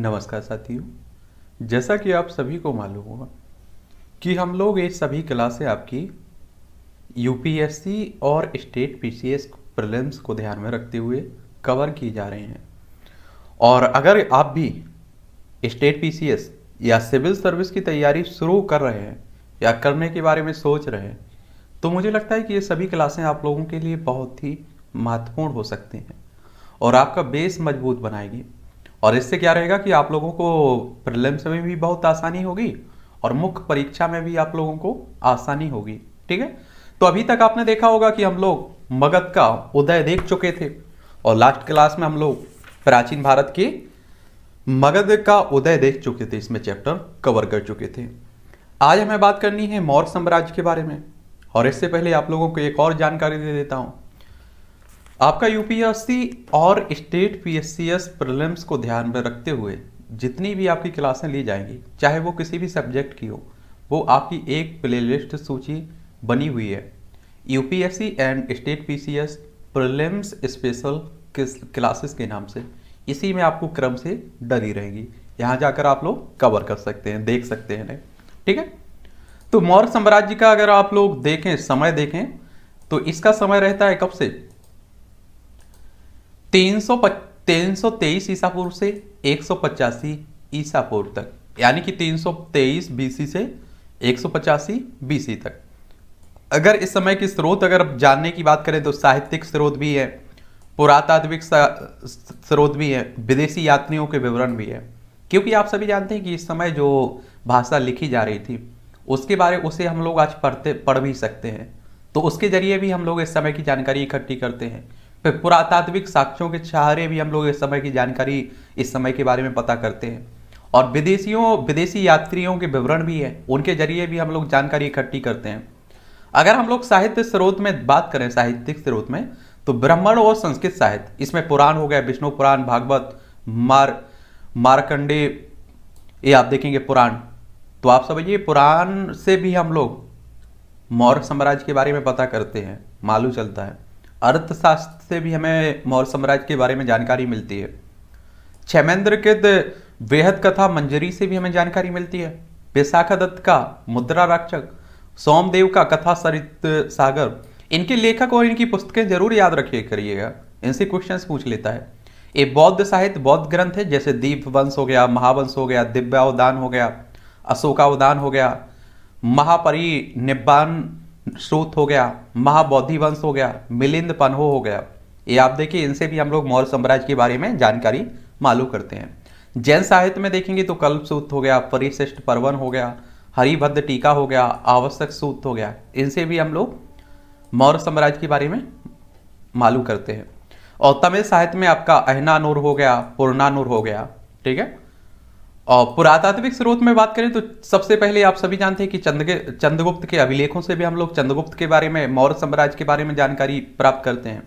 नमस्कार साथियों। जैसा कि आप सभी को मालूम होगा कि हम लोग ये सभी क्लासें आपकी यूपीएससी और स्टेट पीसीएस प्रीलिम्स को ध्यान में रखते हुए कवर की जा रही हैं। और अगर आप भी स्टेट पीसीएस या सिविल सर्विस की तैयारी शुरू कर रहे हैं या करने के बारे में सोच रहे हैं तो मुझे लगता है कि ये सभी क्लासें आप लोगों के लिए बहुत ही महत्वपूर्ण हो सकती हैं और आपका बेस मज़बूत बनाएगी। और इससे क्या रहेगा कि आप लोगों को प्रीलिम्स में भी बहुत आसानी होगी और मुख्य परीक्षा में भी आप लोगों को आसानी होगी, ठीक है? तो अभी तक आपने देखा होगा कि हम लोग मगध का उदय देख चुके थे और लास्ट क्लास में हम लोग प्राचीन भारत के मगध का उदय देख चुके थे, इसमें चैप्टर कवर कर चुके थे। आज हमें बात करनी है मौर्य साम्राज्य के बारे में और इससे पहले आप लोगों को एक और जानकारी दे देता हूँ। आपका यूपीएससी और स्टेट पीएससीएस प्रीलिम्स को ध्यान में रखते हुए जितनी भी आपकी क्लासें ली जाएँगी, चाहे वो किसी भी सब्जेक्ट की हो, वो आपकी एक प्लेलिस्ट सूची बनी हुई है। UPSC and state PCS prelims special classes के नाम से, इसी में आपको क्रम से डरी रहेगी। यहाँ जाकर आप लोग कवर कर सकते हैं, देख सकते हैं। ठीक है? तो मौर्य साम्राज्य का अगर आप लोग देखें, समय देखें तो इसका समय रहता है कब से? तीन सौ तीन सौ तेईस ईसा पूर्व से एक सौ पचासी ईसा पूर्व तक, यानी कि तीन सौ तेईस बीसी से एक सौ पचासी बीसी तक। अगर इस समय के स्रोत अगर जानने की बात करें तो साहित्यिक स्रोत भी है, पुरातात्विक स्रोत भी है, विदेशी यात्रियों के विवरण भी है। क्योंकि आप सभी जानते हैं कि इस समय जो भाषा लिखी जा रही थी, उसके बारे, उसे हम लोग आज पढ़ते, पढ़ भी सकते हैं। तो उसके ज़रिए भी हम लोग इस समय की जानकारी इकट्ठी करते हैं। फिर पुरातात्विक साक्ष्यों के सहारे भी हम लोग इस समय की जानकारी इस समय के बारे में पता करते हैं। और विदेशियों, विदेशी यात्रियों के विवरण भी है, उनके ज़रिए भी हम लोग जानकारी इकट्ठी करते हैं। अगर हम लोग साहित्य स्रोत में बात करें, साहित्यिक स्रोत में तो ब्राह्मण और संस्कृत साहित्य, इसमें पुराण हो गया, विष्णु पुराण, भागवत, मार, मारकंडे, ये आप देखेंगे पुराण। तो आप समझिए, पुराण से भी हम लोग मौर्य साम्राज्य के बारे में पता करते हैं, मालूम चलता है। अर्थशास्त्र से भी हमें मौर्य साम्राज्य के बारे में जानकारी मिलती है। क्षेमेंद्र के बेहद कथा मंजरी से भी हमें जानकारी मिलती है। विशाखा दत्त का मुद्रा रक्षक, सोमदेव का कथा सरित सागर, इनके लेखक और इनकी पुस्तकें ज़रूर याद रखिए, करिएगा। इनसे क्वेश्चंस पूछ लेता है। ये बौद्ध साहित्य बौद्ध ग्रंथ है, जैसे दीप वंश हो गया, महावंश हो गया दिव्यावदान हो गया अशोकावदान हो गया महापरि निब्बान श्रोत हो गया महाबौद्धि वंश हो गया मिलिंद पन्हो हो गया। ये आप देखिए, इनसे भी हम लोग मौर्य साम्राज्य के बारे में जानकारी मालूम करते हैं। जैन साहित्य में देखेंगे तो कल्प सूत हो गया, परिशिष्ट पर्वन हो गया, हरिभद्र टीका हो गया, आवश्यक सूत हो गया। इनसे भी हम लोग मौर्य साम्राज्य के बारे में मालूम करते हैं। और तमिल साहित्य में आपका अहनानूर हो गया, पूर्णानूर हो गया, ठीक है? और पुरातात्विक स्रोत में बात करें तो सबसे पहले आप सभी जानते हैं कि चंद चंद्रगुप्त के अभिलेखों से भी हम लोग चंद्रगुप्त के बारे में, मौर्य साम्राज्य के बारे में जानकारी प्राप्त करते हैं।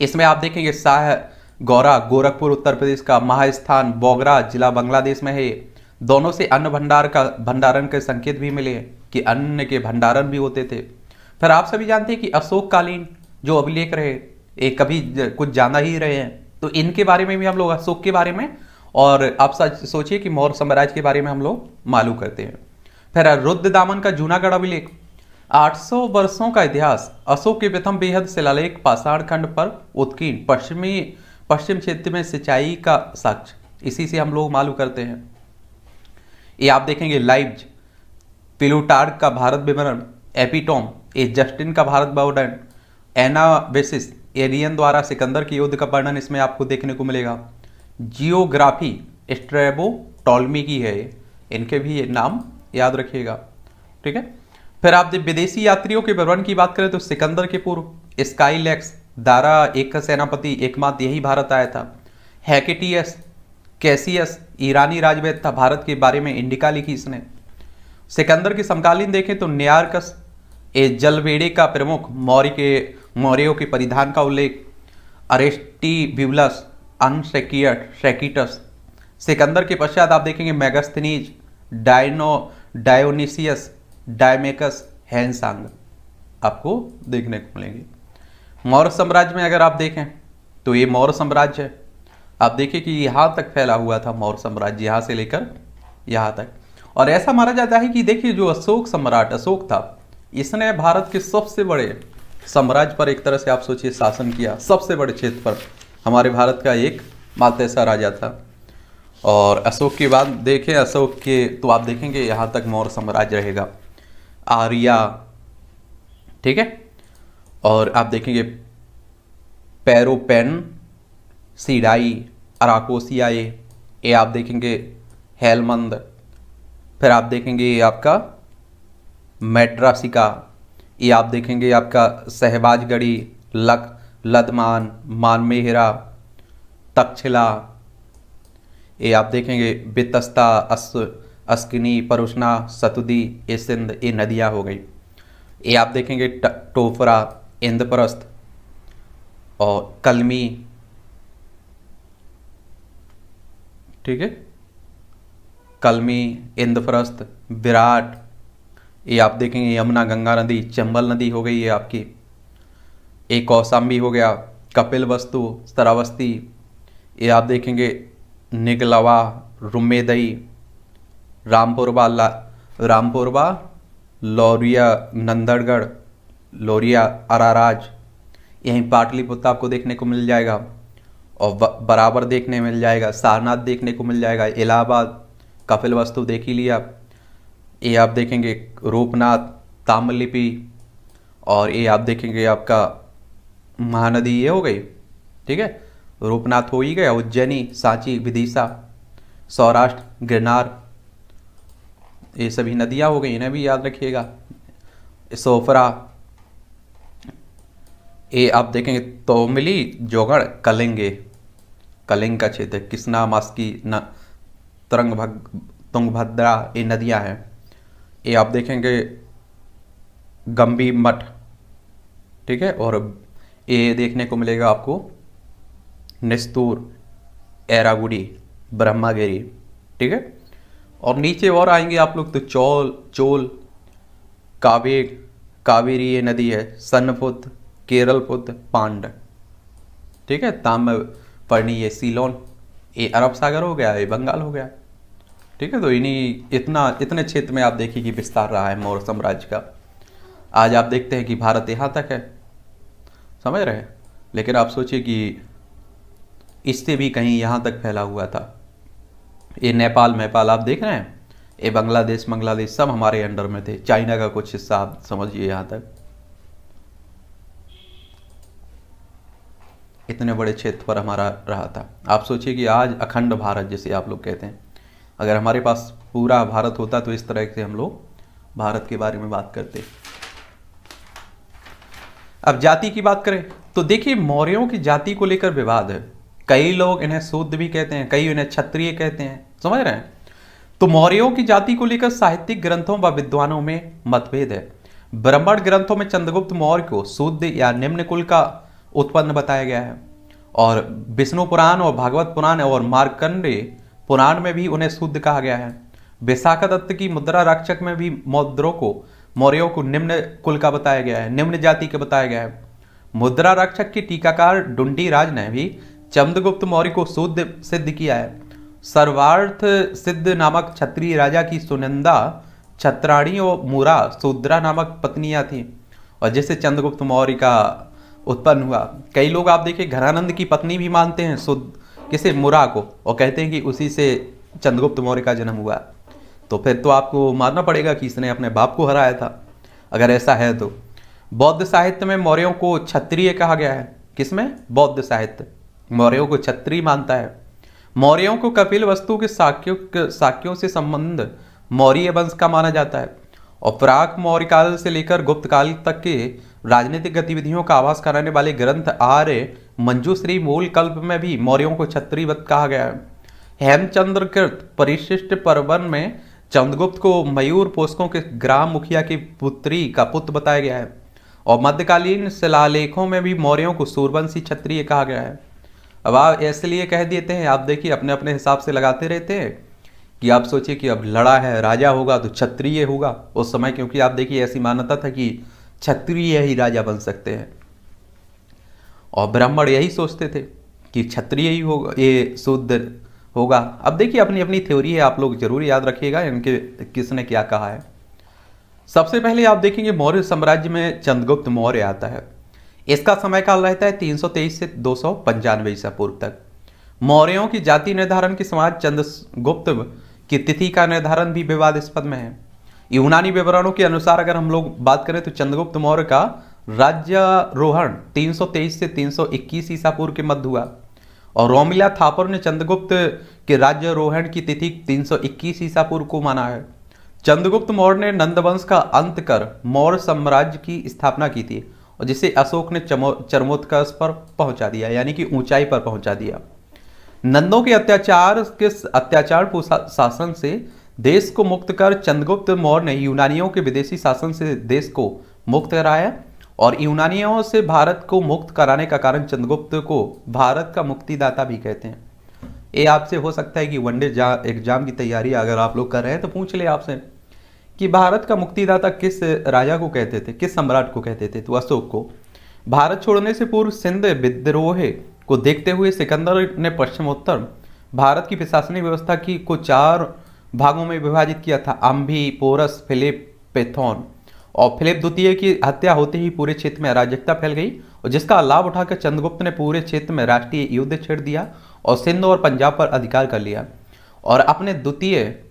इसमें आप देखेंगे शाह गौरा, गोरखपुर, उत्तर प्रदेश का महास्थान, बोगरा जिला बांग्लादेश में है। दोनों से अन्न भंडार का, भंडारण के संकेत भी मिले कि अन्न के भंडारण भी होते थे। फिर आप सभी जानते हैं कि अशोककालीन जो अभिलेख रहे, ये कभी कुछ जाना ही रहे हैं। तो इनके बारे में भी हम लोग अशोक के बारे में और आप सोचिए कि मौर्य साम्राज्य के बारे में हम लोग मालूम करते हैं। फिर रुद्र दामन का जूनागढ़ अभिलेख। 800 वर्षों का इतिहास। अशोक के प्रथम बेहद शिलालेख पाषाण खंड पर उत्कीर्ण। पश्चिमी पश्चिम क्षेत्र में सिंचाई का साक्ष्य। इसी से हम लोग मालूम करते हैं। ये आप देखेंगे लाइव पिलूटार्ड का भारत विवरण। एपिटोम। ए जस्टिन का भारत वर्णन एनावेसिस एरियन द्वारा सिकंदर के युद्ध का वर्णन इसमें आपको देखने को मिलेगा। जियोग्राफी स्ट्रेबो टॉलमी की है इनके भी नाम याद रखिएगा। ठीक है? फिर आप जब विदेशी यात्रियों के विवरण की बात करें तो सिकंदर के पूर्व, स्काईलैक्स, दारा, एक सेनापति, एकमात्र यही भारत आया था। हैकेटियस, कैसियस, ईरानी राजवैद था। भारत के बारे में इंडिका लिखी इसने। सिकंदर के समकालीन देखें तो न्यारकस, ए जलवेड़े का प्रमुख, मौर्य के, मौर्यों के परिधान का उल्लेख। अरेस्टी ब्यूलस अनसेकियट सेकिटस सिकंदर के पश्चात आप देखेंगे मैगस्थनीज डायनो, डायोनिसियस, डायमेकस हैंसांग आपको देखने को मिलेंगे। मौर्य साम्राज्य में अगर आप देखें तो ये मौर्य साम्राज्य है। आप देखिए कि यहाँ तक फैला हुआ था मौर्य साम्राज्य, यहाँ से लेकर यहाँ तक। और ऐसा माना जाता है कि देखिए जो अशोक सम्राट, अशोक था, इसने भारत के सबसे बड़े साम्राज्य पर एक तरह से आप सोचिए शासन किया, सबसे बड़े क्षेत्र पर। हमारे भारत का एक ऐसा राजा था। और अशोक के बाद देखें, अशोक के तो आप देखेंगे यहाँ तक मौर्य साम्राज्य रहेगा। आर्या, ठीक है? और आप देखेंगे पैरोपेन सीडाई अराकोसियाए ये आप देखेंगे हेलमंद। फिर आप देखेंगे ये आपका मेट्रासिका, ये आप देखेंगे आपका सहबाजगढ़ी, लक लदमान, मानमेहरा तक्षशिला ये आप देखेंगे, बितस्ता, अस, अस्किनी परुषना सतुदी, ये सिंध, ये नदियाँ हो गई। ये आप देखेंगे टोफरा, इंद्रप्रस्थ और कलमी। ठीक है? कलमी, इंद्रप्रस्थ, विराट। ये आप देखेंगे, यमुना, गंगा नदी, चंबल नदी हो गई है आपकी। एक कौसाम्बी हो गया, कपिल वस्तु, स्तरावस्ती, ये आप देखेंगे, निगलवा रुमेदई रामपुरबा रामपुरबा लौरिया, नंदड़गढ़, लोरिया, अराराज। यहीं पाटलिपुत्र आपको देखने को मिल जाएगा और बराबर देखने मिल जाएगा, सारनाथ देखने को मिल जाएगा, इलाहाबाद, कपिल वस्तु देख ही लिया। ये आप देखेंगे, रूपनाथ तामलिपि और ये आप देखेंगे आपका महानदी ये हो गई, ठीक है? रूपनाथ हो ही गया, उज्जैनी, सांची, विदिशा, सौराष्ट्र, गिरनार, ये सभी नदियाँ हो गई, इन्हें भी याद रखिएगा। सोफरा, ये आप देखेंगे तोमिली जोगढ़, कलिंगे। कलिंग का क्षेत्र किसना मास्की, न, तरंग भग, तुंगभद्रा, ये नदियाँ हैं। ये आप देखेंगे, गंभी मठ, ठीक है? और ये देखने को मिलेगा आपको। निस्तूर एरागुड़ी ब्रह्मागिरी ठीक है? और नीचे और आएँगे आप लोग तो चौल, चोल कावेग कावेरी ये नदी है, सन्नपुत, केरलपुत, पांड, ठीक है? ताम पर्णी ये सीलोन, ये अरब सागर हो गया, ये बंगाल हो गया, ठीक है? तो इन्हीं, इतना, इतने क्षेत्र में आप देखिए कि विस्तार रहा है मौर्य साम्राज्य का। आज आप देखते हैं कि भारत यहाँ तक है। समझ रहे लेकिन आप सोचिए कि इससे भी कहीं यहाँ तक फैला हुआ था। ये नेपाल नेपाल आप देख रहे हैं? ये बांग्लादेश बांग्लादेश सब हमारे अंडर में थे। चाइना का कुछ हिस्सा आप समझिए यहाँ तक। इतने बड़े क्षेत्र पर हमारा रहा था। आप सोचिए कि आज अखंड भारत जिसे आप लोग कहते हैं। अगर हमारे पास पूरा भारत होता तो इस तरह से हम लोग भारत के बारे में बात करते। अब जाति की बात करें तो देखिए मौर्यों की जाति को लेकर विवाद है। कई लोग इन्हें शूद्र भी कहते हैं, कई इन्हें क्षत्रिय कहते हैं। समझ रहे हैं? तो मौर्यों की जाति को लेकर साहित्यिक ग्रंथों व विद्वानों में मतभेद है। ब्राह्मण ग्रंथों में चंद्रगुप्त मौर्य को शुद्ध या निम्न कुल का उत्पन्न बताया गया है। और विष्णु पुराण और भागवत पुराण और मार्कंडे पुराण में भी उन्हें शुद्ध कहा गया है। विशाखा दत्त की मुद्रा रक्षक में भी मौद्रों को मौर्यों को निम्न कुल का बताया गया है, निम्न जाति का बताया गया है। मुद्रा रक्षक की टीकाकार डुंडी राज ने भी चंद्रगुप्त मौर्य को शुद्ध, सिद्ध किया है। सर्वार्थ सिद्ध नामक क्षत्रिय राजा की सुनंदा, छत्राणी और मुरा सुद्रा नामक पत्नियाँ थी, और जिससे चंद्रगुप्त मौर्य का उत्पन्न हुआ। कई लोग आप देखिए घरानंद की पत्नी भी मानते हैं शुद्ध किसे? मुरा को, और कहते हैं कि उसी से चंद्रगुप्त मौर्य का जन्म हुआ। तो फिर तो आपको मानना पड़ेगा कि इसने अपने बाप को हराया था। अगर ऐसा है तो। बौद्ध साहित्य में मौर्यों को क्षत्रिय कहा गया है। किसमें? बौद्ध साहित्य। मौर्यों को क्षत्रिय मानता है। मौर्यों को कपिल वस्तु के साक्यों साक्यों से संबंध मौर्य वंश का माना जाता है। और प्राक मौर्य काल से लेकर गुप्त काल तक के राजनीतिक गतिविधियों का आवास कराने वाले ग्रंथ आर्य मंजूश्री मूल कल्प में भी मौर्यों को क्षत्रियवत कहा गया है। हेमचंद्र कृत परिशिष्ट पर्वन में चंद्रगुप्त को मयूर पोषकों के ग्राम मुखिया की पुत्री का पुत्र बताया गया है और मध्यकालीन शिलालेखों में भी मौर्यों को सूरवंशी क्षत्रिय कहा गया है। अब आप इसलिए कह देते हैं, आप देखिए अपने अपने हिसाब से लगाते रहते हैं कि आप सोचिए कि अब लड़ा है, राजा होगा तो क्षत्रिय होगा उस समय, क्योंकि आप देखिए ऐसी मान्यता था कि क्षत्रिय ही राजा बन सकते हैं। और ब्राह्मण यही सोचते थे कि क्षत्रिय ही होगा, ये शुद्ध होगा। अब देखिए, अपनी अपनी थ्योरी है, आप लोग ज़रूर याद रखिएगा, इनके, किसने क्या कहा है। सबसे पहले आप देखेंगे, मौर्य साम्राज्य में चंद्रगुप्त मौर्य आता है। इसका समय काल रहता है 323 से दो सौ पंचानवे ईसा पूर्व तक। मौर्यों की जाति निर्धारण के समाज चंद्रगुप्त की तिथि का निर्धारण भी विवादास्पद में है। यूनानी विवरणों के अनुसार अगर हम लोग बात करें तो चंद्रगुप्त मौर्य का राज्यारोहण 323 से 321 ईसा पूर्व के मध्य हुआ। और रोमिला थापर ने चंद्रगुप्त के राज्यारोहण की तिथि 321 ईसा पूर्व को माना है। चंद्रगुप्त मौर्य ने नंदवंश का अंत कर मौर्य साम्राज्य की स्थापना की थी और जिसे अशोक ने चरमोत्कर्ष पर पहुँचा दिया, यानी कि ऊंचाई पर पहुँचा दिया। नंदों के अत्याचार के अत्याचार शासन से देश को मुक्त कर चंद्रगुप्त मौर्य ने यूनानियों के विदेशी शासन से देश को मुक्त कराया। और यूनानियों से भारत को मुक्त कराने का कारण चंद्रगुप्त को भारत का मुक्तिदाता भी कहते हैं। ये आपसे हो सकता है कि वनडे एग्ज़ाम की तैयारी अगर आप लोग कर रहे हैं तो पूछ ले आपसे कि भारत का मुक्तिदाता किस राजा को कहते थे, किस सम्राट को कहते थे? तो अशोक को। भारत छोड़ने से पूर्व सिंध विद्रोह को देखते हुए सिकंदर ने पश्चिमोत्तर भारत की प्रशासनिक व्यवस्था की को चार भागों में विभाजित किया था अम्भी पोरस, फिलिप, पेथोन। और फिलिप द्वितीय की हत्या होते ही पूरे क्षेत्र में अराजकता फैल गई और जिसका लाभ उठाकर चंद्रगुप्त ने पूरे क्षेत्र में राष्ट्रीय युद्ध छेड़ दिया और सिंध और पंजाब पर अधिकार कर लिया। और अपने द्वितीय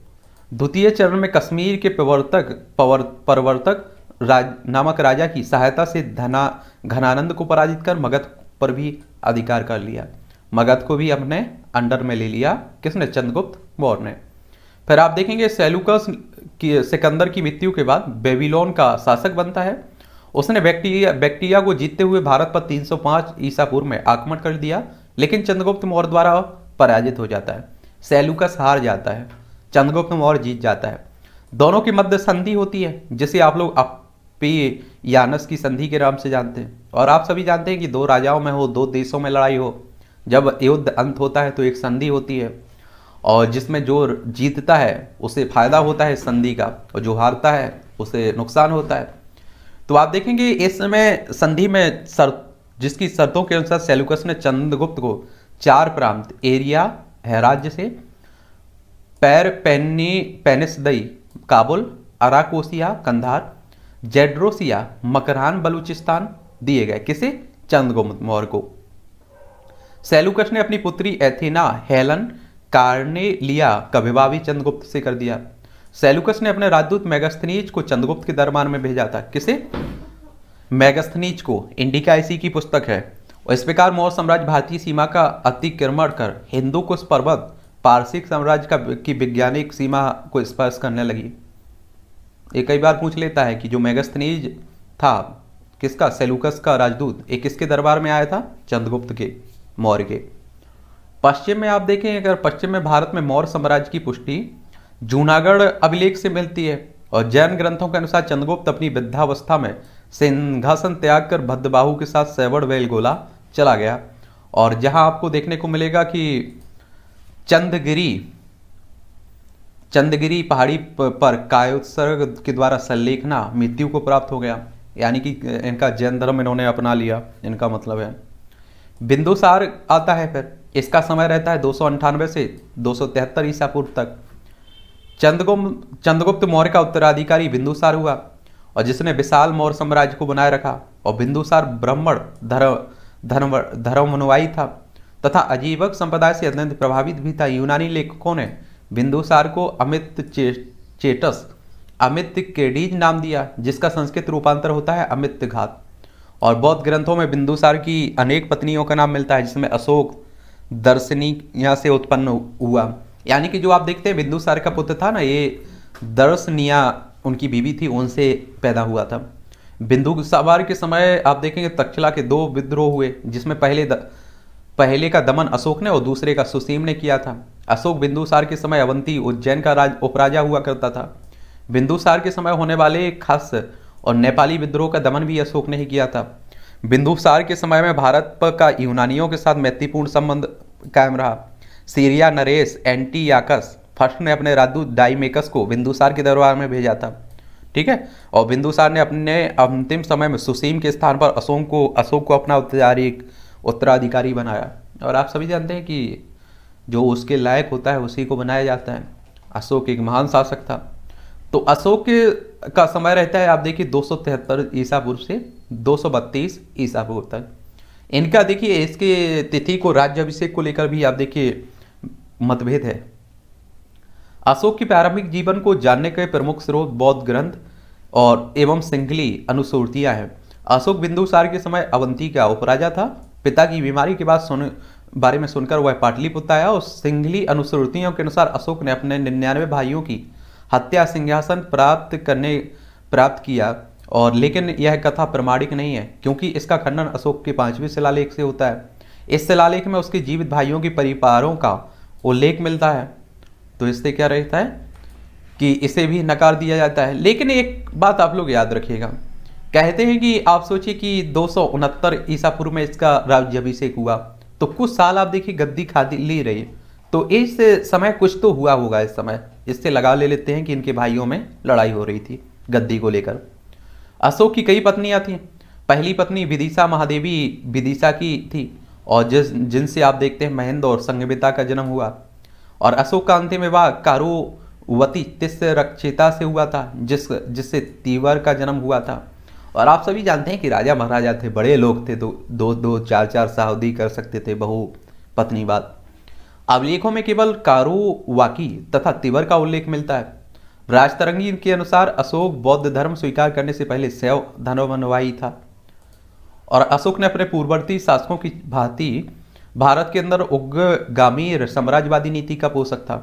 द्वितीय चरण में कश्मीर के प्रवर्तक प्रवर्तक राज, नामक राजा की सहायता से धना घनानंद को पराजित कर मगध पर भी अधिकार कर लिया। मगध को भी अपने अंडर में ले लिया। किसने? चंद्रगुप्त मौर्य ने। फिर आप देखेंगे सेलुकस की, सिकंदर की मृत्यु के बाद बेबीलोन का शासक बनता है। उसने बैक्टीरिया बैक्टीरिया को जीतते हुए भारत पर 305 ईसा पूर्व में आक्रमण कर दिया, लेकिन चंद्रगुप्त मौर्य द्वारा पराजित हो जाता है। सेलुकस हार जाता है, चंद्रगुप्त मौर्य जीत जाता है। दोनों के मध्य संधि होती है, जिसे आप लोग अपी यानस की संधि के नाम से जानते हैं। और आप सभी जानते हैं कि दो राजाओं में हो, दो देशों में लड़ाई हो। जब युद्ध अंत होता है तो एक संधि होती है। और जिसमें जो जीतता है, उसे फ़ायदा होता है संधि का, और जो हारता है, उसे नुकसान होता है। तो आप देखेंगे, इस समय संधि में सर, जिसकी शर्तों के अनुसार सेलुकस ने चंद्रगुप्त को चार प्रांत, एरिया है राज्य से, पैर पेनी पेनिसदई, काबुल, अराकोसिया, कंधार, जेड्रोसिया मकरान बलूचिस्तान दिए गए। किसे? चंद्रगुप्त मौर्य को। सेलुकस ने अपनी पुत्री एथेना, हेलन कारने लिया का विवाह भी चंद्रगुप्त से कर दिया। सेलुकस ने अपने राजदूत मेगस्थनीज को चंद्रगुप्त के दरबार में भेजा था। किसे? मेगस्थनीज को। इंडिका इसी की पुस्तक है। और इस प्रकार मौर्य साम्राज्य भारतीय सीमा का अतिक्रमण कर हिंदू कुश पर्वत पारसिक साम्राज्य का की वैज्ञानिक सीमा को स्पर्श करने लगी। ये कई बार पूछ लेता है कि जो मेगस्थनीज था, किसका? सेलुकस का राजदूत। एक किसके दरबार में आया था? चंद्रगुप्त के, मौर्य के। पश्चिम में आप देखें, अगर पश्चिम में भारत में मौर्य साम्राज्य की पुष्टि जूनागढ़ अभिलेख से मिलती है और जैन ग्रंथों के अनुसार चंद्रगुप्त अपनी वृद्धावस्था में सिंहासन त्याग कर भद्रबाहु के साथ सैवड़ वेलगोला चला गया। और जहाँ आपको देखने को मिलेगा कि चंदगिरी चंदगिरी पहाड़ी पर कायोत्सर्ग के द्वारा संलेखना मृत्यु को प्राप्त हो गया। यानी कि, इनका जैन धर्म इन्होंने अपना लिया। इनका मतलब है। बिंदुसार आता है फिर। इसका समय रहता है दो से दो सौ तिहत्तर ईसा पूर्व तक। चंद्रगुप्त चंद्रगुप्त मौर्य का उत्तराधिकारी बिंदुसार हुआ और जिसने विशाल मौर्य साम्राज्य को बनाए रखा और बिंदुसार ब्राह्मण धर्म धर्म धर्मनुयायी था तथा अजीबक संप्रदाय से अत्यंत प्रभावित भी था। यूनानी लेखकों ने बिंदुसार को अमित चे, चेटस अमित केडीज नाम दिया जिसका संस्कृत रूपांतर होता है अमित घात। और बौद्ध ग्रंथों में बिंदुसार की अनेक पत्नियों का नाम मिलता है जिसमें अशोक दर्शनी यहाँ से उत्पन्न हुआ। यानी कि जो आप देखते हैं बिंदुसार का पुत्र था ना ये दर्शनिया उनकी बीवी थी उनसे पैदा हुआ था। बिंदु सवार के समय आप देखेंगे तक्षला के दो विद्रोह हुए जिसमें पहले द, पहले का दमन अशोक ने और दूसरे का सुसीम ने किया था। अशोक बिंदुसार के समय अवंती उज्जैन का राज उपराजा हुआ करता था। बिंदुसार के समय होने वाले खास और नेपाली विद्रोह का दमन भी अशोक ने ही किया था। बिंदुसार के समय में भारत का यूनानियों के साथ मैत्रीपूर्ण संबंध कायम रहा। सीरिया नरेश, एंटी याकस, फ़र्स्ट ने अपने राजदूत डाईमेकस को बिंदुसार के दरबार में भेजा था। ठीक है? और बिंदुसार ने अपने अंतिम समय में सुसीम के स्थान पर अशोक को अशोक को अपना औपचारिक उत्तराधिकारी बनाया। और आप सभी जानते हैं कि जो उसके लायक होता है, उसी को बनाया जाता है। अशोक एक महान शासक था। तो अशोक का समय रहता है, आप देखिए, दो सौ तिहत्तर ईसा पूर्व से। दो सौ बत्तीस ईसा पूर्व तक। इनका देखिए, इसके तिथि को राज्याभिषेक को लेकर भी आप देखिए, मतभेद है। अशोक की प्रारंभिक जीवन को जानने के प्रमुख स्रोत बौद्ध ग्रंथ और एवं सिंगली अनुसूर्तियाँ हैं। अशोक बिंदुसार के समय अवंती का उपराजा था। पिता की बीमारी के बाद सुन, बारे में सुनकर वह पाटलिपुत्र आया और सिंगली अनुसूर्तियों के अनुसार अशोक ने अपने निन्यानवे भाइयों की हत्या सिंहासन प्राप्त करने, प्राप्त किया। और लेकिन यह कथा प्रमाणिक नहीं है, क्योंकि इसका खंडन अशोक के पाँचवें शिलालेख से होता है। इस शिलालेख में उसके जीवित भाइयों के परिवारों का उल्लेख मिलता है। तो इससे क्या रहता है कि इसे भी नकार दिया जाता है। लेकिन एक बात आप लोग याद रखिएगा। कहते हैं कि आप सोचिए कि दो सौ उनहत्तर ईसा पूर्व में इसका राज्याभिषेक हुआ। तो कुछ साल आप देखिए गद्दी खादी ली रही तो इस समय कुछ तो हुआ होगा इस समय। इससे लगा ले लेते हैं कि इनके भाइयों में लड़ाई हो रही थी गद्दी को लेकर। अशोक की कई पत्नियाँ थी। पहली पत्नी विदिशा महादेवी विदिशा की थी और जिस, जिनसे आप देखते हैं महेंद्र और संगमिता का जन्म हुआ। और अशोक का अंतिम विवाह कारुवती तिस्य रक्षिता से हुआ था, जिस, जिससे तीवर का जन्म हुआ था। और आप सभी जानते हैं कि राजा महाराजा थे, बड़े लोग थे तो दो दो, चार चार शादी कर सकते थे बहु पत्नी बात। अभिलेखों में केवल कारुवाकी तथा तिवर का उल्लेख मिलता है। राजतरंगी के अनुसार अशोक बौद्ध धर्म स्वीकार करने से पहले शैव धर्मनुयायी था। और अशोक ने अपने पूर्ववर्ती शासकों की भांति भारत के अंदर उग्रगामी साम्राज्यवादी नीति का पोषक था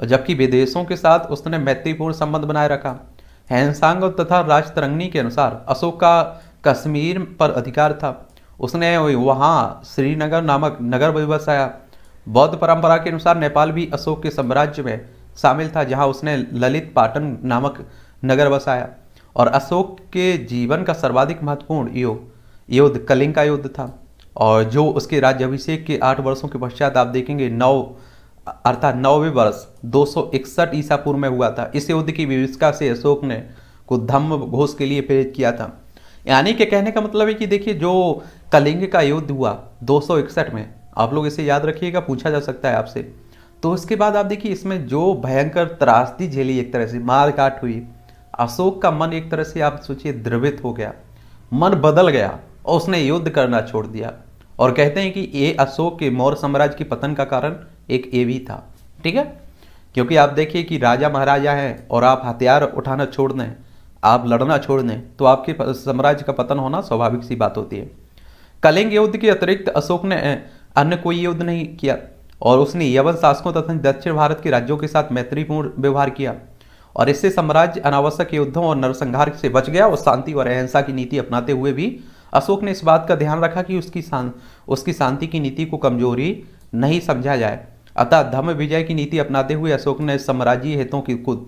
और जबकि विदेशों के साथ उसने मैत्रीपूर्ण संबंध बनाए रखा। हैंसांग तथा राजतरंगनी के अनुसार अशोक का कश्मीर पर अधिकार था। उसने वहाँ श्रीनगर नामक नगर बसाया बौद्ध परंपरा के अनुसार नेपाल भी अशोक के साम्राज्य में शामिल था, जहाँ उसने ललित पाटन नामक नगर बसाया और अशोक के जीवन का सर्वाधिक महत्वपूर्ण युग, युद्ध, कलिंग का युद्ध था। और जो उसके राज्याभिषेक के आठ वर्षों के पश्चात आप देखेंगे, नौ, अर्थात नौवे वर्ष, दो सौ इकसठ ईसा पूर्व में हुआ था। इस युद्ध की विविष्का से अशोक ने को धम्म घोष के लिए प्रेरित किया था। यानी कि कहने का मतलब है कि देखिए, जो कलिंग का युद्ध हुआ दो सौ इकसठ में, आप लोग इसे याद रखिएगा, पूछा जा सकता है आपसे। तो उसके बाद आप देखिए, इसमें जो भयंकर त्रासदी झेली एक तरह से, मार काट हुई, अशोक का मन एक तरह से आप सोचिए द्रवित हो गया, मन बदल गया और उसने युद्ध करना छोड़ दिया। और कहते हैं कि ये अशोक के मौर्य साम्राज्य के पतन का कारण एक ये भी था, ठीक है? क्योंकि आप देखिए कि राजा महाराजा हैं और आप हथियार उठाना छोड़ दें आप लड़ना छोड़ दें तो आपके साम्राज्य का पतन होना स्वाभाविक सी बात होती है। कलिंग युद्ध के अतिरिक्त अशोक ने अन्य कोई युद्ध नहीं किया। और उसने यवन शासकों तथा दक्षिण भारत के राज्यों के साथ मैत्रीपूर्ण व्यवहार किया और इससे साम्राज्य अनावश्यक युद्धों और नरसंहार से बच गया और शांति और अहिंसा की नीति अपनाते हुए भी अशोक ने इस बात का ध्यान रखा कि उसकी शां, उसकी शांति की नीति को कमज़ोरी नहीं समझा जाए। अतः धम्म विजय की नीति अपनाते हुए अशोक ने साम्राज्य हितों की खुद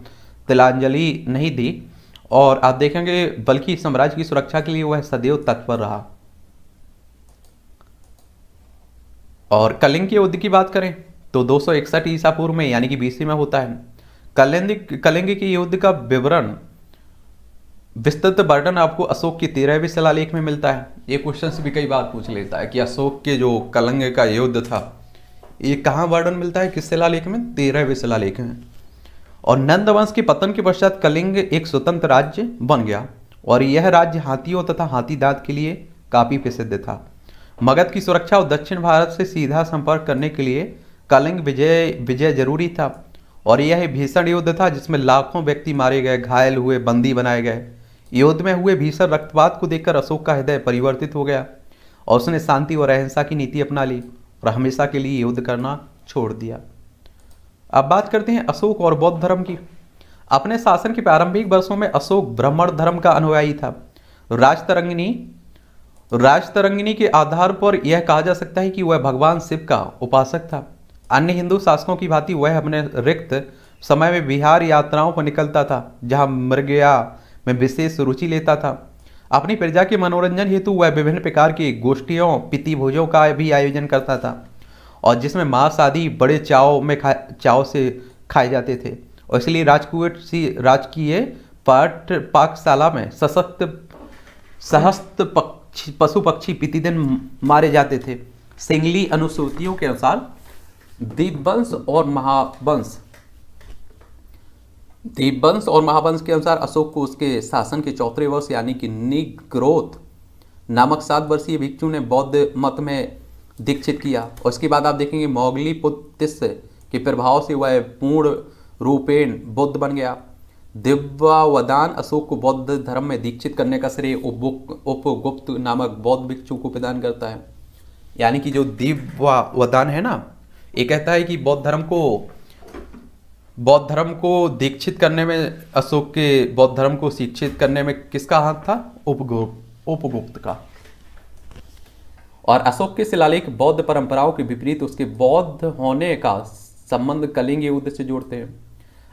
तिलांजलि नहीं दी और आप देखेंगे बल्कि साम्राज्य की सुरक्षा के लिए वह सदैव तत्पर रहा। और कलिंग के युद्ध की बात करें तो दो सौ ईसा पूर्व में, यानी कि बीसी में होता है। कलिंग कलिंग के युद्ध का विवरण, विस्तृत वर्णन आपको अशोक की तेरहवीं शिलालेख में मिलता है। ये क्वेश्चन भी कई बार पूछ लेता है कि अशोक के जो कलंग का युद्ध था, ये कहाँ वर्णन मिलता है, किस शिलालेख में? तेरहवें शिलालेख में। और नंद वंश के पतन के पश्चात कलिंग एक स्वतंत्र राज्य बन गया, और यह राज्य हाथियों तथा हाथी दांत के लिए काफ़ी प्रसिद्ध था। मगध की सुरक्षा और दक्षिण भारत से सीधा संपर्क करने के लिए कलिंग विजय विजय ज़रूरी था। और यह भीषण युद्ध था जिसमें लाखों व्यक्ति मारे गए, घायल हुए, बंदी बनाए गए। युद्ध में हुए भीषण रक्तपात को देखकर अशोक का हृदय परिवर्तित हो गया और उसने शांति और अहिंसा की नीति अपना ली और हमेशा के लिए युद्ध करना छोड़ दिया। अब बात करते हैं अशोक और बौद्ध धर्म की। अपने शासन के प्रारंभिक वर्षों में अशोक ब्राह्मण धर्म का अनुयायी था। राजतरंगिनी राजतरंगिनी के आधार पर यह कहा जा सकता है कि वह भगवान शिव का उपासक था। अन्य हिंदू शासकों की भांति वह अपने रिक्त समय में बिहार यात्राओं पर निकलता था, जहाँ मृगया में विशेष रुचि लेता था। अपनी प्रजा के मनोरंजन हेतु वह विभिन्न प्रकार की गोष्ठियों पिति भोजों का भी आयोजन करता था और जिसमें मांस आदि बड़े चाव में खा, चाव से खाए जाते थे। और इसलिए राजकुट सी, राजकीय पाठ, पाकशाला में सशक्त सहस्त पशु पक्षी प्रतिदिन मारे जाते थे। सिंगली अनुसूतियों के अनुसार दीपवंश और महावंश। दीपवंश और महावंश के अनुसार अशोक को उसके शासन के चौथे वर्ष, यानी कि निग्रोथ नामक सात वर्षीय भिक्षु ने बौद्ध मत में दीक्षित किया। और उसके बाद आप देखेंगे मोगली पुत्तिस के प्रभाव से वह पूर्ण रूपेण बुद्ध बन गया। दिव्यावदान अशोक को बौद्ध धर्म में दीक्षित करने का श्रेय उपगुप्त नामक बौद्ध भिक्षु को प्रदान करता है। यानी कि जो दिव्यावदान है ना, ये कहता है कि बौद्ध धर्म को बौद्ध धर्म को दीक्षित करने में, अशोक के बौद्ध धर्म को शिक्षित करने में किसका हाथ था? उपगुप्त उपगुप्त का। और अशोक के शिलालेख बौद्ध परंपराओं के विपरीत उसके बौद्ध होने का संबंध कलिंग युद्ध से जोड़ते हैं।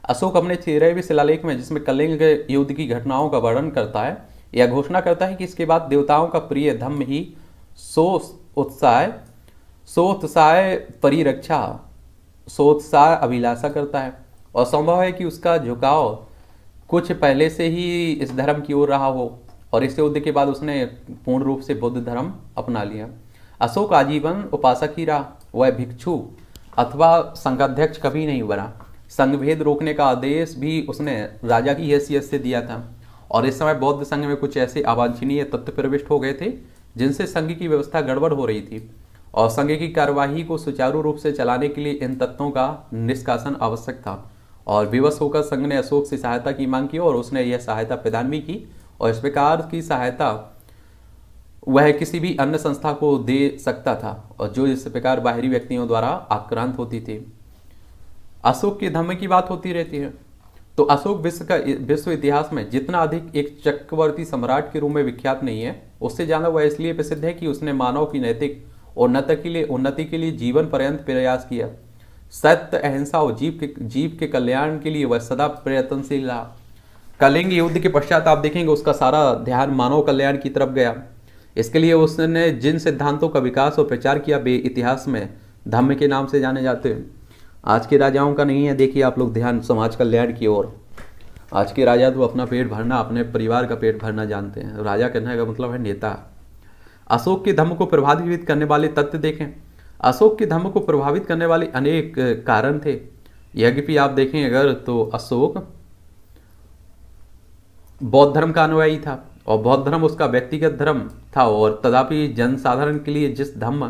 अशोक अपने तेरहवें शिलालेख में, जिसमें कलिंग युद्ध की घटनाओं का वर्णन करता है, यह घोषणा करता है कि इसके बाद देवताओं का प्रिय धम्म ही सो उत्साह, सोत्साह परिरक्षा, सोत्साह अभिलाषा करता है। और संभव है कि उसका झुकाव कुछ पहले से ही इस धर्म की ओर रहा हो, और इस युद्ध के बाद उसने पूर्ण रूप से बुद्ध धर्म अपना लिया। अशोक आजीवन उपासक ही रहा, वह भिक्षु अथवा संघाध्यक्ष कभी नहीं बना। संघभेद रोकने का आदेश भी उसने राजा की हैसियत से दिया था। और इस समय बौद्ध संघ में कुछ ऐसे अवांछनीय तत्व प्रविष्ट हो गए थे, जिनसे संघ की व्यवस्था गड़बड़ हो रही थी। और संघ की कार्यवाही को सुचारू रूप से चलाने के लिए इन तत्वों का निष्कासन आवश्यक था। और विवश होकर संघ ने अशोक से सहायता की मांग की और उसने यह सहायता प्रदान भी की। और इस प्रकार की सहायता वह किसी भी अन्य संस्था को दे सकता था। और जो इस प्रकार बाहरी व्यक्तियों द्वारा आक्रांत होती थी। अशोक के धम्म की बात होती रहती है। तो अशोक विश्व का विश्व इतिहास में जितना अधिक एक चक्रवर्ती सम्राट के रूप में विख्यात नहीं है, उससे ज़्यादा वह इसलिए प्रसिद्ध है कि उसने मानव की नैतिक उन्नति के लिए, उन्नति के लिए जीवन पर्यंत प्रयास किया। सत्य, अहिंसा और जीव के जीव के कल्याण के लिए वह सदा प्रयत्नशील रहा। कलिंग युद्ध के पश्चात आप देखेंगे उसका सारा ध्यान मानव कल्याण की तरफ़ गया। इसके लिए उसने जिन सिद्धांतों का विकास और प्रचार किया, वे इतिहास में धम्म के नाम से जाने जाते हैं। आज के राजाओं का नहीं है, देखिए आप लोग ध्यान समाज कल्याण की ओर। आज के राजा तो अपना पेट भरना, अपने परिवार का पेट भरना जानते हैं। राजा कहने का मतलब है नेता। अशोक के धर्म को प्रभावित करने वाले तथ्य देखें। अशोक के धर्म को प्रभावित करने वाले अनेक कारण थे। यज्ञ आप देखें, अगर तो अशोक बौद्ध धर्म का अनुयायी था और बौद्ध धर्म उसका व्यक्तिगत धर्म था और तदापि जनसाधारण के लिए जिस धर्म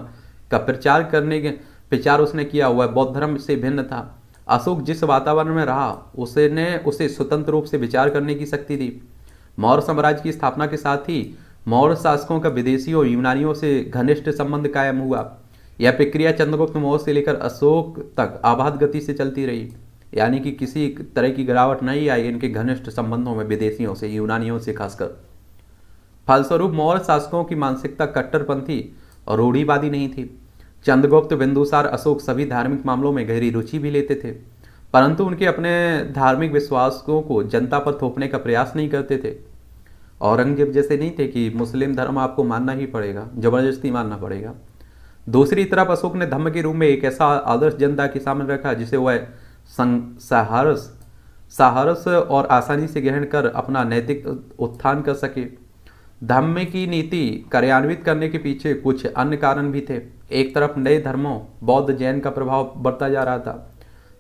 का प्रचार करने के विचार उसने किया, वह बौद्ध धर्म से भिन्न था। अशोक जिस वातावरण में रहा, उसने उसे स्वतंत्र रूप से विचार करने की शक्ति दी। मौर्य साम्राज्य की स्थापना के साथ ही मौर्य शासकों का विदेशियों यूनानियों से घनिष्ठ संबंध कायम हुआ। यह प्रक्रिया चंद्रगुप्त मौर्य से लेकर अशोक तक आबाद गति से चलती रही। यानी कि किसी तरह की गिरावट नहीं आई इनके घनिष्ठ संबंधों में विदेशियों से, यूनानियों से खासकर। फलस्वरूप मौर्य शासकों की मानसिकता कट्टरपंथी और रूढ़ीवादी नहीं थी। चंद्रगुप्त, बिंदुसार, अशोक सभी धार्मिक मामलों में गहरी रुचि भी लेते थे, परंतु उनके अपने धार्मिक विश्वासों को जनता पर थोपने का प्रयास नहीं करते थे। औरंगज़ेब जैसे नहीं थे कि मुस्लिम धर्म आपको मानना ही पड़ेगा, ज़बरदस्ती मानना पड़ेगा। दूसरी तरफ़ अशोक ने धर्म के रूप में एक ऐसा आदर्श जनता के सामने रखा, जिसे वह साहस साहस और आसानी से ग्रहण कर अपना नैतिक उत्थान कर सके। धम्म की नीति कार्यान्वित करने के पीछे कुछ अन्य कारण भी थे। एक तरफ़ नए धर्मों, बौद्ध जैन का प्रभाव बढ़ता जा रहा था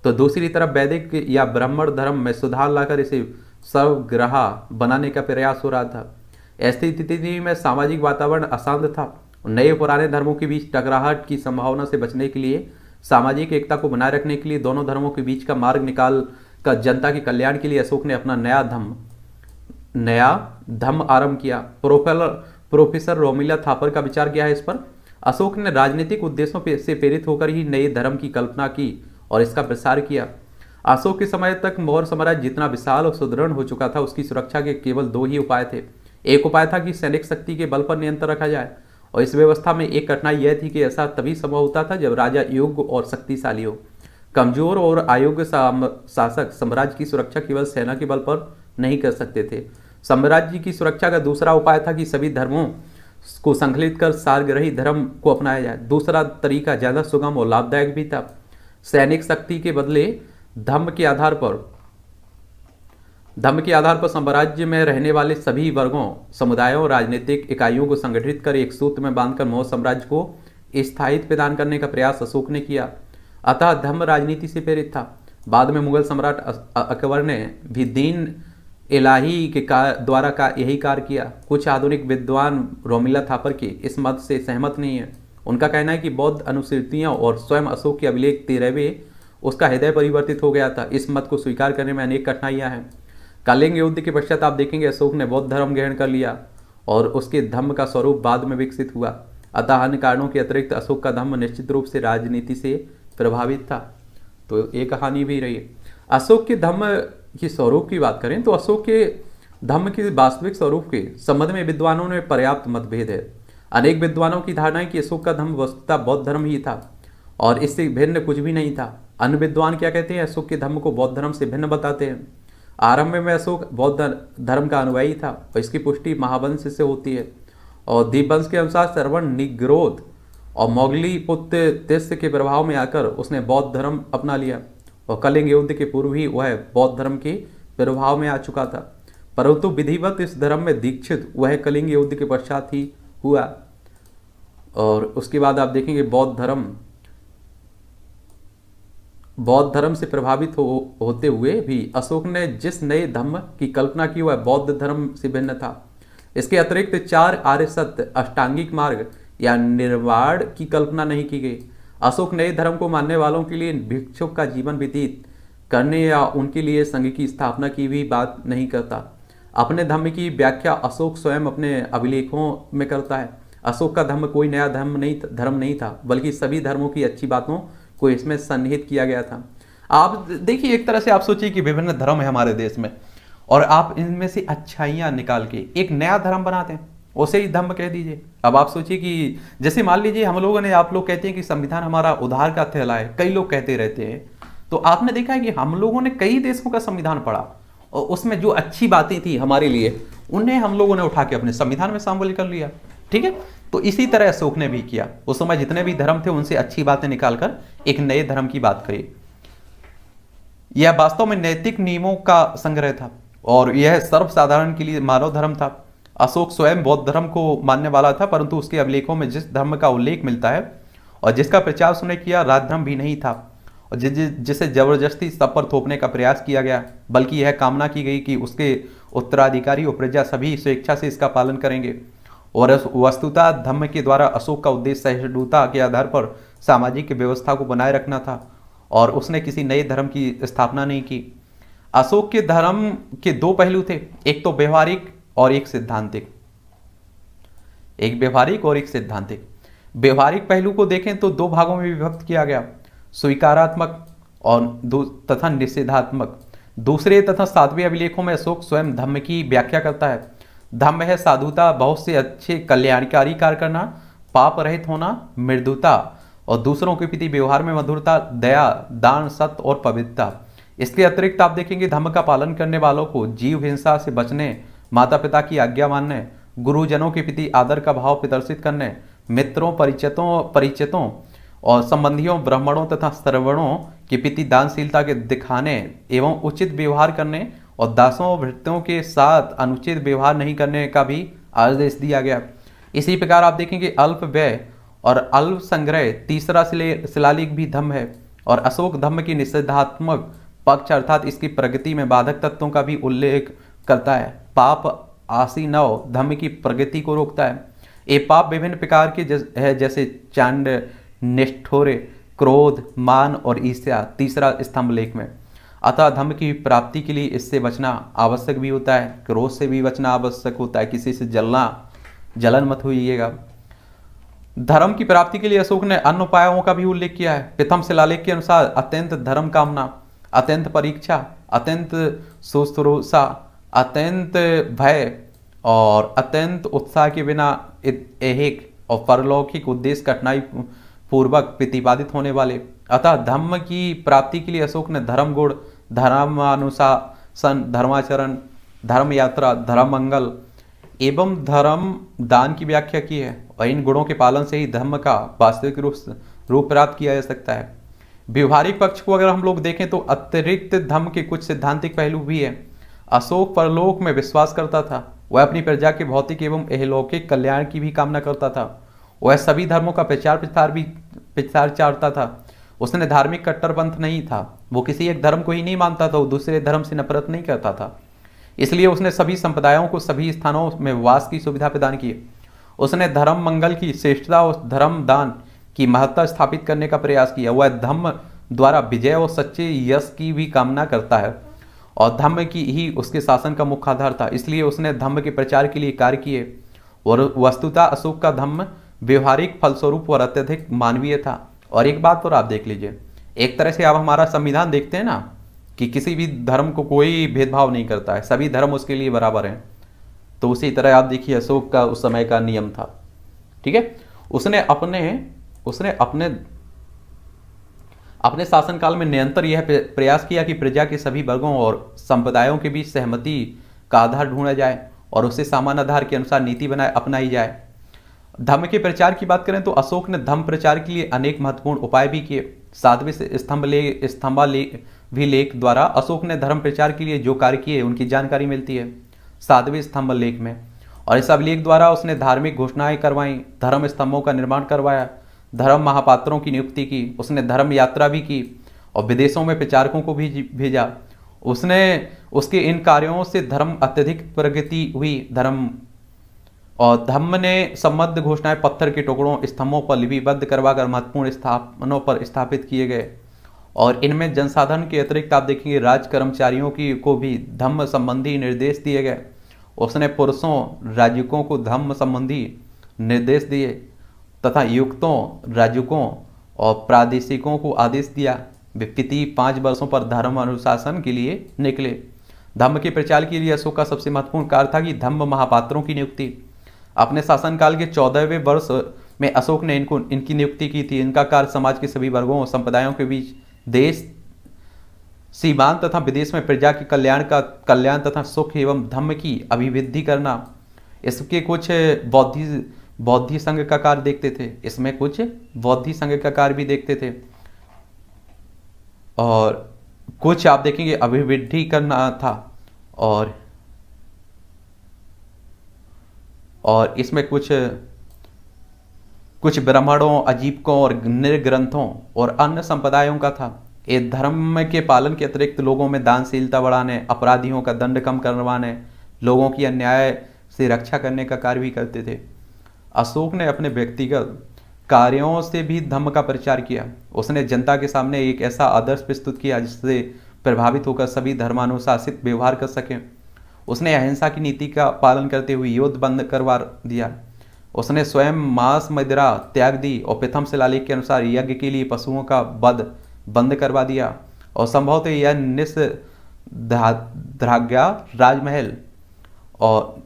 तो दूसरी तरफ़ वैदिक या ब्राह्मण धर्म में सुधार लाकर इसे सर्वग्रह बनाने का प्रयास हो रहा था। ऐसी स्थिति में सामाजिक वातावरण अशांत था नए पुराने धर्मों के बीच टकराहट की संभावना से बचने के लिए, सामाजिक एकता को बनाए रखने के लिए दोनों धर्मों के बीच का मार्ग निकाल कर जनता के कल्याण के लिए अशोक ने अपना नया धर्म नया धर्म आरंभ किया। प्रोफेसर प्रोफेसर रोमिला थापर का विचार किया है इस पर? अशोक ने राजनीतिक उद्देश्यों से प्रेरित होकर ही नए धर्म की कल्पना की और इसका प्रसार किया। अशोक के समय तक मौर्य साम्राज्य जितना विशाल और सुदृढ़ हो चुका था, उसकी सुरक्षा के केवल दो ही उपाय थे। एक उपाय था कि सैनिक शक्ति के बल पर नियंत्रण रखा जाए और इस व्यवस्था में एक कठिनाई यह थी कि ऐसा तभी संभव होता था जब राजा योग्य और शक्तिशाली हो। कमज़ोर और अयोग्य शासक साम्राज्य की सुरक्षा केवल सेना के बल पर नहीं कर सकते थे। साम्राज्य की सुरक्षा का दूसरा उपाय था कि सभी धर्मों को संकलित कर सारग्रही धर्म को अपनाया जाए। दूसरा तरीका ज़्यादा सुगम और लाभदायक भी था। सैनिक शक्ति के बदले धर्म के आधार पर, धर्म के आधार पर साम्राज्य में रहने वाले सभी वर्गों, समुदायों राजनीतिक इकाइयों को संगठित कर एक सूत्र में बांधकर मौर्य साम्राज्य को स्थायित्व प्रदान करने का प्रयास अशोक ने किया। अतः धर्म राजनीति से प्रेरित था। बाद में मुगल सम्राट अकबर ने भी दीन इलाही के द्वारा का यही कार्य किया। कुछ आधुनिक विद्वान रोमिला थापर के इस मत से सहमत नहीं है। उनका कहना है कि बौद्ध अनुसूतियाँ और स्वयं अशोक के अभिलेख तेरहवे उसका हृदय परिवर्तित हो गया था। इस मत को स्वीकार करने में अनेक कठिनाइयाँ हैं। कलिंग युद्ध के पश्चात आप देखेंगे अशोक ने बौद्ध धर्म ग्रहण कर लिया और उसके धर्म का स्वरूप बाद में विकसित हुआ। अतः अन्य कारणों के अतिरिक्त अशोक का धर्म निश्चित रूप से राजनीति से प्रभावित था। तो ये कहानी भी रही। अशोक के धर्म की स्वरूप की बात करें तो अशोक के धर्म के वास्तविक स्वरूप के संबंध में विद्वानों में पर्याप्त मतभेद है। अनेक विद्वानों की धारणा है कि अशोक का धर्म वस्तुता बौद्ध धर्म ही था और इससे भिन्न कुछ भी नहीं था। अन्य विद्वान क्या कहते हैं, अशोक के धर्म को बौद्ध धर्म से भिन्न बताते हैं। आरंभ में अशोक बौद्ध धर्म का अनुयायी था और इसकी पुष्टि महावंश से होती है और दीपवंश के अनुसार श्रवण, निग्रोध और मोगली पुत्र तिस्य के प्रभाव में आकर उसने बौद्ध धर्म अपना लिया। और कलिंग युद्ध के पूर्व ही वह बौद्ध धर्म के प्रभाव में आ चुका था। परंतु विधिवत इस धर्म में दीक्षित वह कलिंग युद्ध के पश्चात ही हुआ। और उसके बाद आप देखेंगे बौद्ध धर्म बौद्ध धर्म से प्रभावित हो, होते हुए भी अशोक ने जिस नए धर्म की कल्पना की वह बौद्ध धर्म से भिन्न था। इसके अतिरिक्त चार आर्य सत्य अष्टांगिक मार्ग या निर्वाण की कल्पना नहीं की गई। अशोक नए धर्म को मानने वालों के लिए भिक्षुक का जीवन व्यतीत करने या उनके लिए संघ की स्थापना की भी बात नहीं करता। अपने धर्म की व्याख्या अशोक स्वयं अपने अभिलेखों में करता है। अशोक का धर्म कोई नया धर्म नहीं धर्म नहीं था, बल्कि सभी धर्मों की अच्छी बातों को इसमें सन्निहित किया गया था। आप देखिए, एक तरह से आप सोचिए कि विभिन्न धर्म है हमारे देश में, और आप इनमें से अच्छाइयाँ निकाल के एक नया धर्म बनाते हैं। उसे ही धर्म कह दीजिए। अब आप सोचिए कि जैसे मान लीजिए हम लोगों ने, आप लोग कहते हैं कि संविधान हमारा उधार का थैला है कई लोग कहते रहते हैं। तो आपने देखा है कि हम लोगों ने कई देशों का संविधान पढ़ा और उसमें जो अच्छी बातें थी हमारे लिए, उन्हें हम लोगों ने उठा के अपने संविधान में शामिल कर लिया। ठीक है? तो इसी तरह अशोक ने भी किया। उस समय जितने भी धर्म थे, उनसे अच्छी बातें निकालकर एक नए धर्म की बात करी। यह वास्तव में नैतिक नियमों का संग्रह था और यह सर्वसाधारण के लिए मानव धर्म था। अशोक स्वयं बौद्ध धर्म को मानने वाला था परंतु उसके अभिलेखों में जिस धर्म का उल्लेख मिलता है और जिसका प्रचार उसने किया राजधर्म भी नहीं था। और जि, जिसे ज़बरदस्ती सब पर थोपने का प्रयास किया गया बल्कि यह कामना की गई कि उसके उत्तराधिकारी और प्रजा सभी स्वेच्छा से इसका पालन करेंगे। और वस्तुता धम्म के द्वारा अशोक का उद्देश्य सहिष्णुता के आधार पर सामाजिक व्यवस्था को बनाए रखना था और उसने किसी नए धर्म की स्थापना नहीं की। अशोक के धर्म के दो पहलू थे। एक तो व्यवहारिक और एक सिद्धांतिक। एक व्यवहारिक और एक सिद्धांतिक। व्यवहारिक पहलू को देखें तो दो भागों में विभक्त किया गया। स्वीकारात्मक और तथा निषेधात्मक। दूसरे तथा सातवें अभिलेखों में अशोक स्वयं धर्म की व्याख्या करता है। धम्म है साधुता, बहुत से अच्छे कल्याणकारी कार्य करना पाप रहित होना, मृदुता और दूसरों के प्रति व्यवहार में मधुरता, दया, दान, सत्य और पवित्रता। इसके अतिरिक्त आप देखेंगे धर्म का पालन करने वालों को जीव हिंसा से बचने माता पिता की आज्ञा मानने, गुरुजनों के प्रति आदर का भाव प्रदर्शित करने, मित्रों, परिचितों परिचितों और संबंधियों, ब्राह्मणों तथा श्रवणों के प्रति दानशीलता के दिखाने एवं उचित व्यवहार करने और दासों भृत्यों के साथ अनुचित व्यवहार नहीं करने का भी आदेश दिया गया। इसी प्रकार आप देखेंगे अल्प व्यय और अल्प संग्रह तीसरा शिलालेख भी धम्म है और अशोक धम्म की निषेधात्मक पक्ष अर्थात इसकी प्रगति में बाधक तत्वों का भी उल्लेख करता है। पाप आसी नव धम्म की प्रगति को रोकता है। ये पाप विभिन्न प्रकार के है, जैसे चांड, निष्ठोरे, क्रोध, मान और ईर्ष्या, तीसरा स्तंभ लेख में। अतः धर्म की प्राप्ति के लिए इससे बचना आवश्यक भी होता है, क्रोध से भी बचना आवश्यक होता है, किसी से जलना, जलन मत होइएगा। धर्म की प्राप्ति के लिए अशोक ने अन्य उपायों का भी उल्लेख किया है। प्रथम शिलालेख के अनुसार अत्यंत धर्म कामना, अत्यंत परीक्षा, अत्यंत सुश्रूषा अत्यंत भय और अत्यंत उत्साह के बिना एक और परलौकिक उद्देश्य कठिनाई पूर्वक प्रतिपादित होने वाले। अतः धर्म की प्राप्ति के लिए अशोक ने धर्म गुण, धर्मानुशासन, धर्माचरण, धर्म यात्रा, धर्म मंगल एवं धर्म दान की व्याख्या की है। और इन गुणों के पालन से ही धर्म का वास्तविक रूप रूप प्राप्त किया जा सकता है। व्यवहारिक पक्ष को अगर हम लोग देखें तो अतिरिक्त धर्म के कुछ सिद्धांतिक पहलू भी है। अशोक परलोक में विश्वास करता था। वह अपनी प्रजा के भौतिक एवं एहलौकिक कल्याण की भी कामना करता था। वह सभी धर्मों का प्रचार प्रसार भी, प्रचार चाहता था। उसने धार्मिक कट्टरपंथ नहीं था। वो किसी एक धर्म को ही नहीं मानता था, वो दूसरे धर्म से नफरत नहीं करता था। इसलिए उसने सभी संप्रदायों को सभी स्थानों में वास की सुविधा प्रदान की। उसने धर्म मंगल की श्रेष्ठता और धर्म दान की महत्ता स्थापित करने का प्रयास किया। वह धर्म द्वारा विजय और सच्चे यश की भी कामना करता है। और धम्म की ही उसके शासन का मुख्य आधार था। इसलिए उसने धम्म के प्रचार के लिए कार्य किए। और वस्तुता अशोक का धम्म व्यवहारिक फलस्वरूप और अत्यधिक मानवीय था। और एक बात और आप देख लीजिए। एक तरह से आप हमारा संविधान देखते हैं ना, कि किसी भी धर्म को कोई भेदभाव नहीं करता है। सभी धर्म उसके लिए बराबर हैं। तो उसी तरह आप देखिए, अशोक का उस समय का नियम था। ठीक है? उसने अपने उसने अपने अपने शासनकाल में निरंतर यह प्रयास किया कि प्रजा के सभी वर्गों और संप्रदायों के बीच सहमति का आधार ढूंढा जाए और उसे सामान्य आधार के अनुसार नीति बनाए, अपनाई जाए। धर्म के प्रचार की बात करें तो अशोक ने धर्म प्रचार के लिए अनेक महत्वपूर्ण उपाय भी किए। सातवें स्तंभ ले, स्तंभा ले, भी लेख द्वारा अशोक ने धर्म प्रचार के लिए जो कार्य किए उनकी जानकारी मिलती है। सातवें स्तंभ लेख में और इस अभिलेख द्वारा उसने धार्मिक घोषणाएँ करवाई, धर्म स्तंभों का निर्माण करवाया। धर्म महापात्रों की नियुक्ति की, उसने धर्म यात्रा भी की और विदेशों में प्रचारकों को भी भेजा। उसने, उसके इन कार्यों से धर्म अत्यधिक प्रगति हुई, धर्म। और धम्म ने संबद्ध घोषणाएँ पत्थर के टुकड़ों, स्तंभों पर लिपिबद्ध करवाकर महत्वपूर्ण स्थापनों पर स्थापित किए गए। और इनमें जनसाधन के अतिरिक्त आप देखेंगे, राज कर्मचारियों की, को भी धम्म संबंधी निर्देश दिए गए। उसने पुरुषों, राजकों को धम्म संबंधी निर्देश दिए। तथा युक्तों राजकों और प्रादेशिकों को आदेश दिया। विपति पाँच वर्षों पर धर्म अनुशासन के लिए निकले। धम्म के प्रचार के लिए अशोक का सबसे महत्वपूर्ण कार्य था कि धम्म महापात्रों की नियुक्ति। अपने शासनकाल के चौदहवें वर्ष में अशोक ने इनको, इनकी नियुक्ति की थी। इनका कार्य समाज के सभी वर्गों और संप्रदायों के बीच देश, सीमांत तथा विदेश में प्रजा के कल्याण का, कल्याण तथा सुख एवं धम्म की अभिवृद्धि करना। इसके कुछ बौद्धि बौद्धि संघ का कार्य देखते थे। इसमें कुछ बौद्धि संघ का कार्य भी देखते थे। और कुछ आप देखेंगे, अभिवृद्धि करना था। और और इसमें कुछ कुछ ब्राह्मणों अजीबकों और निर्ग्रंथों और अन्य संप्रदायों का था। ये धर्म के पालन के अतिरिक्त लोगों में दानशीलता बढ़ाने, अपराधियों का दंड कम करवाने, लोगों की अन्याय से रक्षा करने का कार्य भी करते थे। अशोक ने अपने व्यक्तिगत कार्यों से भी धर्म का प्रचार किया। उसने जनता के सामने एक ऐसा आदर्श प्रस्तुत किया जिससे प्रभावित होकर सभी धर्मानुशासित व्यवहार कर सकें। उसने अहिंसा की नीति का पालन करते हुए युद्ध बंद करवा दिया। उसने स्वयं मांस, मदिरा त्याग दी और प्रथम शिलालेख के अनुसार यज्ञ के लिए पशुओं का वध बंद करवा दिया और संभवतः यह निस राजमहल और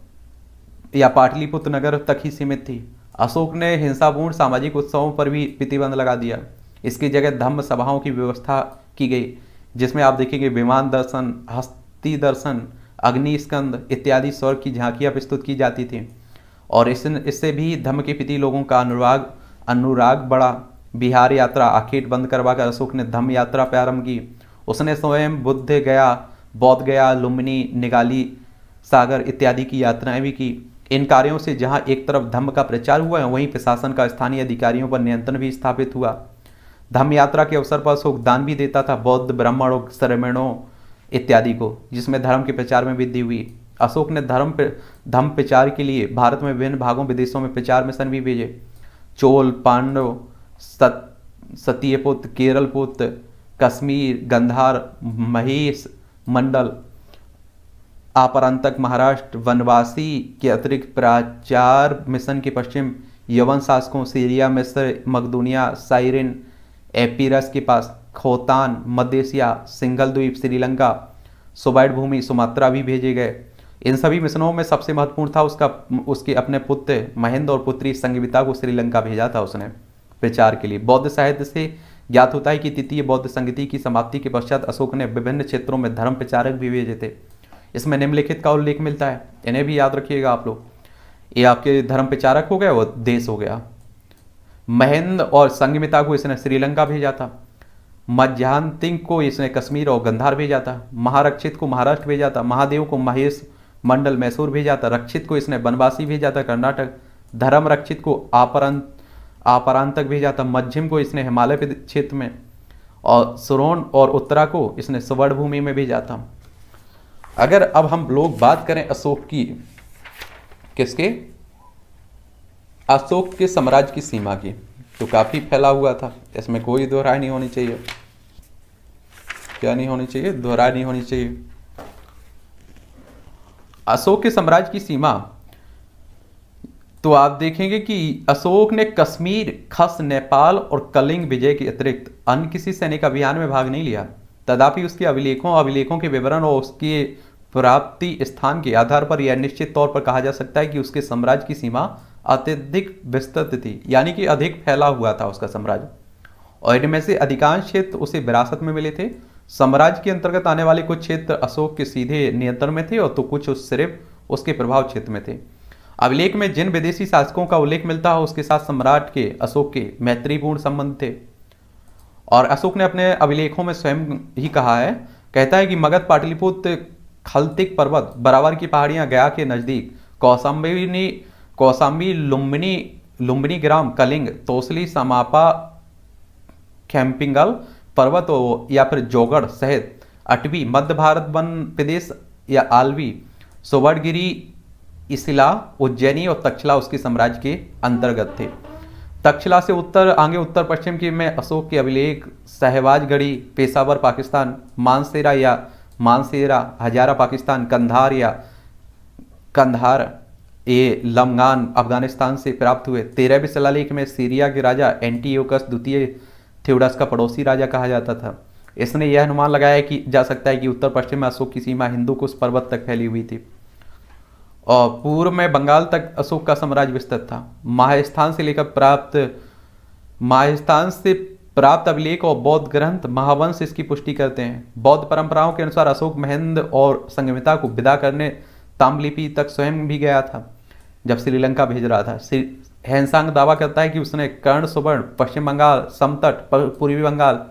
या पाटलिपुत्र नगर तक ही सीमित थी। अशोक ने हिंसापूर्ण सामाजिक उत्सवों पर भी प्रतिबंध लगा दिया। इसकी जगह धम्म सभाओं की व्यवस्था की गई, जिसमें आप देखेंगे विमान दर्शन, हस्ती दर्शन अग्नि स्कंद इत्यादि स्वर्ग की झांकियाँ प्रस्तुत की जाती थी। और इस, इससे भी धम्म के प्रति लोगों का अनुराग अनुराग बढ़ा। बिहार यात्रा आखेट बंद करवाकर अशोक ने धम्म यात्रा प्रारंभ की। उसने स्वयं बुद्ध गया, बौद्ध गया, लुम्बिनी, निगाली सागर इत्यादि की यात्राएँ भी की। इन कार्यों से जहाँ एक तरफ़ धम्म का प्रचार हुआ है, वहीं प्रशासन का स्थानीय अधिकारियों पर नियंत्रण भी स्थापित हुआ। धम्म यात्रा के अवसर पर अशोक दान भी देता था बौद्ध, ब्राह्मणों श्रमणों इत्यादि को, जिसमें धर्म के प्रचार में वृद्धि हुई। अशोक ने धर्म धम्म प्रचार के लिए भारत में विभिन्न भागों, विदेशों में प्रचार मिशन भी भेजे। चोल, पांडव, सत सत्यपुत्र केरलपुत्र कश्मीर, गंधार, महेश मंडल आपरांतक महाराष्ट्र वनवासी के अतिरिक्त प्राचार मिशन के पश्चिम यवन शासकों, सीरिया, मिस्र, मकदूनिया, साइरिन, एपीरस के पास खोतान, मध्य सिंगल द्वीप, श्रीलंका सुबैट भूमि, सुमात्रा भी भेजे गए। इन सभी मिशनों में सबसे महत्वपूर्ण था उसका, उसके अपने पुत्र महेंद्र और पुत्री संगीता को श्रीलंका भेजा था उसने प्रचार के लिए। बौद्ध साहित्य से ज्ञात होता है कि तृतीय बौद्ध संगति की समाप्ति के पश्चात अशोक ने विभिन्न क्षेत्रों में धर्म प्रचारक भी भेजे थे। इसमें निम्नलिखित का उल्लेख मिलता है। इन्हें भी याद रखिएगा आप लोग। ये आपके धर्म प्रचारक हो गया, वो देश हो गया। महेंद्र और संगमिता को इसने श्रीलंका भेजा था। मध्यांतिंग को इसने कश्मीर और गंधार भेजा था। महारक्षित को महाराष्ट्र भेजा था। महादेव को महेश मंडल मैसूर भेजा था। रक्षित को इसने बनवासी भेजा था, कर्नाटक। धर्म रक्षित को आपरंत आपरान तक भेजा था। मध्यम को इसने हिमालय क्षेत्र में और सुरोन और उत्तरा को इसने स्वर्ण भूमि में भेजा था। अगर अब हम लोग बात करें अशोक की, किसके? अशोक के साम्राज्य की सीमा की तो काफ़ी फैला हुआ था। इसमें कोई दोहराई नहीं होनी चाहिए। क्या नहीं होनी चाहिए? दोहराई नहीं होनी चाहिए। अशोक के साम्राज्य की सीमा तो आप देखेंगे कि अशोक ने कश्मीर, खस, नेपाल और कलिंग विजय के अतिरिक्त अन्य किसी सैनिक अभियान में भाग नहीं लिया। तथापि उसके अभिलेखों अभिलेखों के विवरण और उसके प्राप्ति स्थान के आधार पर यह निश्चित तौर पर कहा जा सकता है कि उसके साम्राज्य की सीमा अत्यधिक विस्तृत थी, यानी कि अधिक फैला हुआ था उसका साम्राज्य। और इनमें से अधिकांश क्षेत्र उसे विरासत में मिले थे। साम्राज्य के अंतर्गत आने वाले कुछ क्षेत्र अशोक के सीधे नियंत्रण में थे और तो कुछ उस सिर्फ़ उसके प्रभाव क्षेत्र में थे। अभिलेख में जिन विदेशी शासकों का उल्लेख मिलता है, उसके साथ सम्राट के अशोक के मैत्रीपूर्ण संबंध थे। और अशोक ने अपने अभिलेखों में स्वयं ही कहा है, कहता है कि मगध पाटलिपुत्र खलतिक पर्वत बराबर की पहाड़ियाँ गया के नज़दीक, कौसाम्बिनी, कौसाम्बी, लुम्बिनी लुम्बिनी ग्राम, कलिंग, तोसली, समापा कैंपिंगल पर्वत या फिर जोगढ़ सहित अटवी, मध्य भारत वन प्रदेश या आलवी, सुवर्णगिरी, इसिला, उज्जैनी और तक्षला उसके साम्राज्य के अंतर्गत थे। तक्षला से उत्तर, आगे उत्तर, पश्चिम की में अशोक के अभिलेख, सहवाजगढ़ी, पेशावर, पाकिस्तान, मानसेरा या मानसेरा, हजारा पाकिस्तान कंधार या कंधार ये लमगान, अफ़गानिस्तान से प्राप्त हुए। तेरहवें शिलालेख में सीरिया के राजा एंटीयोकस द्वितीय थ्योडस का पड़ोसी राजा कहा जाता था। इसने यह अनुमान लगाया कि, जा सकता है कि उत्तर, पश्चिम में अशोक की सीमा हिंदू कुश पर्वत तक फैली हुई थी। और पूर्व में बंगाल तक अशोक का साम्राज्य विस्तृत था। महास्थान से लेकर प्राप्त महास्थान से प्राप्त अभिलेख और बौद्ध ग्रंथ महावंश इसकी पुष्टि करते हैं। बौद्ध परंपराओं के अनुसार अशोक महेंद्र और संगमिता को विदा करने ताम्रलिपि तक स्वयं भी गया था, जब श्रीलंका भेज रहा था। हैंसांग दावा करता है कि उसने कर्ण, सुवर्ण, पश्चिम बंगाल, समतट पूर्वी बंगाल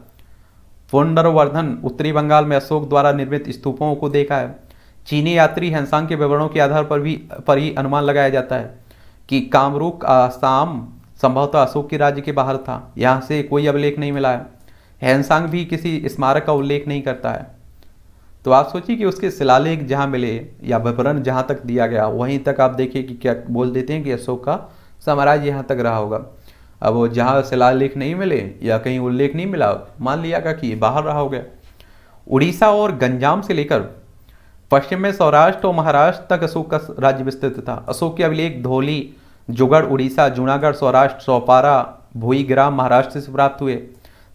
पुंडरवर्धन उत्तरी बंगाल में अशोक द्वारा निर्मित स्तूपों को देखा है। चीनी यात्री हैंसांग के विवरणों के आधार पर भी, पर ही अनुमान लगाया जाता है कि कामरूप, आसाम संभवतः अशोक के राज्य के बाहर था। यहाँ से कोई अभिलेख नहीं मिला है। हैंसांग भी किसी स्मारक का उल्लेख नहीं करता है। तो आप सोचिए कि उसके शिलालेख जहाँ मिले या विवरण जहाँ तक दिया गया, वहीं तक आप देखिए कि क्या बोल देते हैं कि अशोक का साम्राज्य यहाँ तक रहा होगा। अब वो जहाँ शिलालेख नहीं मिले या कहीं उल्लेख नहीं मिला, मान लिया का कि बाहर रहा हो गया। उड़ीसा और गंजाम से लेकर पश्चिम में सौराष्ट्र और महाराष्ट्र तक अशोक का राज्य विस्तृत था। अशोक के अभिलेख, धोली जुगड़, उड़ीसा, जूनागढ़, सौराष्ट्र सोपारा भूईग्राम महाराष्ट्र से प्राप्त हुए।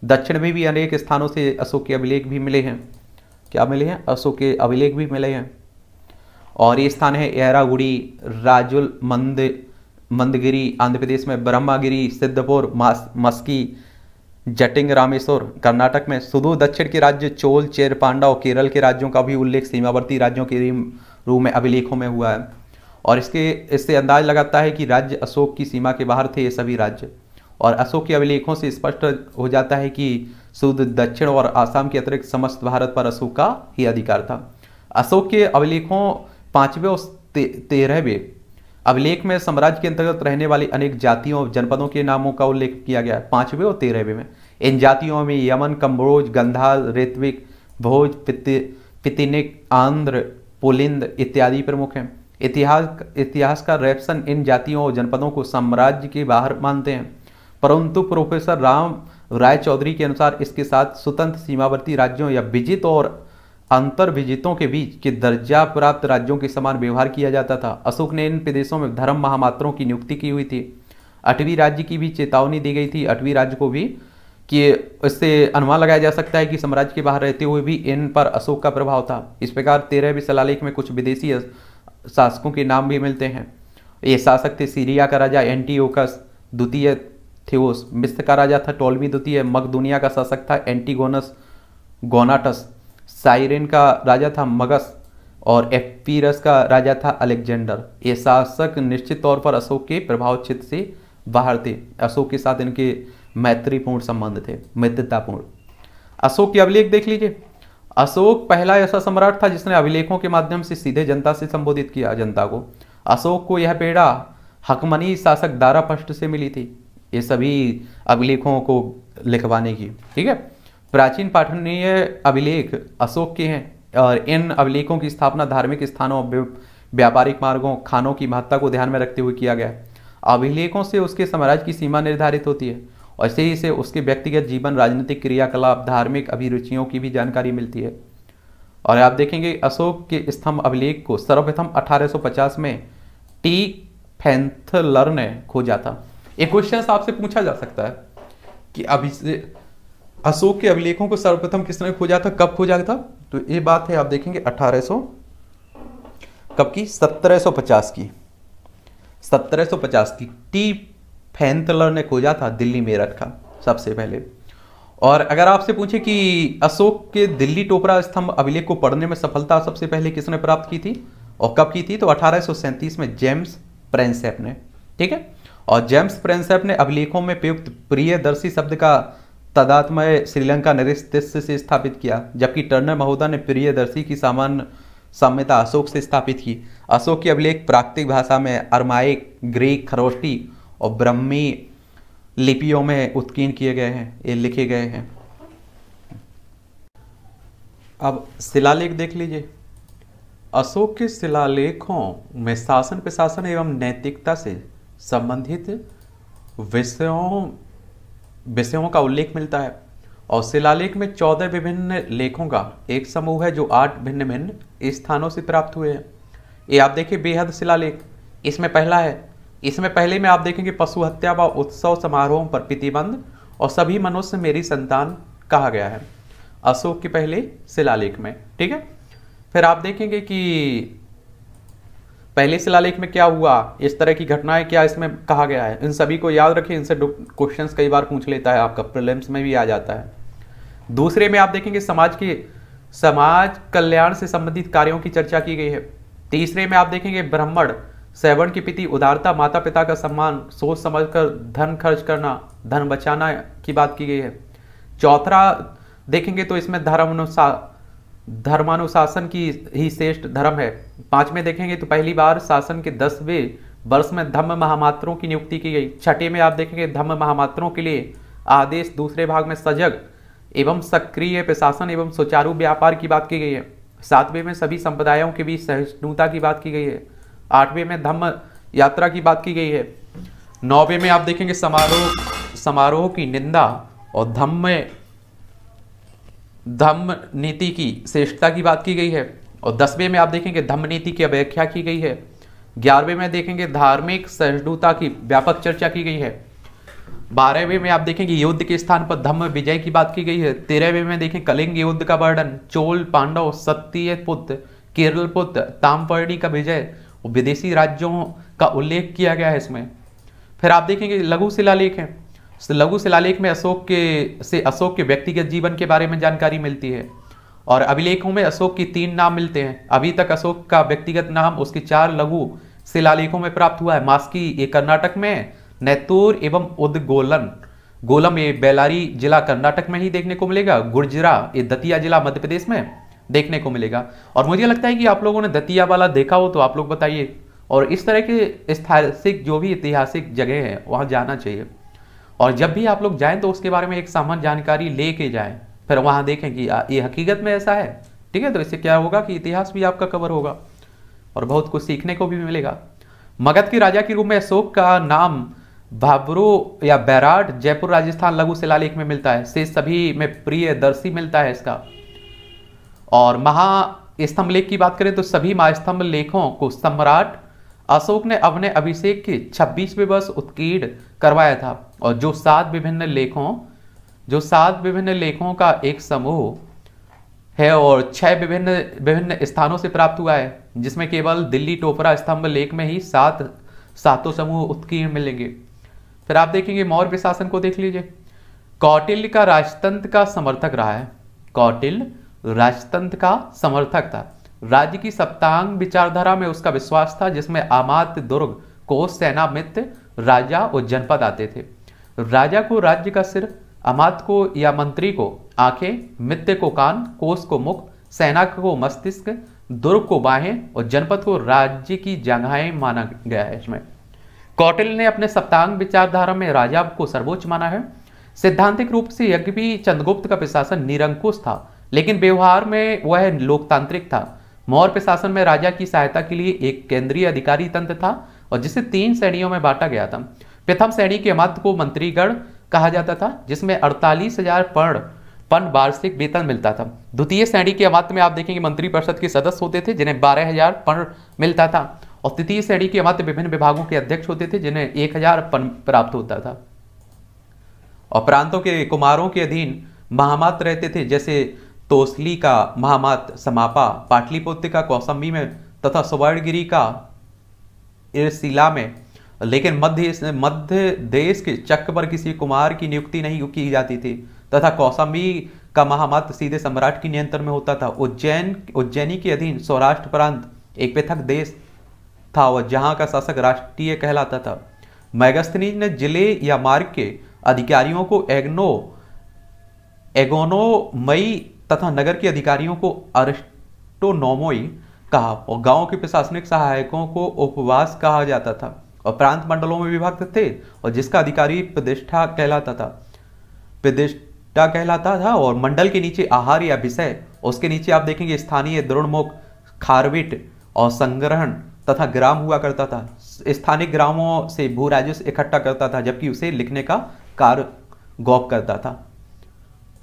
दक्षिण में भी अनेक स्थानों से अशोक के अभिलेख भी मिले हैं। क्या मिले हैं? अशोक के अभिलेख भी मिले हैं। और ये स्थान है एरागुड़ी राजुल, मंद, मंदगिरी, आंध्र प्रदेश में ब्रह्मागिरी, सिद्धपुर मस्की, जटिंग, रामेश्वर, कर्नाटक में सुदूर दक्षिण के राज्य चोल, चेर पांडा और केरल के राज्यों का भी उल्लेख, सीमावर्ती राज्यों के रूप में अभिलेखों में हुआ है। और इसके, इससे अंदाज लगाता है कि राज्य अशोक की सीमा के बाहर थे ये सभी राज्य। और अशोक के अभिलेखों से स्पष्ट हो जाता है कि शुद्ध दक्षिण और आसाम के अतिरिक्त समस्त भारत पर अशोक का ही अधिकार था। अशोक के अभिलेखों पाँचवें और तेरहवें अभिलेख में साम्राज्य के अंतर्गत रहने वाली अनेक जातियों और जनपदों के नामों का उल्लेख किया गया है पाँचवें और तेरहवें में। इन जातियों में यमन, कम्बोज गंधाल रेतविक भोज पितिनिक आंध्र, पुलिंद इत्यादि प्रमुख हैं। इतिहास, इतिहासकार रेप्सन इन जातियों और जनपदों को साम्राज्य के बाहर मानते हैं। परंतु प्रोफेसर राम राय चौधरी के अनुसार इसके साथ स्वतंत्र सीमावर्ती राज्यों या विजित और अंतर विजितों के बीच के दर्जा प्राप्त राज्यों के समान व्यवहार किया जाता था। अशोक ने इन प्रदेशों में धर्म महामात्रों की नियुक्ति की हुई थी। अठवीं राज्य की भी चेतावनी दी गई थी। अठवीं राज्य को भी कि इससे अनुमान लगाया जा सकता है कि साम्राज्य के बाहर रहते हुए भी इन पर अशोक का प्रभाव था। इस प्रकार तेरहवीं शिलालेख में कुछ विदेशी शासकों के नाम भी मिलते हैं। ये शासक थे सीरिया का राजा एंटीओकस, द्वितीय थियोस मिस्र का राजा था टोलमी द्वितीय, मकदुनिया का शासक था एंटीगोनस, गोनाटस। साइरेन का राजा था मगस और एपीरस का राजा था अलेक्जेंडर। ये शासक निश्चित तौर पर अशोक के प्रभाव क्षेत्र से बाहर थे। अशोक के साथ इनके मैत्रीपूर्ण संबंध थे, मित्रतापूर्ण। अशोक के अभिलेख देख लीजिए। अशोक पहला ऐसा सम्राट था जिसने अभिलेखों के माध्यम से सीधे जनता से संबोधित किया, जनता को। अशोक को यह पेड़ा हकमनी शासक दारा पष्ट से मिली थी, ये सभी अभिलेखों को लिखवाने की, ठीक है? प्राचीन पाठनीय अभिलेख अशोक के हैं और इन अभिलेखों की स्थापना धार्मिक स्थानों व्यापारिक मार्गों, खानों की महत्ता को ध्यान में रखते हुए किया गया। अभिलेखों से उसके साम्राज्य की सीमा निर्धारित होती है। इसे ही से उसके व्यक्तिगत जीवन, राजनीतिक क्रियाकलाप, धार्मिक अभिरुचियों की भी जानकारी मिलती है। और आप देखेंगे अशोक के स्तंभ अभिलेख को, सर्वप्रथम 1850 में टी. फैंथलर ने खोजा था। एक क्वेश्चन आपसे पूछा जा सकता है कि अभी अशोक के अभिलेखों को सर्वप्रथम किसने खोजा था, कब खोजा था? तो ये बात है, आप देखेंगे 1800 कब की? 1750 की। 1750 की। टी. फैंथलर ने खोजा था दिल्ली मेरठ का सबसे पहले। और अगर आपसे पूछे कि अशोक के दिल्ली टोपरा स्तंभ अभिलेख को पढ़ने में सफलता सबसे पहले किसने प्राप्त की थी और कब की थी तो अठारह सौ सैंतीस में जेम्स प्रेंसेप ने, ठीक है? और जेम्स प्रेंसेप ने अभिलेखों में प्रयुक्त प्रियदर्शी शब्द का तदात्मय श्रीलंका नृत्य से स्थापित किया, जबकि टर्नर महोदय ने प्रियदर्शी की सामान्य साम्यता अशोक से स्थापित की। अशोक की अभिलेख प्राकृतिक भाषा में अरमाइक ग्रीक खरोष्टी और ब्रह्मी लिपियों में उत्कीर्ण किए गए हैं, ये लिखे गए हैं। अब शिलालेख देख लीजिए। अशोक के शिलालेखों में शासन, प्रशासन एवं नैतिकता से संबंधित विषयों विषयों का उल्लेख मिलता है। और शिलालेख में चौदह विभिन्न लेखों का एक समूह है, जो आठ भिन्न भिन्न स्थानों से प्राप्त हुए हैं। ये आप देखिए, बेहद शिलालेख। इसमें पहला है इसमें पहले में आप देखेंगे पशु हत्या व उत्सव समारोह पर प्रतिबंध और सभी मनुष्य मेरी संतान कहा गया है। अशोक के पहले, शिलालेख में, ठीक है? फिर आप देखेंगे कि पहले शिलालेख में क्या हुआ, इस तरह की घटनाएँ क्या इसमें कहा गया है? इन सभी को याद रखें, इनसे क्वेश्चंस कई बार पूछ लेता है आपका प्रिलिम्स में भी आ जाता है। दूसरे में आप देखेंगे समाज के, समाज कल्याण से संबंधित कार्यों की चर्चा की गई है। तीसरे में आप देखेंगे ब्राह्मण सैवण की पिति, उदारता माता पिता का सम्मान, सोच समझकर, धन खर्च करना, धन बचाना की बात की गई है। चौथा देखेंगे तो इसमें धर्म अनुसार धर्मानुशासन की ही श्रेष्ठ धर्म है। पाँचवें देखेंगे तो पहली बार शासन के दसवें वर्ष में धम्म महामात्रों की नियुक्ति की गई। छठे में आप देखेंगे धम्म महामात्रों के लिए आदेश, दूसरे भाग में सजग एवं सक्रिय प्रशासन एवं सुचारू व्यापार की बात की गई है। सातवें में सभी संप्रदायों के बीच सहिष्णुता की बात की गई है। आठवें में धम्म यात्रा की बात की गई है। नौवें में आप देखेंगे समारोह समारोह की निंदा और धम्म धम्म नीति की श्रेष्ठता की बात की गई है। और दसवें में आप देखेंगे धम्म नीति की व्याख्या की गई है। ग्यारहवें में देखेंगे धार्मिक सहिष्णुता की व्यापक चर्चा की गई है। बारहवें में आप देखेंगे युद्ध के स्थान पर धम्म विजय की बात की गई है। तेरहवें में देखें कलिंग युद्ध का वर्णन, चोल, पांडव, सत्य पुत्र, केरल पुत्र, तामपर्णी का विजय विदेशी राज्यों का उल्लेख किया गया है इसमें। फिर आप देखेंगे लघु शिलालेख है। लघु शिलालेख में अशोक के, से अशोक के व्यक्तिगत जीवन के बारे में जानकारी मिलती है और अभिलेखों में अशोक की तीन नाम मिलते हैं। अभी तक अशोक का व्यक्तिगत नाम उसके चार लघु शिलालेखों में प्राप्त हुआ है। मास्की ये कर्नाटक में, नैतूर एवं उदगोलन। गोलम ये बेलारी जिला कर्नाटक में ही देखने को मिलेगा। गुर्जरा ये दतिया जिला मध्य प्रदेश में। देखने को मिलेगा। और मुझे लगता है कि आप लोगों ने दतिया वाला देखा हो तो आप लोग बताइए। और इस तरह के ऐतिहासिक, जो भी ऐतिहासिक जगह है, वहाँ जाना चाहिए। और जब भी आप लोग जाएँ तो उसके बारे में एक सामान्य जानकारी लेके जाएँ। फिर वहाँ देखें कि ये हकीकत में ऐसा है? ठीक है तो इससे क्या होगा कि इतिहास भी आपका कवर होगा। और बहुत कुछ सीखने को भी मिलेगा। मगध के राजा के रूप में अशोक का नाम भाबरू या बैराट जयपुर, राजस्थान लघु शिलालेख में मिलता है। से सभी में प्रिय दर्शी मिलता है इसका। और महास्तंभ लेख की बात करें तो सभी महास्तंभ लेखों को सम्राट अशोक ने अपने अभिषेक के छब्बीसवें वर्ष उत्कीर्ण करवाया था। और जो सात विभिन्न लेखों, जो सात विभिन्न लेखों का एक समूह है और छह विभिन्न विभिन्न स्थानों से प्राप्त हुआ है, जिसमें केवल दिल्ली टोपरा स्तंभ लेख में ही सात, सातों समूह उत्कीर्ण मिलेंगे। फिर आप देखेंगे मौर्य प्रशासन को देख लीजिए। कौटिल्य का राजतंत्र का समर्थक रहा है। कौटिल्य राजतंत्र का समर्थक था। राज्य की सप्तांग विचारधारा में उसका विश्वास था, जिसमें आमात दुर्ग को सेना मित्र राजा और जनपद आते थे। राजा को राज्य का सिर अमात को या मंत्री को, आँखें, मित्र को कान, कोष को मुख, सेना को मस्तिष्क, दुर्ग को बाहें और जनपद को राज्य की जगहें माना गया है इसमें। कौटिल्य ने अपने सप्तांग विचारधारा में राजा को सर्वोच्च माना है। सिद्धांतिक रूप से यज्ञ भी चंद्रगुप्त का प्रशासन निरंकुश था। लेकिन व्यवहार में वह लोकतांत्रिक था। मौर्य प्रशासन में राजा की सहायता के लिए एक केंद्रीय अधिकारी तंत्र था और जिसे तीन श्रेणियों में बांटा गया था। प्रथम श्रेणी के मध्य को मंत्रीगण कहा जाता था, जिसमें अड़तालीस हज़ार पर्ण पन वार्षिक वेतन मिलता था। द्वितीय श्रेणी के अमात्य में आप देखेंगे मंत्री परिषद के सदस्य होते थे, जिन्हें बारह हज़ार पर्ण मिलता था। और तृतीय श्रेणी के अमात्य विभिन्न विभागों के अध्यक्ष होते थे, जिन्हें एक हज़ार पन प्राप्त होता था। और प्रांतों के कुमारों के अधीन महामात रहते थे, जैसे तोसली का महामात समापा, पाटलिपुत्र का कौसम्बी में तथा सुवर्णगिरी का इरसिला में। लेकिन मध्य मध्य देश के चक्र पर किसी कुमार की नियुक्ति नहीं की जाती थी तथा कौसम्बी का महामत सीधे सम्राट की नियंत्रण में होता था। उज्जैन, उज्जैनी के अधीन सौराष्ट्र प्रांत एक पृथक देश था और जहाँ का शासक राष्ट्रीय कहलाता था। मैगस्थनीज ने ज़िले या मार्ग के अधिकारियों को एग्नो, एगोनोमई तथा नगर के अधिकारियों को अरिस्टोनोमोई कहा और गाँव के प्रशासनिक सहायकों को उपवास कहा जाता था और प्रांत मंडलों में विभक्त थे और जिसका अधिकारी प्रतिष्ठा कहलाता था। प्रतिष्ठा कहलाता था और मंडल के नीचे आहार या विषय, उसके नीचे आप देखेंगे स्थानीय द्रोणमुख, खारविट और संग्रहण तथा ग्राम हुआ करता था। स्थानिक ग्रामों से भू राजस्व इकट्ठा करता था, जबकि उसे लिखने का कार्य गौप करता था।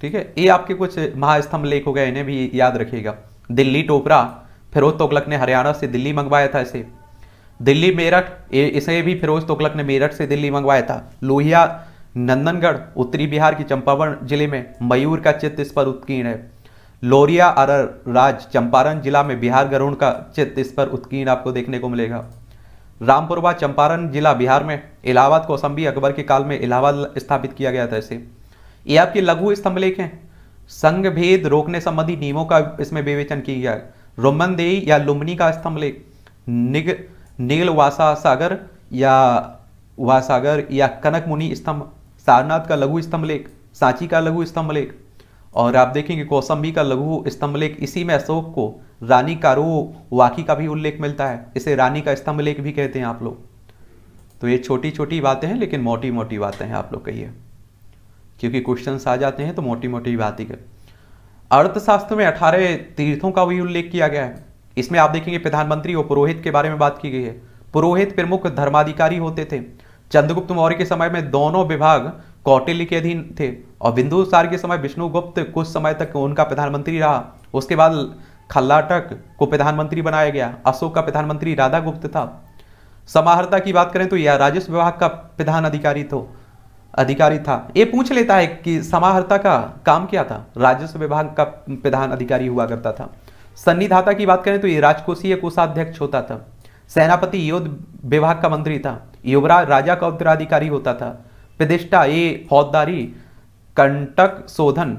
ठीक है? ये आपके कुछ महास्तंभ लेख हो गए, इन्हें भी याद रखिएगा। दिल्ली टोपरा फिरोज तुगलक ने हरियाणा से दिल्ली मंगवाया था इसे। दिल्ली मेरठ इसे भी फिरोज तुगलक ने मेरठ से दिल्ली मंगवाया था। लोहिया, नंदनगढ़, उत्तरी बिहार की चंपावण ज़िले में मयूर का चित्र इस पर उत्कीर्ण है। लोरिया अरर राज चंपारण जिला में बिहार गरुण का चित्र इस पर उत्कीर्ण आपको देखने को मिलेगा। रामपुरवा, चंपारण जिला बिहार में इलाहाबाद कौसम्बी अकबर के काल में इलाहाबाद स्थापित किया गया था इसे। ये आपके लघु स्तंभ लेख हैं। संघ भेद रोकने संबंधी नियमों का इसमें विवेचन किया गया देई या लुम्बनी का स्तंभ लेख। निग नील वासा सागर या वासागर या कनक मुनि स्तंभ। सारनाथ का लघु स्तंभ लेख, सांची का लघु स्तंभ लेख। और आप देखेंगे कौसम्बी का लघु स्तंभ लेख। इसी में अशोक को रानी कारो वाकी का भी उल्लेख मिलता है। इसे रानी का स्तंभ लेख भी कहते हैं आप लोग। तो ये छोटी छोटी बातें हैं, लेकिन मोटी मोटी बातें हैं, आप लोग कहिए। क्योंकि क्वेश्चन आ जाते हैं तो मोटी मोटी बात कर। अर्थशास्त्र में अठारह तीर्थों का भी उल्लेख किया गया है। इसमें आप देखेंगे प्रधानमंत्री और पुरोहित के बारे में बात की गई है। पुरोहित प्रमुख धर्माधिकारी होते थे। चंद्रगुप्त मौर्य के समय में दोनों विभाग कौटिल्य के अधीन थे और बिंदुसार के समय विष्णुगुप्त कुछ समय तक उनका प्रधानमंत्री रहा। उसके बाद खल्लाटक को प्रधानमंत्री बनाया गया। अशोक का प्रधानमंत्री राधा गुप्त था। समाहर्ता की बात करें तो यह राजस्व विभाग का प्रधान अधिकारी तो। अधिकारी था। ये पूछ लेता है कि समाहर्ता का काम क्या था? राजस्व विभाग का प्रधान अधिकारी हुआ करता था। सन्निधाता की बात करें तो ये राजकोषीय कोषाध्यक्ष होता था। सेनापति युद्ध विभाग का मंत्री था। युवराज राजा का उत्तराधिकारी होता था। प्रतिष्ठा ये फौजदारी, कंटक शोधन,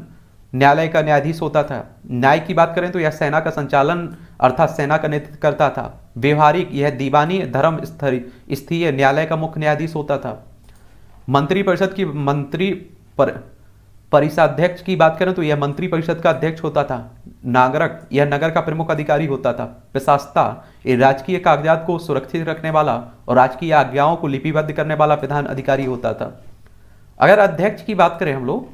न्यायालय का न्यायाधीश होता था। न्याय की बात करें तो यह सेना का संचालन अर्थात सेना का नेतृत्व करता था। व्यवहारिक यह दीवानी धर्म स्थीय न्यायालय का मुख्य न्यायाधीश होता था। मंत्री परिषद की मंत्री पर परिषाध्यक्ष की बात करें तो यह मंत्री परिषद का अध्यक्ष होता था, नागरक, यह नगर का प्रमुख अधिकारी होता था, प्रशासता, ये राजकीय कागजात को सुरक्षित रखने वाला और राजकीय आज्ञाओं को लिपिबद्ध करने वाला प्रधान अधिकारी होता था। अगर अध्यक्ष की बात करें हम लोग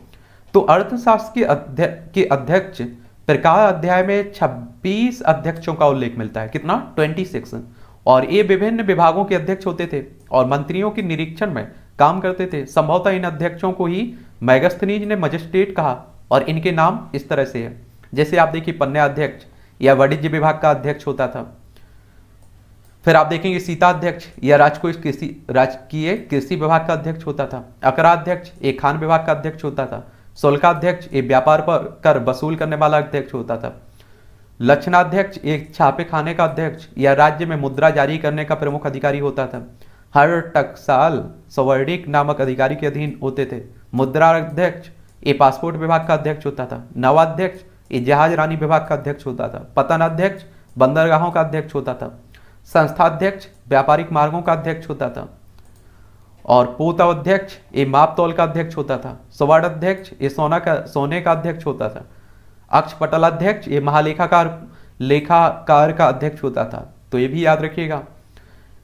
तो अर्थशास्त्र के अध्यक्ष के अध्यक्ष प्रकार अध्याय में 26 अध्यक्षों का उल्लेख मिलता है। कितना? 26 और ये विभिन्न विभागों के अध्यक्ष होते थे और मंत्रियों के निरीक्षण में काम करते थे। संभवतः इन अध्यक्षों को ही मैगस्थनीज ने मजिस्ट्रेट कहा और इनके नाम इस तरह से है। जैसे आप देखिए पन्या अध्यक्ष या वाणिज्य विभाग का अध्यक्ष होता था। फिर आप देखेंगे, सीता अध्यक्ष या राजकोष कृषि, राजकीय कृषि विभाग का अध्यक्ष होता था। अकराध्यक्ष एक खान विभाग का अध्यक्ष होता था। शुल्काध्यक्ष एक व्यापार पर कर वसूल करने वाला अध्यक्ष होता था। लक्षणाध्यक्ष एक छापे खाने का अध्यक्ष या राज्य में मुद्रा जारी करने का प्रमुख अधिकारी होता था। हर टकसाल सवर्णिक नामक अधिकारी के अधीन होते थे। मुद्रा अध्यक्ष ये पासपोर्ट विभाग का अध्यक्ष होता था। नवाध्यक्ष, ये जहाज़ रानी विभाग का अध्यक्ष होता था। पतन अध्यक्ष बंदरगाहों का अध्यक्ष होता था। संस्थाध्यक्ष, व्यापारिक मार्गों का अध्यक्ष होता था। और पोत अध्यक्ष ये मापतौल का अध्यक्ष होता था। स्वर्ण अध्यक्ष ये सोना का, सोने का अध्यक्ष होता था। अक्ष पटल अध्यक्ष ये महालेखाकार, लेखाकार का अध्यक्ष होता था। तो ये भी याद रखिएगा।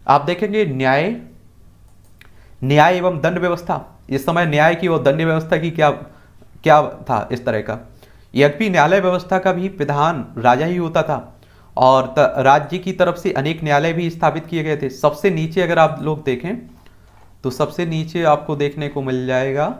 आप देखेंगे न्याय न्याय एवं दंड व्यवस्था। इस समय न्याय की और दंड व्यवस्था की क्या क्या था इस तरह का? यद्यपि न्यायालय व्यवस्था का भी विधान राजा ही होता था और राज्य की तरफ़ से अनेक न्यायालय भी स्थापित किए गए थे। सबसे नीचे अगर आप लोग देखें तो सबसे नीचे आपको देखने को मिल जाएगा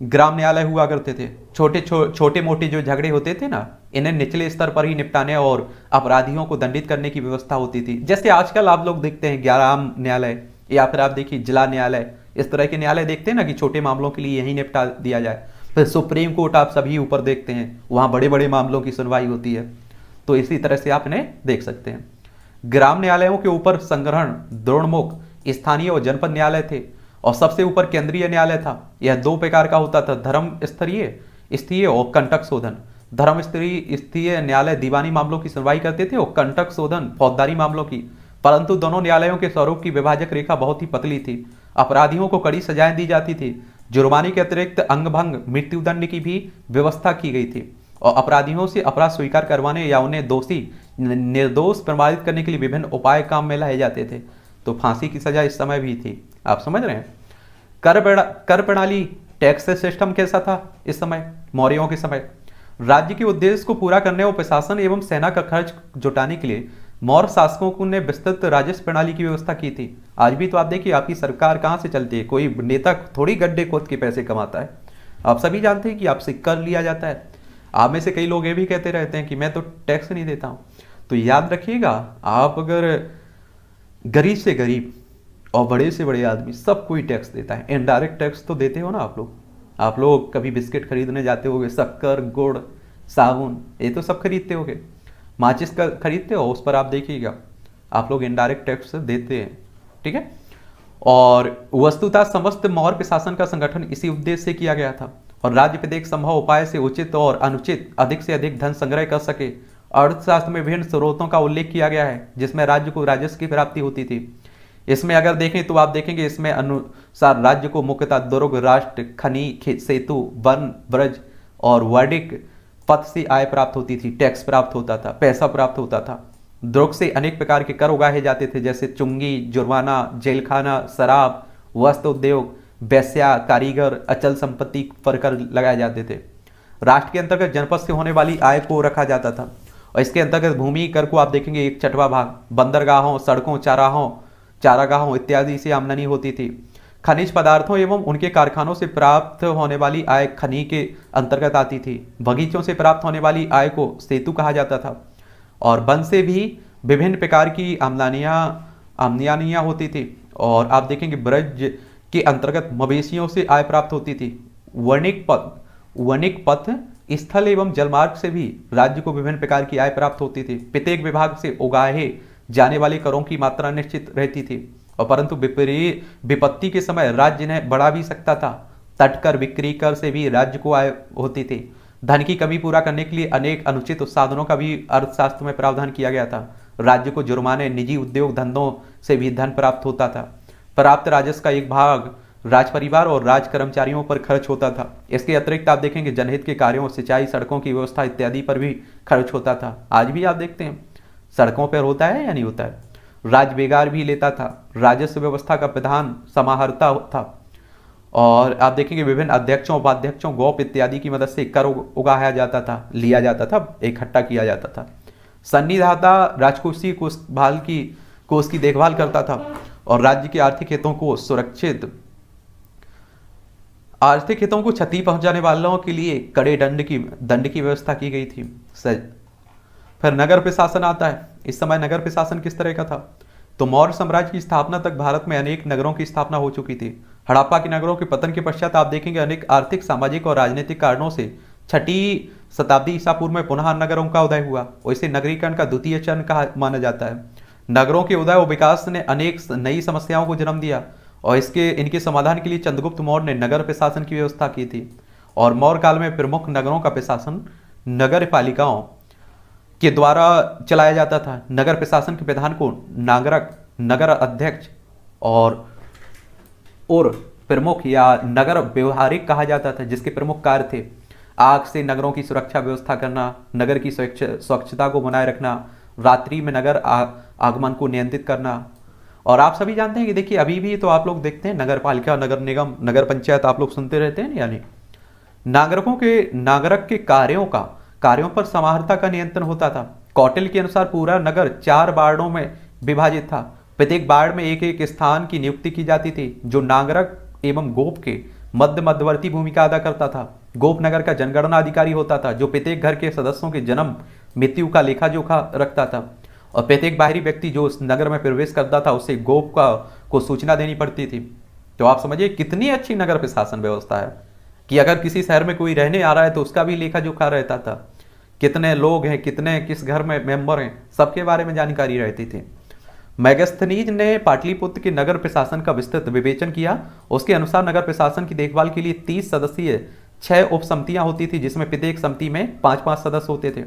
ग्राम न्यायालय हुआ करते थे। छोटे छो, छोटे मोटे जो झगड़े होते थे ना इन्हें निचले स्तर पर ही निपटाने और अपराधियों को दंडित करने की व्यवस्था होती थी। जैसे आजकल आप लोग देखते हैं, ग्यारह न्यायालय या फिर आप देखिए जिला न्यायालय, इस तरह के न्यायालय देखते हैं ना कि छोटे मामलों के लिए यही निपटा दिया जाए। फिर सुप्रीम कोर्ट आप सभी ऊपर देखते हैं, वहाँ बड़े बड़े मामलों की सुनवाई होती है। तो इसी तरह से आप इन्हें देख सकते हैं। ग्राम न्यायालयों के ऊपर संग्रहण, द्रोणमुख, स्थानीय और जनपद न्यायालय थे और सबसे ऊपर केंद्रीय न्यायालय था। यह दो प्रकार का होता था, धर्म स्तरीय स्थीय और कंटक शोधन। धर्म स्त्री स्थीय न्यायालय दीवानी मामलों की सुनवाई करते थे और कंटक शोधन फौजदारी मामलों की। परंतु दोनों न्यायालयों के स्वरूप की विभाजक रेखा बहुत ही पतली थी। अपराधियों को कड़ी सजाएँ दी जाती थी। जुर्माने के अतिरिक्त अंग भंग मृत्युदंड की भी व्यवस्था की गई थी। और अपराधियों से अपराध स्वीकार करवाने या उन्हें दोषी निर्दोष प्रमाणित करने के लिए विभिन्न उपाय काम में लाए जाते थे। तो फांसी की सजा इस समय भी थी। आप समझ रहे हैं? कर कर प्रणाली टैक्स सिस्टम कैसा था इस समय, मौर्यों के समय। राज्य के उद्देश्य को पूरा करने और प्रशासन एवं सेना का खर्च जुटाने के लिए मौर्य शासकों ने विस्तृत राजस्व प्रणाली की व्यवस्था की थी। आज भी तो आप देखिए, आपकी सरकार कहाँ से चलती है? कोई नेता थोड़ी गड्ढे खोद के पैसे कमाता है। आप सभी जानते हैं कि आपसे कर लिया जाता है। आप में से कई लोग ये भी कहते रहते हैं कि मैं तो टैक्स नहीं देता हूँ। तो याद रखिएगा, आप अगर गरीब से गरीब और बड़े से बड़े आदमी, सब कोई टैक्स देता है। इनडायरेक्ट टैक्स तो देते हो ना आप लोग। आप लोग कभी बिस्किट खरीदने जाते होगे, शक्कर, गुड़, साबुन, ये तो सब खरीदते होगे। माचिस का, खरीदते हो, उस पर आप देखिएगा, आप लोग इनडायरेक्ट टैक्स देते हैं, ठीक है? और वस्तुतः समस्त मौर्य प्रशासन का संगठन इसी उद्देश्य से किया गया था। और राज्य प्रत्येक संभव उपाय से उचित और अनुचित, अधिक से अधिक धन संग्रह कर सके। अर्थशास्त्र में विभिन्न स्रोतों का उल्लेख किया गया है, जिसमें राज्य को राजस्व की प्राप्ति होती थी। इसमें अगर देखें तो आप देखेंगे इसमें अनुसार राज्य को मुख्यतः दुर्ग, राष्ट्र, खनी सेतु, वन, ब्रज और वर्डिक पथ से आय प्राप्त होती थी, टैक्स प्राप्त होता था, पैसा प्राप्त होता था। दुर्ग से अनेक प्रकार के कर उगाए जाते थे, जैसे चुंगी, जुर्माना, जेलखाना, शराब, वस्त्र उद्योग वैस्या कारीगर, अचल संपत्ति पर कर लगाए जाते थे। राष्ट्र के अंतर्गत जनपद से होने वाली आय को रखा जाता था। और इसके अंतर्गत भूमि, कर को आप देखेंगे एक छठवा भाग, बंदरगाहों, सड़कों, चाराहों चारागाहों इत्यादि से आमदनी होती थी। खनिज पदार्थों एवं उनके कारखानों से प्राप्त होने वाली आय खनी के अंतर्गत आती थी। बगीचों से प्राप्त होने वाली आय को सेतु कहा जाता था। और वन से भी विभिन्न प्रकार की आमदनियाँ आमदनियाँ होती थी। और आप देखेंगे ब्रज के अंतर्गत मवेशियों से आय प्राप्त होती थी। वणिक पथ वणिक पथ स्थल एवं जलमार्ग से भी राज्य को विभिन्न प्रकार की आय प्राप्त होती थी। प्रत्येक विभाग से उगाहे जाने वाली करों की मात्रा निश्चित रहती थी। और परंतु विपत्ति के समय राज्य ने बढ़ा भी सकता था। तटकर बिक्री कर से भी राज्य को आय होती थी। धन की कमी पूरा करने के लिए अनेक अनुचित साधनों का भी अर्थशास्त्र में प्रावधान किया गया था। राज्य को जुर्माने, निजी उद्योग धंधों से भी धन प्राप्त होता था। प्राप्त राजस्व का एक भाग राज परिवार और राज कर्मचारियों पर खर्च होता था। इसके अतिरिक्त आप देखेंगे जनहित के कार्यों, सिंचाई सड़कों की व्यवस्था इत्यादि पर भी खर्च होता था। आज भी आप देखते हैं। सड़कों पर होता है या नहीं होता है? राजबेगार भी लेता था। राजस्व व्यवस्था का प्रधान समाहर्ता था। और आप देखेंगे विभिन्न अध्यक्षों, उपाध्यक्षों, गोप इत्यादि की मदद से कर उगाया जाता था, लिया जाता था, इकट्ठा किया जाता था। सन्निधाता राजकोषीय कोष भाल की, कोष की देखभाल करता था और राज्य के आर्थिक हितों को सुरक्षित, आर्थिक हितों को क्षति पहुँचाने वालों के लिए कड़े दंड की दंड की व्यवस्था की गई थी। फिर नगर प्रशासन आता है। इस समय नगर प्रशासन किस तरह का था? तो मौर्य साम्राज्य की स्थापना तक भारत में अनेक नगरों की स्थापना हो चुकी थी। हड़प्पा के नगरों के पतन के पश्चात आप देखेंगे अनेक आर्थिक, सामाजिक और राजनीतिक कारणों से छठी शताब्दी ईसा पूर्व में पुनः नगरों का उदय हुआ। वैसे नगरीकरण का द्वितीय चरण कहा माना जाता है। नगरों के उदय और विकास ने अनेक नई समस्याओं को जन्म दिया और इसके, इनके समाधान के लिए चंद्रगुप्त मौर्य ने नगर प्रशासन की व्यवस्था की थी। और मौर्य काल में प्रमुख नगरों का प्रशासन नगर पालिकाओं के द्वारा चलाया जाता था। नगर प्रशासन के प्रधान को नागरक नगर अध्यक्ष और और प्रमुख या नगर व्यवहारिक कहा जाता था जिसके प्रमुख कार्य थे आग से नगरों की सुरक्षा व्यवस्था करना नगर की स्वच्छता को बनाए रखना रात्रि में नगर आ, आगमन को नियंत्रित करना। और आप सभी जानते हैं कि देखिए अभी भी तो आप लोग देखते हैं नगर पालिका नगर निगम नगर पंचायत आप लोग सुनते रहते हैं यानी नागरिकों के नागरिक के कार्यों का कार्यों पर समाहर्ता का नियंत्रण होता था। कौटिल के अनुसार पूरा नगर चार वार्डों में विभाजित था। प्रत्येक वार्ड में एक एक स्थान की नियुक्ति की जाती थी, जो नागरिक एवं गोप के मध्य मध्यवर्ती भूमिका अदा करता था। गोप नगर का जनगणना अधिकारी होता था, जो प्रत्येक घर के सदस्यों के जन्म, मृत्यु का लेखा जोखा रखता था। और प्रत्येक बाहरी व्यक्ति जो उस नगर में प्रवेश करता था, उसे गोप का, को सूचना देनी पड़ती थी। तो आप समझिए कितनी अच्छी नगर प्रशासन व्यवस्था है, कि अगर किसी शहर में कोई रहने आ रहा है तो उसका भी लेखा जोखा रहता था। कितने लोग हैं, कितने, किस घर में मेंबर हैं, सबके बारे में जानकारी रहती थी। मैगस्थनीज ने पाटलिपुत्र के नगर प्रशासन का विस्तृत विवेचन किया। उसके अनुसार नगर प्रशासन की देखभाल के लिए तीस सदस्यीय, छह उप समितियाँ होती थी, जिसमें प्रत्येक समिति में पाँच पाँच सदस्य होते थे।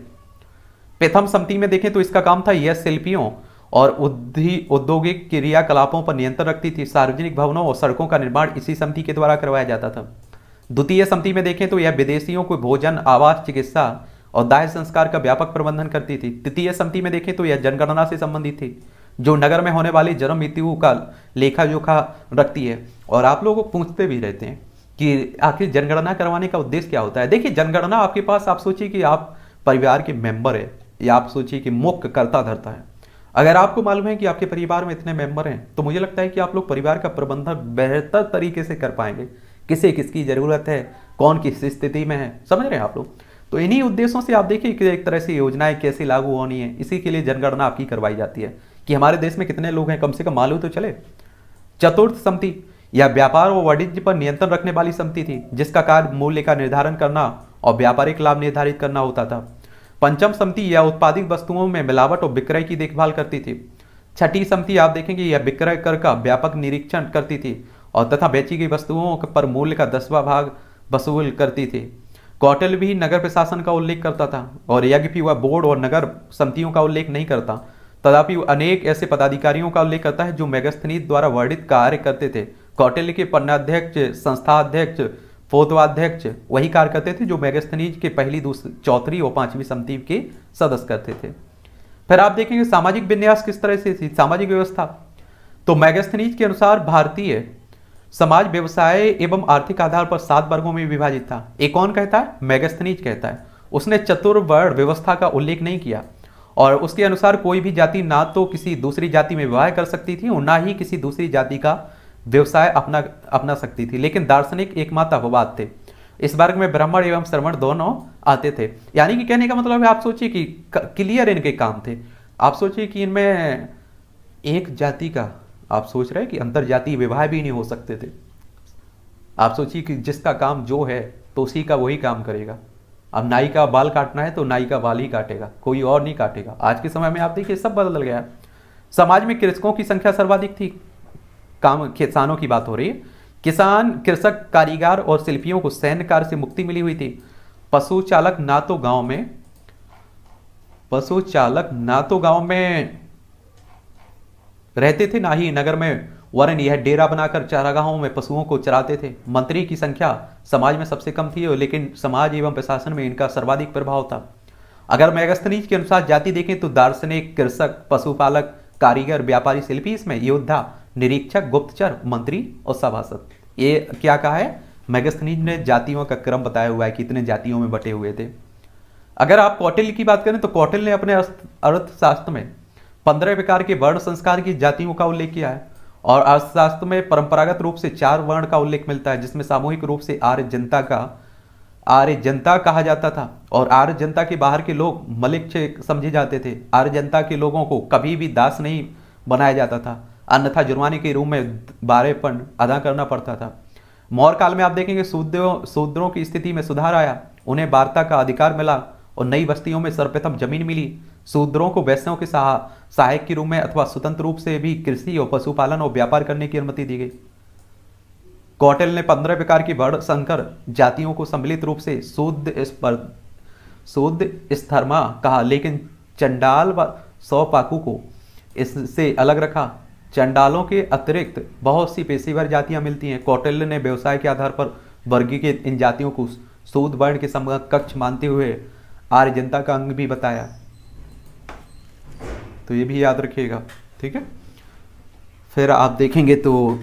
प्रथम समिति में देखें तो इसका काम था यह शिल्पियों और औद्योगिक क्रियाकलापों पर नियंत्रण रखती थी। सार्वजनिक भवनों और सड़कों का निर्माण इसी समिति के द्वारा करवाया जाता था। द्वितीय समिति में देखें तो यह विदेशियों को भोजन, आवास, चिकित्सा और दाह संस्कार का व्यापक प्रबंधन करती थी। तृतीय समिति में देखें तो यह जनगणना से संबंधित थी, जो नगर में होने वाली जन्म मृत्यु का लेखा जोखा रखती है। और आप लोगों को पूछते भी रहते हैं कि आखिर जनगणना करवाने का उद्देश्य क्या होता है? देखिए, जनगणना आपके पास, आप सोचिए कि आप परिवार के मेंबर है या आप सोचिए कि मुख्य करता धरता है। अगर आपको मालूम है कि आपके परिवार में इतने मेंबर हैं तो मुझे लगता है कि आप लोग परिवार का प्रबंधन बेहतर तरीके से कर पाएँगे। किसे किसकी ज़रूरत है? कौन किस स्थिति में है? समझ रहे हैं आप लोग? तो इन्हीं उद्देश्यों से आप देखिए एक तरह से योजनाएँ कैसे लागू होनी है। इसी के लिए जनगणना आपकी करवाई जाती है कि हमारे देश में कितने लोग हैं, कम से कम मालूम तो चले। चतुर्थ समिति या व्यापार और वाणिज्य पर नियंत्रण रखने वाली समिति थी, जिसका कार्य मूल्य का निर्धारण करना और व्यापारिक लाभ निर्धारित करना होता था। पंचम समिति या उत्पादित वस्तुओं में मिलावट और विक्रय की देखभाल करती थी। छठी समिति आप देखेंगे, यह विक्रय कर का व्यापक निरीक्षण करती थी और तथा बेची गई वस्तुओं पर मूल्य का दसवा भाग वसूल करती थी। कौटल भी नगर प्रशासन का उल्लेख करता था और यज्ञ भी वह बोर्ड और नगर समितियों का उल्लेख नहीं करता। तथापि अनेक ऐसे पदाधिकारियों का उल्लेख करता है जो मेगस्थनीत द्वारा वर्णित कार्य करते थे। कौटिल्य के पन्नाध्यक्ष, संस्थाध्यक्ष, फोतवाध्यक्ष, वही कार्य करते थे जो मेगस्थनीज के पहली दूसरी चौथी और पांचवी समिति के सदस्य करते थे। फिर आप देखेंगे सामाजिक विन्यास किस तरह से थी? सामाजिक व्यवस्था। तो मैगस्थनीज के अनुसार भारतीय समाज, व्यवसाय एवं आर्थिक आधार पर सात वर्गों में विभाजित था। एक कौन कहता है? मैगस्थनीज कहता है। उसने चतुर्वर्ण व्यवस्था का उल्लेख नहीं किया और उसके अनुसार कोई भी जाति ना तो किसी दूसरी जाति में विवाह कर सकती थी और ना ही किसी दूसरी जाति का व्यवसाय अपना अपना सकती थी। लेकिन दार्शनिक एकमात्र अपवाद थे। इस वर्ग में ब्राह्मण एवं श्रवण दोनों आते थे। यानी कि कहने का मतलब है, आप सोचिए कि क्लियर इनके काम थे। आप सोचिए कि इनमें एक जाति का आप सोच रहे हैं कि अंतर जाति विवाह भी नहीं हो सकते थे। आप सोचिए कि जिसका काम जो है तो उसी का वही काम करेगा। अब नाई का बाल काटना है तो नाई का बाल ही काटेगा, कोई और नहीं काटेगा। आज के समय में आप देखिए, सब बदल गया। समाज में कृषकों की संख्या सर्वाधिक थी। काम, किसानों की बात हो रही है। किसान, कृषक, कारीगर और शिल्पियों को सैन्य कार्य से मुक्ति मिली हुई थी। पशु चालक ना तो गाँव में पशु चालक ना तो गाँव में। रहते थे ना ही नगर में। वरन यह डेरा बनाकर चारागाहों में पशुओं को चराते थे। मंत्री की संख्या समाज में सबसे कम थी, लेकिन समाज एवं प्रशासन में इनका सर्वाधिक प्रभाव था। अगर मैगस्तनीज के अनुसार जाति देखें तो दार्शनिक, कृषक, पशुपालक, कारीगर, व्यापारी, शिल्पी इसमें योद्धा, निरीक्षक, गुप्तचर, मंत्री और सभासद। ये क्या कहा है? मैगस्थनीज ने जातियों का क्रम बताया हुआ है कि इतने जातियों में बटे हुए थे। अगर आप कौटिल्य की बात करें तो कौटिल्य ने अपने अर्थशास्त्र में पंद्रह प्रकार के वर्ण संस्कार की जातियों का उल्लेख किया है और अर्थशास्त्र में परंपरागत रूप से चार वर्ण का उल्लेख मिलता है, जिसमें सामूहिक रूप से आर्य जनता का, आर्य जनता कहा जाता था और आर्य जनता के बाहर के लोग मलिक समझे जाते थे। आर्य जनता के लोगों को कभी भी दास नहीं बनाया जाता था, अन्यथा जुर्माने के रूप में बारेपन अदा करना पड़ता था। मौर्य काल में आप देखेंगे शूद्रों शूद्रों की स्थिति में सुधार आया, उन्हें वार्ता का अधिकार मिला और नई बस्तियों में सर्वप्रथम ज़मीन मिली। शूद्रों को वैश्यों के सहायक के रूप में अथवा स्वतंत्र रूप से भी कृषि और पशुपालन और व्यापार करने की अनुमति दी गई। कौटिल ने पंद्रह प्रकार की वर्ण संकर जातियों को सम्मिलित रूप से शुद्ध शुद्ध स्थर्मा कहा, लेकिन चंडाल व सौ पाकू को इससे अलग रखा। चंडालों के अतिरिक्त बहुत सी पेशेवर जातियाँ मिलती हैं। कौटिल्य ने व्यवसाय के आधार पर वर्गीकृत इन जातियों को सूद वर्ण के समकक्ष मानते हुए आर्य जनता का अंग भी बताया। तो ये भी याद रखिएगा, ठीक है? फिर आप देखेंगे तो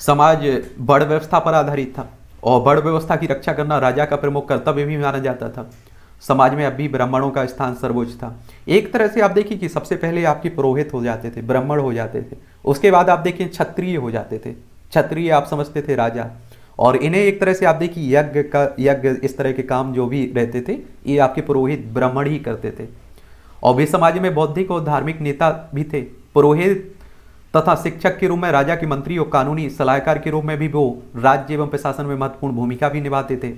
समाज बड़ व्यवस्था पर आधारित था और बड़ व्यवस्था की रक्षा करना राजा का प्रमुख कर्तव्य भी माना जाता था। समाज में अभी ब्राह्मणों का स्थान सर्वोच्च था। एक तरह से आप देखिए कि सबसे पहले आपके पुरोहित हो जाते थे, ब्राह्मण हो जाते थे। उसके बाद आप देखिए क्षत्रिय हो जाते थे। क्षत्रिय आप समझते थे राजा। और इन्हें एक तरह से आप देखिए, यज्ञ का, यज्ञ इस तरह के काम जो भी रहते थे, ये आपके पुरोहित ब्राह्मण ही करते थे। और वे समाज में बौद्धिक और धार्मिक नेता भी थे। पुरोहित तथा शिक्षक के रूप में, राजा के मंत्री और कानूनी सलाहकार के रूप में भी वो राज्य एवं प्रशासन में महत्वपूर्ण भूमिका भी निभाते थे।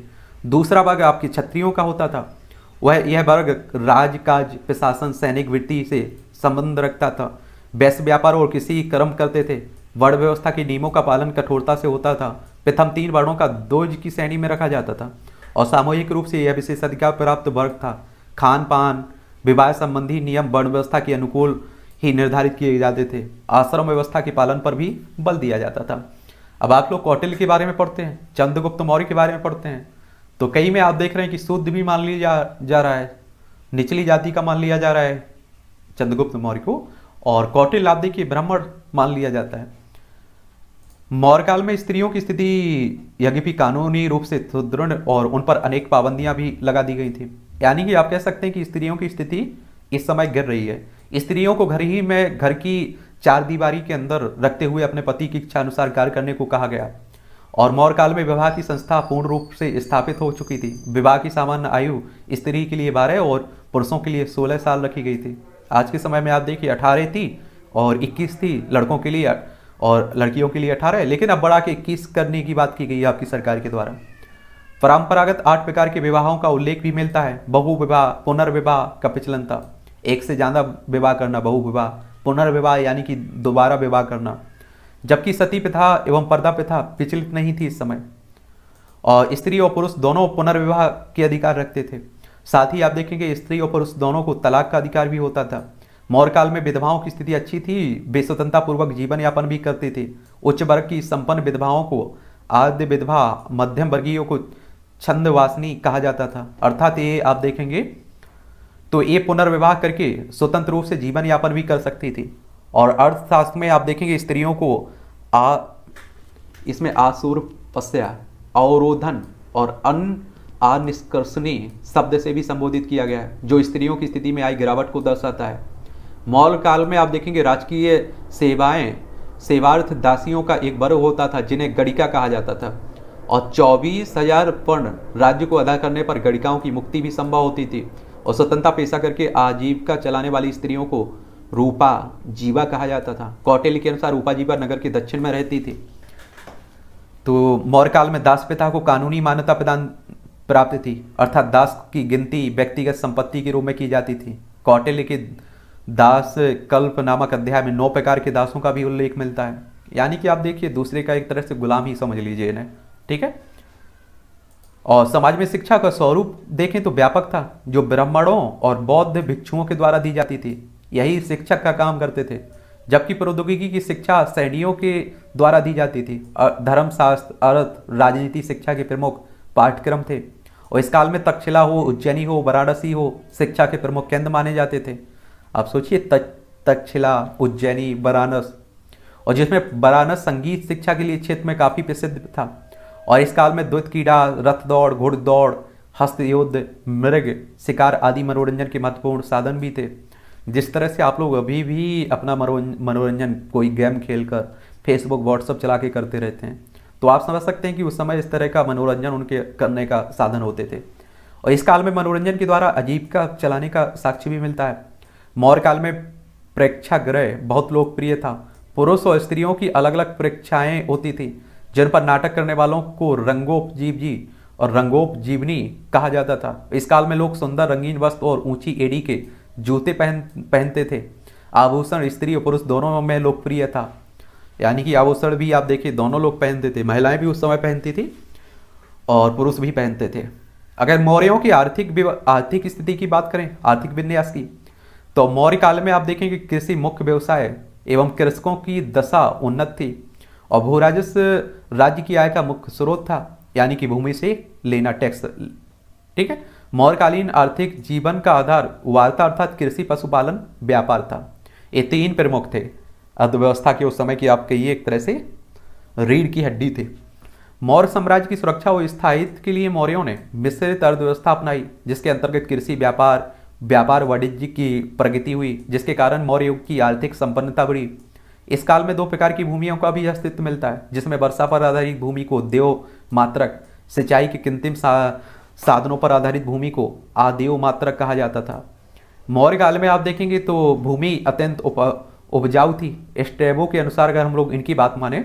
दूसरा वर्ग आपके क्षत्रियों का होता था। वह यह वर्ग राजकाज, प्रशासन, सैनिक वृत्ति से संबंध रखता था। वैश्य व्यापार और किसी कर्म करते थे। वर्ण व्यवस्था के नियमों का पालन कठोरता से होता था। प्रथम तीन वर्णों का दोज की श्रेणी में रखा जाता था और सामूहिक रूप से यह विशेषाधिकार प्राप्त वर्ग था। खान पान विवाह संबंधी नियम वर्ण व्यवस्था के अनुकूल ही निर्धारित किए जाते थे। आश्रम व्यवस्था के पालन पर भी बल दिया जाता था। अब आप लोग कौटिल के बारे में पढ़ते हैं चंद्रगुप्त मौर्य के बारे में पढ़ते हैं तो कई में आप देख रहे हैं कि शुद्ध भी मान लिया जा, जा रहा है निचली जाति का मान लिया जा रहा है चंद्रगुप्त मौर्य को और कौटिल आप देखिए ब्राह्मण मान लिया जाता है। मौर्य काल में स्त्रियों की स्थिति यज्ञ कानूनी रूप से सुदृढ़ और उन पर अनेक पाबंदियाँ भी लगा दी गई थी। यानी कि आप कह सकते हैं कि स्त्रियों की स्थिति इस समय गिर रही है। स्त्रियों को घर ही में घर की चार दीवारी के अंदर रखते हुए अपने पति की इच्छा अनुसार कार्य करने को कहा गया। और मौर्य काल में विवाह की संस्था पूर्ण रूप से स्थापित हो चुकी थी। विवाह की सामान्य आयु स्त्री के लिए बारह और पुरुषों के लिए सोलह साल रखी गई थी। आज के समय में आप देखिए, अठारह थी और इक्कीस थी लड़कों के लिए और लड़कियों के लिए अठारह है, लेकिन अब बढ़ा के इक्कीस करने की बात की गई है आपकी सरकार के द्वारा। परंपरागत आठ प्रकार के विवाहों का उल्लेख भी मिलता है बहु विवाह पुनर्विवाह का प्रचलन था एक से ज़्यादा विवाह करना बहु विवाह पुनर्विवाह यानी कि दोबारा विवाह करना। जबकि सती प्रथा एवं पर्दा प्रथा विचलित नहीं थी इस समय। और स्त्री और पुरुष दोनों पुनर्विवाह के अधिकार रखते थे। साथ ही आप देखेंगे, स्त्री और पुरुष दोनों को तलाक का अधिकार भी होता था। मौर्य काल में विधवाओं की स्थिति अच्छी थी बेस्वतंत्रता पूर्वक जीवन यापन भी करती थी। उच्च वर्ग की संपन्न विधवाओं को आद्य विधवा मध्यम वर्गीयों को छंदवासनी कहा जाता था। अर्थात ये आप देखेंगे तो ये पुनर्विवाह करके स्वतंत्र रूप से जीवन यापन भी कर सकती थी। और अर्थशास्त्र में आप देखेंगे, स्त्रियों को आ, इसमें आसुर, पस्या, अवरोधन और अन अनिष्कर्षणीय शब्द से भी संबोधित किया गया है, जो स्त्रियों की स्थिति में आई गिरावट को दर्शाता है। मौल काल में आप देखेंगे राजकीय सेवाएँ, सेवार्थ दासियों का एक वर्ग होता था, जिन्हें गणिका कहा जाता था। और चौबीस हज़ार पर्ण राज्य को अदा करने पर गणिकाओं की मुक्ति भी संभव होती थी। और स्वतंत्रता पेशा करके आजीविका चलाने वाली स्त्रियों को रूपा जीवा कहा जाता था। कौटिल्य के अनुसार रूपा जीवा नगर के दक्षिण में रहती थी। तो मौर्य काल में दास पिता को कानूनी मान्यता प्रदान प्राप्त थी, अर्थात दास की गिनती, व्यक्तिगत संपत्ति के रूप में की जाती थी। कौटिल्य के दास कल्प नामक अध्याय में नौ प्रकार के दासों का भी उल्लेख मिलता है। यानी कि आप देखिए, दूसरे का एक तरह से गुलाम ही समझ लीजिए इन्हें, ठीक है? और समाज में शिक्षा का स्वरूप देखें तो व्यापक था, जो ब्राह्मणों और बौद्ध भिक्षुओं के द्वारा दी जाती थी, यही शिक्षक का काम करते थे, जबकि प्रौद्योगिकी की शिक्षा सैनियों के द्वारा दी जाती थी। धर्मशास्त्र, अर्थ, राजनीति, शिक्षा के प्रमुख पाठ्यक्रम थे, और इस काल में तक्षशिला हो, उज्जैनी हो, वाराणसी हो, शिक्षा के प्रमुख केंद्र माने जाते थे। आप सोचिए तक्षशिला, उज्जैनी बरानस और जिसमें बरानस संगीत शिक्षा के लिए क्षेत्र में काफ़ी प्रसिद्ध था, और इस काल में द्वित कीड़ा रथ दौड़, घुड़ दौड़, हस्त युद्ध, मृग, शिकार आदि मनोरंजन के महत्वपूर्ण साधन भी थे। जिस तरह से आप लोग अभी भी अपना मनोरंजन, कोई गेम खेलकर फेसबुक व्हाट्सअप चला के करते रहते हैं तो आप समझ सकते हैं कि उस समय इस तरह का मनोरंजन उनके करने का साधन होते थे। और इस काल में मनोरंजन के द्वारा अजीब का, चलाने का साक्ष्य भी मिलता है। मौर्य काल में प्रेक्षागृह बहुत लोकप्रिय था। पुरुष और स्त्रियों की अलग अलग परीक्षाएँ होती थी। जिन पर नाटक करने वालों को रंगोपजीव जी और रंगोपजीवनी कहा जाता था। इस काल में लोग सुंदर, रंगीन वस्त्र और ऊँची एड़ी के जूते पहन, पहनते थे। आभूषण, स्त्री और पुरुष दोनों में लोकप्रिय था। यानी कि आभूषण भी आप देखिए, दोनों लोग पहनते थे। महिलाएँ भी उस समय पहनती थी और पुरुष भी पहनते थे। अगर मौर्यों की आर्थिक आर्थिक स्थिति की बात करें, आर्थिक विन्यास की तो मौर्य काल में आप देखेंगे कृषि मुख्य व्यवसाय एवं कृषकों की दशा उन्नत थी और भू राजस्व राज्य की आय का मुख्य स्रोत था, यानी कि भूमि से लेना टैक्स। ठीक है? मौर्यकालीन आर्थिक जीवन का आधार वार्ता अर्थात कृषि, पशुपालन, व्यापार था। ये तीन प्रमुख थे। अर्थव्यवस्था के उस समय की आप कहिए एक तरह से रीढ़ की हड्डी थे। मौर्य साम्राज्य की सुरक्षा और स्थायित्व के लिए मौर्यों ने मिश्रित अर्थव्यवस्था अपनाई, जिसके अंतर्गत कृषि, व्यापार व्यापार वाणिज्य की प्रगति हुई जिसके कारण मौर्य युग की आर्थिक संपन्नता बढ़ी। इस काल में दो प्रकार की भूमियों का भी अस्तित्व मिलता है जिसमें वर्षा पर आधारित भूमि को देव मात्रक सिंचाई के कृत्रिम सा, साधनों पर आधारित भूमि को आदेव मात्रक कहा जाता था। मौर्य काल में आप देखेंगे तो भूमि अत्यंत उप उपजाऊ थी। स्टेबो के अनुसार अगर हम लोग इनकी बात माने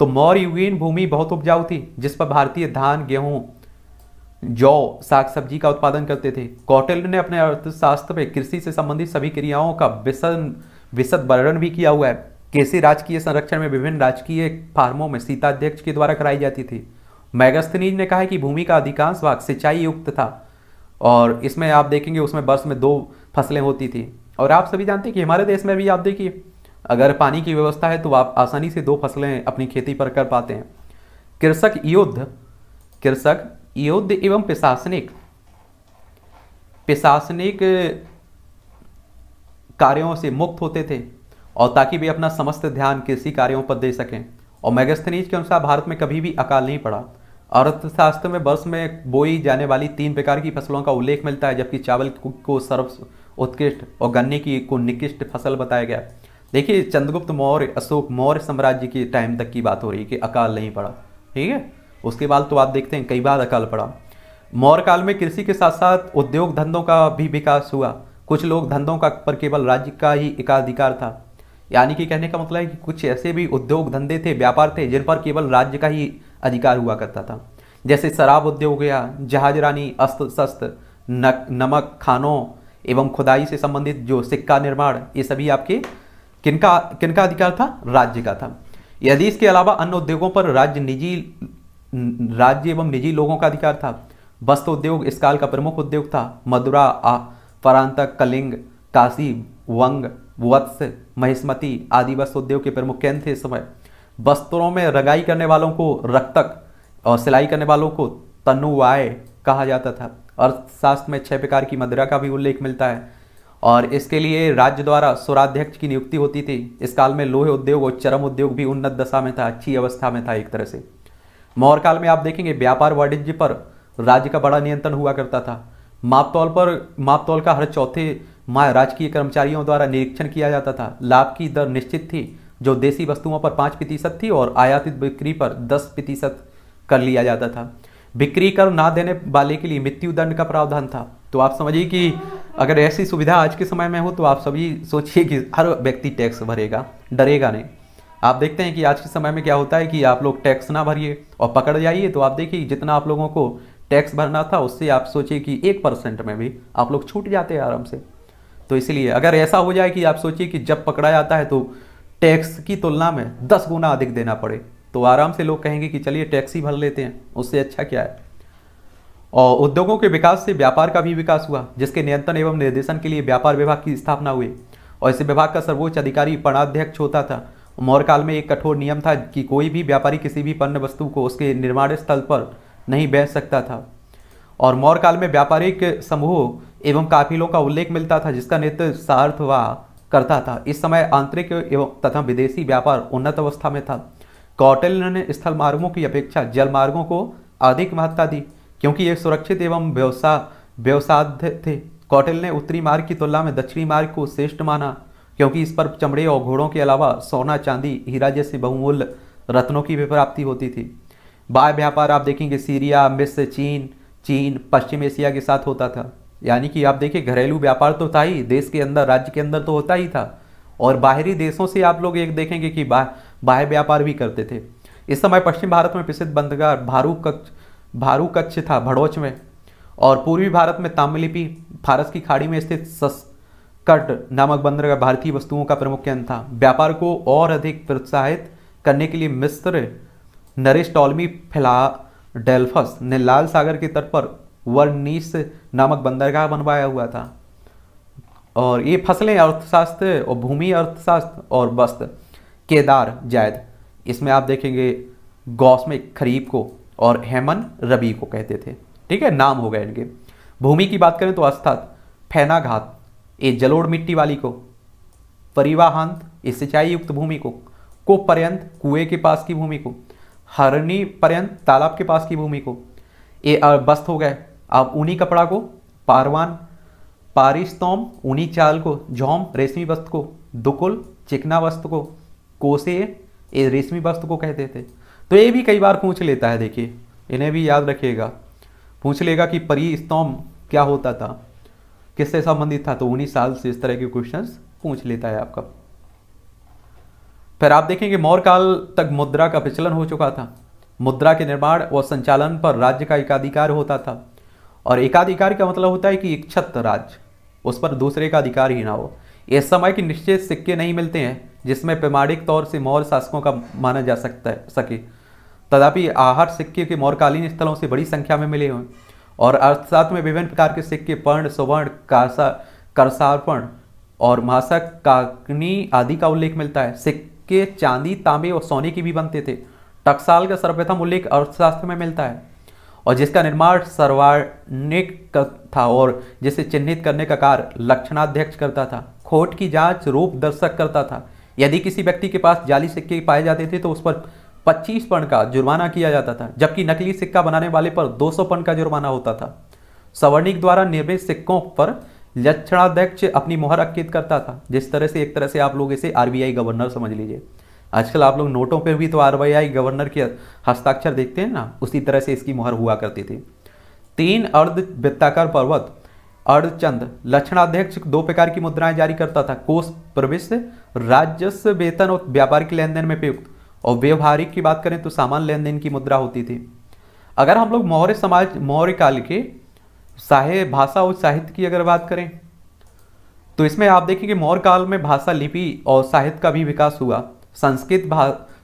तो मौर्य युगीन भूमि बहुत उपजाऊ थी जिस पर भारतीय धान गेहूँ जौ, साग सब्ज़ी का उत्पादन करते थे। कौटिल्य ने अपने अर्थशास्त्र में कृषि से संबंधित सभी क्रियाओं का विशद विशद वर्णन भी किया हुआ है। केसी राजकीय संरक्षण में विभिन्न राजकीय फार्मों में सीता अध्यक्ष के द्वारा कराई जाती थी। मैगस्थनीज ने कहा कि भूमि का अधिकांश भाग सिंचाई युक्त था और इसमें आप देखेंगे उसमें वर्ष में दो फ़सलें होती थी। और आप सभी जानते हैं कि हमारे देश में भी आप देखिए, अगर पानी की व्यवस्था है तो आप आसानी से दो फ़सलें अपनी खेती पर कर पाते हैं। कृषक युद्ध, कृषक युद्ध एवं प्रशासनिक प्रशासनिक कार्यों से मुक्त होते थे और ताकि वे अपना समस्त ध्यान कृषि कार्यों पर दे सकें। और मैगस्थनीज के अनुसार भारत में कभी भी अकाल नहीं पड़ा। अर्थशास्त्र में वर्ष में बोई जाने वाली तीन प्रकार की फ़सलों का उल्लेख मिलता है, जबकि चावल को सर्व उत्कृष्ट और गन्ने की को निकृष्ट फ़सल बताया गया। देखिए, चंद्रगुप्त मौर्य, अशोक मौर्य साम्राज्य के टाइम तक की बात हो रही है कि अकाल नहीं पड़ा। ठीक है? उसके बाद तो आप देखते हैं, कई बार अकाल पड़ा। मौर्य काल में कृषि के साथ साथ उद्योग धंधों का भी विकास हुआ। कुछ लोग धंधों का पर केवल राज्य का ही एकाधिकार था। यानी कि कहने का मतलब है कि कुछ ऐसे भी उद्योग धंधे थे, व्यापार थे, जिन पर केवल राज्य का ही अधिकार हुआ करता था। जैसे शराब उद्योग हो गया जहाजरानी अस्त्र शस्त्र नमक, खानों एवं खुदाई से संबंधित जो सिक्का निर्माण, ये सभी आपके किनका किनका अधिकार था? राज्य का था। यदि इसके अलावा अन्य उद्योगों पर राज्य निजी राज्य एवं निजी लोगों का अधिकार था। वस्त्र उद्योग, इस काल का प्रमुख उद्योग था। मदुरा परांतक कलिंग, काशी, वंग, वत्स, महिष्मती आदि वस्त्र उद्योग के प्रमुख केंद्र थे इस समय। वस्त्रों में रगाई करने वालों को रक्तक और सिलाई करने वालों को तनुवाय कहा जाता था। अर्थशास्त्र में छह प्रकार की मदिरा का भी उल्लेख मिलता है और इसके लिए राज्य द्वारा स्वराध्यक्ष की नियुक्ति होती थी। इस काल में लोहे उद्योग और चरम उद्योग भी उन्नत दशा में था, अच्छी अवस्था में था एक तरह से। मौर्य काल में आप देखेंगे व्यापार वाणिज्य पर राज्य का बड़ा नियंत्रण हुआ करता था। मापतौल पर, मापतौल का हर चौथे माह राजकीय कर्मचारियों द्वारा निरीक्षण किया जाता था। लाभ की दर निश्चित थी, जो देसी वस्तुओं पर पाँच प्रतिशत थी और आयातित बिक्री पर दस प्रतिशत कर लिया जाता था। बिक्री कर ना देने वाले के लिए मृत्यु दंड का प्रावधान था। तो आप समझिए कि अगर ऐसी सुविधा आज के समय में हो तो आप सभी सोचिए कि हर व्यक्ति टैक्स भरेगा, डरेगा नहीं। आप देखते हैं कि आज के समय में क्या होता है कि आप लोग टैक्स ना भरिए और पकड़ जाइए तो आप देखिए जितना आप लोगों को टैक्स भरना था, उससे आप सोचिए कि एक परसेंट में भी आप लोग छूट जाते हैं आराम से। तो इसलिए अगर ऐसा हो जाए कि आप सोचिए कि जब पकड़ा जाता है तो टैक्स की तुलना में दस गुना अधिक देना पड़े। तो आराम से लोग कहेंगे कि चलिए टैक्स ही भर लेते हैं, उससे अच्छा क्या है? और उद्योगों के विकास से व्यापार का भी विकास हुआ, जिसके नियंत्रण एवं निर्देशन के लिए व्यापार विभाग की स्थापना हुई। और इस विभाग का सर्वोच्च अधिकारी पणाध्यक्ष होता था। मौर्य काल में एक कठोर नियम था कि कोई भी व्यापारी किसी भी पन्न वस्तु को उसके निर्माण स्थल पर नहीं बेच सकता था। और मौर्य काल में व्यापारिक समूह एवं काफिलों का उल्लेख मिलता था, जिसका नेतृत्व सार्थवा करता था। इस समय आंतरिक एवं तथा विदेशी व्यापार उन्नत अवस्था में था। कौटिल्य ने स्थल मार्गों की अपेक्षा जल मार्गों को अधिक महत्ता दी, क्योंकि ये सुरक्षित एवं व्यवसाय व्यवसाध्य थे। कौटिल्य ने उत्तरी मार्ग की तुलना में दक्षिणी मार्ग को श्रेष्ठ माना। क्योंकि इस पर चमड़े और घोड़ों के अलावा सोना, चांदी, हीरा जैसे बहुमूल्य रत्नों की भी प्राप्ति होती थी। बाह्य व्यापार आप देखेंगे सीरिया, मिस्र, चीन चीन, पश्चिम एशिया के साथ होता था। यानी कि आप देखिए, घरेलू व्यापार तो था ही, देश के अंदर, राज्य के अंदर तो होता ही था। और बाहरी देशों से आप लोग एक देखेंगे कि बाह्य व्यापार भी करते थे। इस समय पश्चिम भारत में प्रसिद्ध बंदरगाह भारू कक्ष भारू कच्छ था, भड़ोच में। और पूर्वी भारत में ताम्रलिपि, फारस की खाड़ी में स्थित सस्कट नामक बंदरगाह भारतीय वस्तुओं का प्रमुख केंद्र था। व्यापार को और अधिक प्रोत्साहित करने के लिए मिस्र, नरेश टॉलमी, फिला डेल्फस ने लाल सागर के तट पर वर्नीस नामक बंदरगाह बनवाया हुआ था। और ये फ़सलें अर्थशास्त्र और भूमि अर्थशास्त्र और वस्त्र, केदार, जायद। इसमें आप देखेंगे गौस में खरीफ को और हेमन, रबी को कहते थे। ठीक है, नाम हो गए इनके। भूमि की बात करें तो अस्थात फैना घात ये जलोड़ मिट्टी वाली को, परिवाहंत इस सिंचाई युक्त भूमि को को पर्यंत कुएँ के पास की भूमि को, हरणी पर्यंत तालाब के पास की भूमि को। ये बस्त हो गए। अब ऊनी कपड़ा को, पारवान, पारिस्तोम, ऊनी चाल को झोम रेशमी वस्त्र को, दुकुल, चिकना वस्त्र को, कोसे, ये रेशमी वस्त्र को कहते थे। तो ये भी कई बार पूछ लेता है, देखिए, इन्हें भी याद रखिएगा। पूछ लेगा कि परिस्तोम क्या होता था? किससे संबंधित था? तो उन्हीं साल से इस तरह के क्वेश्चंस पूछ लेता है आपका। फिर आप देखेंगे मौर्य काल तक मुद्रा का प्रचलन हो चुका था। मुद्रा के निर्माण और संचालन पर राज्य का एकाधिकार होता था। और एकाधिकार का मतलब होता है कि एक छत्र राज्य, उस पर दूसरे का अधिकार ही ना हो। इस समय की निश्चित सिक्के नहीं मिलते हैं, जिसमें प्रमाणिक तौर से मौर्य शासकों का माना जा सकता है, सके। तथापि आहार सिक्के के मौर्यकालीन स्थलों से बड़ी संख्या में मिले हुए और अर्थशास्त्र में विभिन्न प्रकार के सिक्के, पर्ण, सुवर्ण, कासा और मासक काकनी आदि का उल्लेख मिलता है। सिक्के चांदी, तांबे और सोने की भी बनते थे। टकसाल का सर्वप्रथम उल्लेख अर्थशास्त्र में मिलता है। और जिसका निर्माण सर्वाणिक था और जिसे चिन्हित करने का कार्य लक्षणाध्यक्ष करता था। खोट की जाँच रूप दर्शक करता था। यदि किसी व्यक्ति के पास जाली सिक्के पाए जाते थे तो उस पर 25 पन का जुर्माना किया जाता था, जबकि नकली सिक्का बनाने वाले पर 200 पन का जुर्माना होता था। सवर्णिक द्वारा निर्मित सिक्कों पर लक्षणाध्यक्ष अपनी मोहर अंकित करता था, जिस तरह से एक तरह से आप लोग इसे आरबीआई गवर्नर समझ लीजिए। आजकल आप लोग नोटों पर भी तो आरबीआई गवर्नर के हस्ताक्षर देखते हैं ना, उसी तरह से इसकी मोहर हुआ करती थी। तीन अर्ध वृत्ताकार पर्वत, अर्धचंद, लक्षणाध्यक्ष दो प्रकार की मुद्राएँ जारी करता था। कोष प्रविष्ट राजस्व वेतन और व्यापारिक लेन देन में प्रयुक्त। और व्यवहारिक की बात करें तो सामान्य लेन देन की मुद्रा होती थी। अगर हम लोग मौर्य समाज मौर्य काल के साहे भाषा और साहित्य की अगर बात करें तो इसमें आप देखेंगे मौर्य काल में भाषा लिपि और साहित्य का भी विकास हुआ। संस्कृत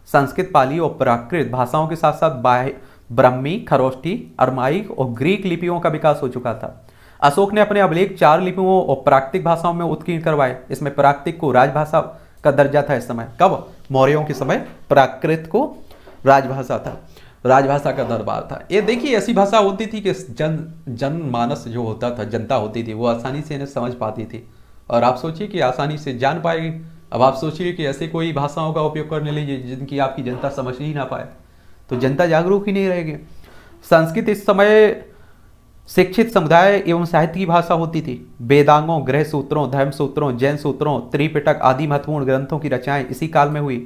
संस्कृत पाली और प्राकृत भाषाओं के साथ साथ बाह्य, ब्रह्मी, खरोष्ठी अरमाइक और ग्रीक लिपियों का विकास हो चुका था। अशोक ने अपने अभिलेख चार लिपियों और प्राकृतिक भाषाओं में उत्कीर्ण करवाए। इसमें प्राकृतिक को राजभाषा का दर्जा था इस समय। कब? मौर्यों के समय प्राकृत को राजभाषा था, राजभाषा का दरबार था। ये देखिए, ऐसी भाषा होती थी कि जन जनमानस जो होता था, जनता होती थी, वो आसानी से इन्हें समझ पाती थी। और आप सोचिए कि आसानी से जान पाएगी। अब आप सोचिए कि ऐसे कोई भाषाओं का उपयोग करने लीजिए जिनकी आपकी जनता समझ ही ना पाए। तो जनता जागरूक ही नहीं रहेगी। संस्कृत इस समय शिक्षित समुदाय एवं साहित्य की भाषा होती थी। वेदांगों गृह सूत्रों धर्म सूत्रों जैन सूत्रों त्रिपिटक आदि महत्वपूर्ण ग्रंथों की रचनाएँ इसी काल में हुई।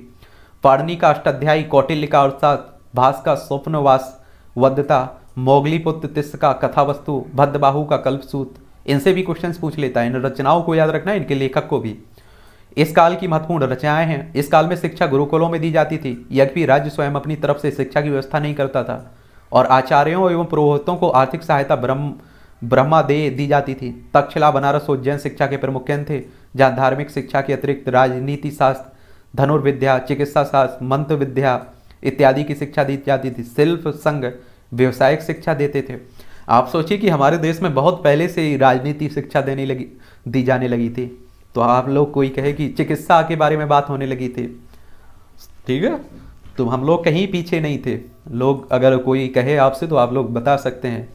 पाणनी का अष्टाध्यायी कौटिल्य का अर्थात भास का स्वप्नवास वद्यता मोगली पुत्र तिस्स का कथा वस्तु भद्रबाहु का कल्पसूत, इनसे भी क्वेश्चन पूछ लेता है। इन रचनाओं को याद रखना, इनके लेखक को भी। इस काल की महत्वपूर्ण रचनाएँ हैं। इस काल में शिक्षा गुरुकुलों में दी जाती थी। यद्यपि राज्य स्वयं अपनी तरफ़ से शिक्षा की व्यवस्था नहीं करता था। और आचार्यों एवं पुरोहितों को आर्थिक सहायता ब्रह्म, ब्रह्मा दे, दी जाती थी। तक्षशिला बनारस, उज्जैन शिक्षा के प्रमुख केंद्र थे। जहाँ धार्मिक शिक्षा के अतिरिक्त राजनीति शास्त्र, धनुर्विद्या, चिकित्सा शास्त्र, मंत्र विद्या इत्यादि की शिक्षा दी जाती थी। शिल्प संघ व्यवसायिक शिक्षा देते थे। आप सोचिए कि हमारे देश में बहुत पहले से ही राजनीति शिक्षा देने लगी, दी जाने लगी थी। तो आप लोग कोई कहे कि चिकित्सा के बारे में बात होने लगी थी। ठीक है? तो हम लोग कहीं पीछे नहीं थे। लोग अगर कोई कहे आपसे तो आप लोग बता सकते हैं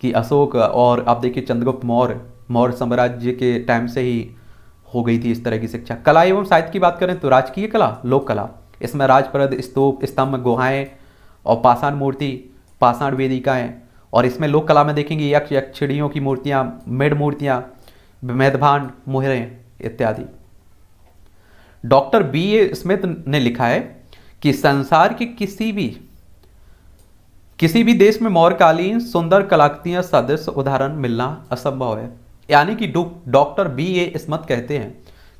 कि अशोक और आप देखिए चंद्रगुप्त मौर्य मौर्य साम्राज्य के टाइम से ही हो गई थी इस तरह की शिक्षा। कला एवं साहित्य की बात करें तो राजकीय कला लोक कला इसमें राजप्रद, स्तूप, स्तंभ, गुहाएँ और पाषाण मूर्ति, पाषाण वेदिकाएँ और इसमें लोक कला में देखेंगे यक्ष, यक्षिणियों की मूर्तियाँ मेड मूर्तियाँ मेदभान मुहरें इत्यादि। डॉक्टर बी ए स्मिथ ने लिखा है कि संसार के किसी भी किसी भी देश में मौर्यकालीन सुंदर कलाकृतियाँ सदृश उदाहरण मिलना असंभव है। यानी कि डॉक्टर बी ए स्मिथ कहते हैं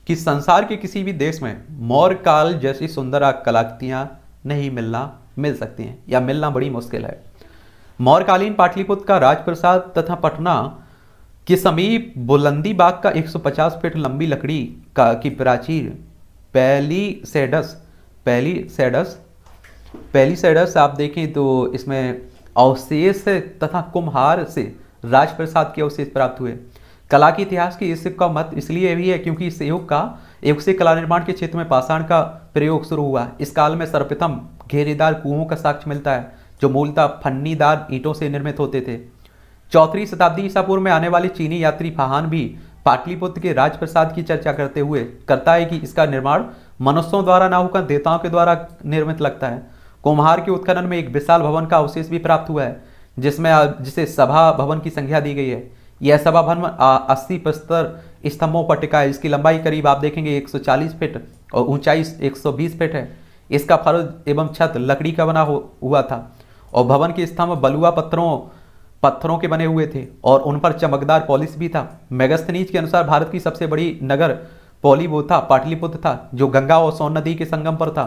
कि संसार के किसी भी देश में मौर्य काल जैसी सुंदर कलाकृतियाँ नहीं मिलना मिल सकती हैं, या मिलना बड़ी मुश्किल है। मौर्यकालीन पाटलिपुत्र का राजप्रसाद तथा पटना के समीप बुलंदी बाग का 150 फीट लंबी लकड़ी का की प्राचीर पहली सेडस पहली सेडस पहली सेडस आप देखें तो इसमें अवशेष तथा कुम्हार से राजप्रसाद के अवशेष प्राप्त हुए। कला के इतिहास के इस का मत इसलिए भी है क्योंकि इस युग का, युग से कला निर्माण के क्षेत्र में पाषाण का प्रयोग शुरू हुआ। इस काल में सर्वप्रथम घेरेदार कुओं का साक्ष्य मिलता है, जो मूलतः फन्नीदार ईंटों से निर्मित होते थे। चौथी शताब्दी ईसा पूर्व में आने वाले चीनी यात्री फहान भी पाटलिपुत्र के राजप्रसाद की चर्चा करते हुए करता है कि इसका निर्माण मनुष्यों द्वारा ना होकर देवताओं के द्वारा निर्मित लगता है। कुम्हार के उत्खनन में एक विशाल भवन का अवशेष भी प्राप्त हुआ है, जिसमें जिसे सभा भवन की संख्या दी गई है। यह सभा भवन अस्सी पचहत्तर स्तंभों पर टिका है इसकी लंबाई करीब आप देखेंगे 140 फीट और ऊंचाई 120 फीट है। इसका फ़र्ज़ एवं छत लकड़ी का बना हुआ था और भवन के स्तंभ बलुआ पत्थरों पत्थरों के बने हुए थे और उन पर चमकदार पॉलिस भी था। मेगस्थनीज के अनुसार भारत की सबसे बड़ी नगर पौली वो था पाटलिपुत्र था, जो गंगा और सोन नदी के संगम पर था।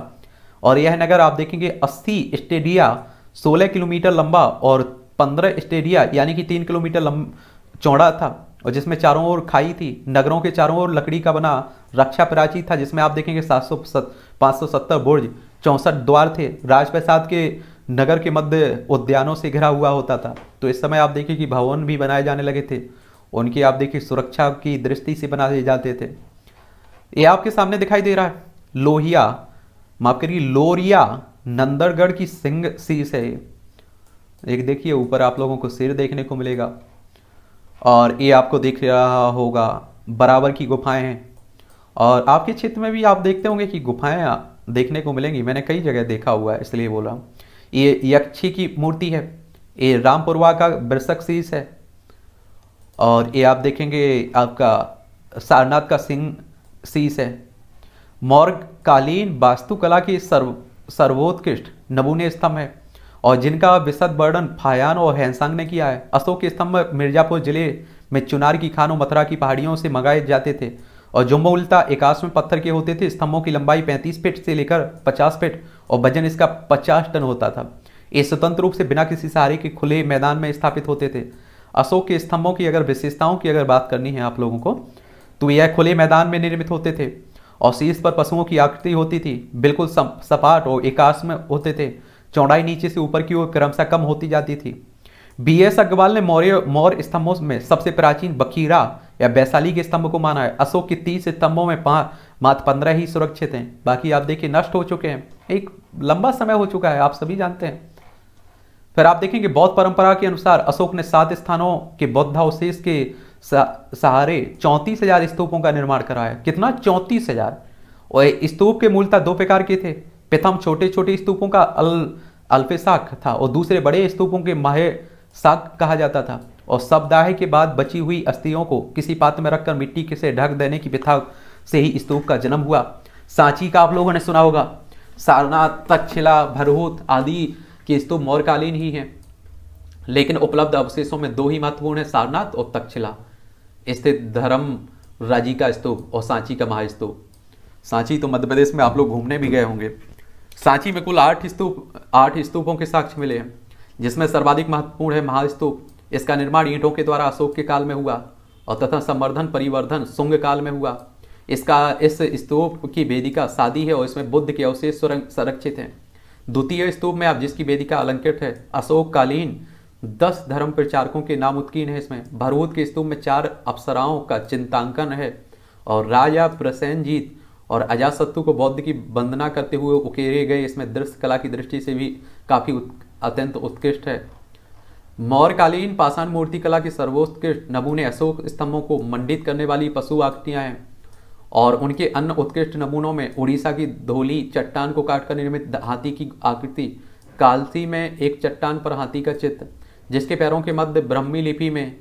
और यह नगर आप देखेंगे अस्सी स्टेडिया, सोलह किलोमीटर लंबा और पंद्रह स्टेडिया, यानी कि तीन किलोमीटर लंब, चौड़ा था, और जिसमें चारों ओर खाई थी, नगरों के चारों ओर लकड़ी का बना रक्षा प्राची था, जिसमें आप देखेंगे सात सौ सत्तर बुर्ज, चौंसठ द्वार थे। राजप्रसाद के नगर के मध्य उद्यानों से घिरा हुआ होता था। तो इस समय आप देखिए कि भवन भी बनाए जाने लगे थे। उनकी आप देखिए सुरक्षा की दृष्टि से बनाए जाते थे। ये आपके सामने दिखाई दे रहा है। लोहिया माफ़ करिए, लोरिया, नंदरगढ़ की सिंह शीश है एक देखिए, ऊपर आप लोगों को सिर देखने को मिलेगा। और ये आपको दिख रहा होगा, बराबर की गुफाएँ हैं। और आपके क्षेत्र में भी आप देखते होंगे कि गुफाएँ देखने को मिलेंगी। मैंने कई जगह देखा हुआ है, इसलिए बोला ये यक्षी की मूर्ति है। ये रामपुरवा का बृषक शीश है। और ये आप देखेंगे, आपका सारनाथ का सिंह शीश है। मौर्ग कालीन वास्तुकला की सर्व, सर्वोत्कृष्ट नमूने स्तंभ है, और जिनका विशद वर्णन फायान और हैंसांग ने किया है। अशोक के स्तंभ मिर्जापुर ज़िले में चुनार की खानों, मथुरा की पहाड़ियों से मंगाए जाते थे, और जुम्बो उल्टा एकाश पत्थर के होते थे, स्तंभों की लंबाई 35 फीट से लेकर 50 फीट, और वज़न इसका 50 टन होता था। ये स्वतंत्र रूप से बिना किसी सहारे के खुले मैदान में स्थापित होते थे। अशोक के स्तंभों की अगर विशेषताओं की अगर बात करनी है आप लोगों को तो यह खुले मैदान में निर्मित होते थे। और शीर्ष पर पशुओं की आकृति होती थी। बिल्कुल सपाट और एकाश में होते थे। चौड़ाई नीचे से ऊपर की ओर क्रमशः कम होती जाती थी। बी एस अग्रवाल ने मौर्य मौर्य स्तंभों में सबसे प्राचीन बखीरा या वैशाली के स्तंभ को माना है। अशोक के तीस स्तंभों में पाँच मात्र पंद्रह ही सुरक्षित हैं। बाकी आप देखिए, नष्ट हो चुके हैं। एक लंबा समय हो चुका है, आप सभी जानते हैं। फिर आप देखेंगे, बौद्ध परंपरा के अनुसार अशोक ने सात स्थानों के बौद्धावशेष के सहारे चौंतीस हज़ार स्तूपों का निर्माण कराया। कितना? चौंतीस हज़ार। और स्तूप के मूलतः दो प्रकार के थे। प्रथम छोटे छोटे स्तूपों का अल अल्फेसाक था और दूसरे बड़े स्तूपों के माहे साक कहा जाता था। और शब्दाह के बाद बची हुई अस्थियों को किसी पात्र में रखकर मिट्टी से ढक देने की प्रथा से ही स्तूप का जन्म हुआ। सांची का आप लोगों ने सुना होगा। सारनाथ, तक्षशिला भरहूत आदि के स्तूप मौर्यकालीन ही हैं। लेकिन उपलब्ध अवशेषों में दो ही महत्वपूर्ण है, सारनाथ और तक्षशिला। स्थित धर्म, राज़ी का स्तूप और सांची का महास्तूप सांची तो मध्य प्रदेश में आप लोग घूमने भी गए होंगे। सांची में कुल आठ स्तूप, आठ स्तूपों के साक्ष्य मिले हैं, जिसमें सर्वाधिक महत्वपूर्ण है महास्तूप। इसका निर्माण ईंटों के द्वारा अशोक के काल में हुआ, और तथा संवर्धन, परिवर्धन, सुंग काल में हुआ। इसका, इस स्तूप की वेदिका सादी है, और इसमें बुद्ध के अवशेष संरक्षित हैं। द्वितीय स्तूप में आप जिसकी वेदिका अलंकृत है अशोक कालीन दस धर्म प्रचारकों के नाम उत्कीर्ण है इसमें। भरवूत के स्तूप में चार अप्सराओं का चिंतांकन है और राजा प्रसेनजीत और अजाशत्रु को बौद्ध की वंदना करते हुए उकेरे गए। इसमें दृश्य कला की दृष्टि से भी काफ़ी अत्यंत उत्कृष्ट है। मौर्यकालीन पाषाण मूर्ति कला के सर्वोत्कृष्ट नमूने अशोक स्तंभों को मंडित करने वाली पशु आकृतियाँ हैं और उनके अन्य उत्कृष्ट नमूनों में उड़ीसा की धोली चट्टान को काटकर निर्मित हाथी की आकृति। कालसी में एक चट्टान पर हाथी का चित्र। जिसके पैरों के मध्य ब्रह्मी लिपि में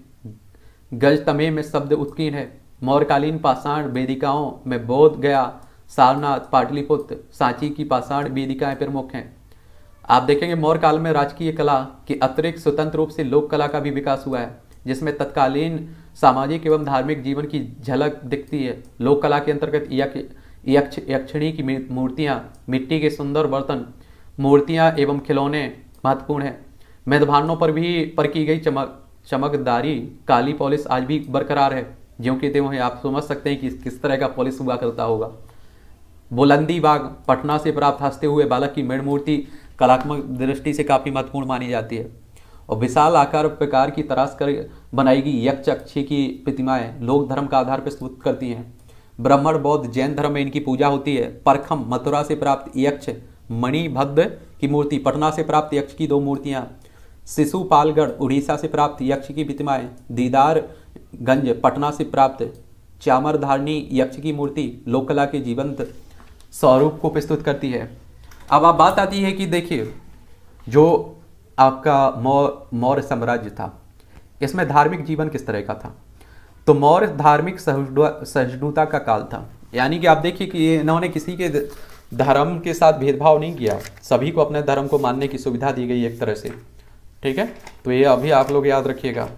गज तमे में शब्द उत्कीर्ण है। मौर्यकालीन पाषाण वेदिकाओं में बोध गया सारनाथ पाटलिपुत्र सांची की पाषाण वेदिकाएँ प्रमुख हैं। आप देखेंगे मौर्य काल में राजकीय कला के अतिरिक्त स्वतंत्र रूप से लोक कला का भी विकास हुआ है, जिसमें तत्कालीन सामाजिक एवं धार्मिक जीवन की झलक दिखती है। लोक कला के अंतर्गत यक्ष, यक्षिणी की मूर्तियाँ, मिट्टी के सुंदर बर्तन, मूर्तियाँ एवं खिलौने महत्वपूर्ण है। मेदभानों पर भी पर की गई चमक, चमकदारी काली पॉलिस आज भी बरकरार है। ज्यों के त्यों है आप समझ सकते हैं कि किस तरह का पॉलिस हुआ करता होगा। बुलंदी बाग, पटना से प्राप्त हँसते हुए बालक की मेड़ मूर्ति कलात्मक दृष्टि से काफ़ी महत्वपूर्ण मानी जाती है। और विशाल आकार प्रकार की तराश कर बनाई गई यक्ष अक्षी की प्रतिमाएँ लोक धर्म का आधार पर स्तुत करती हैं। ब्राह्मण, बौद्ध, जैन धर्म में इनकी पूजा होती है। परखम, मथुरा से प्राप्त यक्ष, मणिभद्र की मूर्ति, पटना से प्राप्त यक्ष की दो मूर्तियाँ शिशुपालगढ़ उड़ीसा से प्राप्त यक्ष की प्रतिमाएँ दीदार गंज, पटना से प्राप्त चामरधारणी यक्ष की मूर्ति लोककला के जीवंत स्वरूप को प्रस्तुत करती है। अब आप बात आती है कि देखिए, जो आपका मौर्य साम्राज्य था, इसमें धार्मिक जीवन किस तरह का था? तो मौर्य धार्मिक सहिष्णुता का काल था। यानी कि आप देखिए कि इन्होंने किसी के धर्म के साथ भेदभाव नहीं किया। सभी को अपने धर्म को मानने की सुविधा दी गई एक तरह से। ठीक है? तो ये अभी आप लोग याद रखिएगा।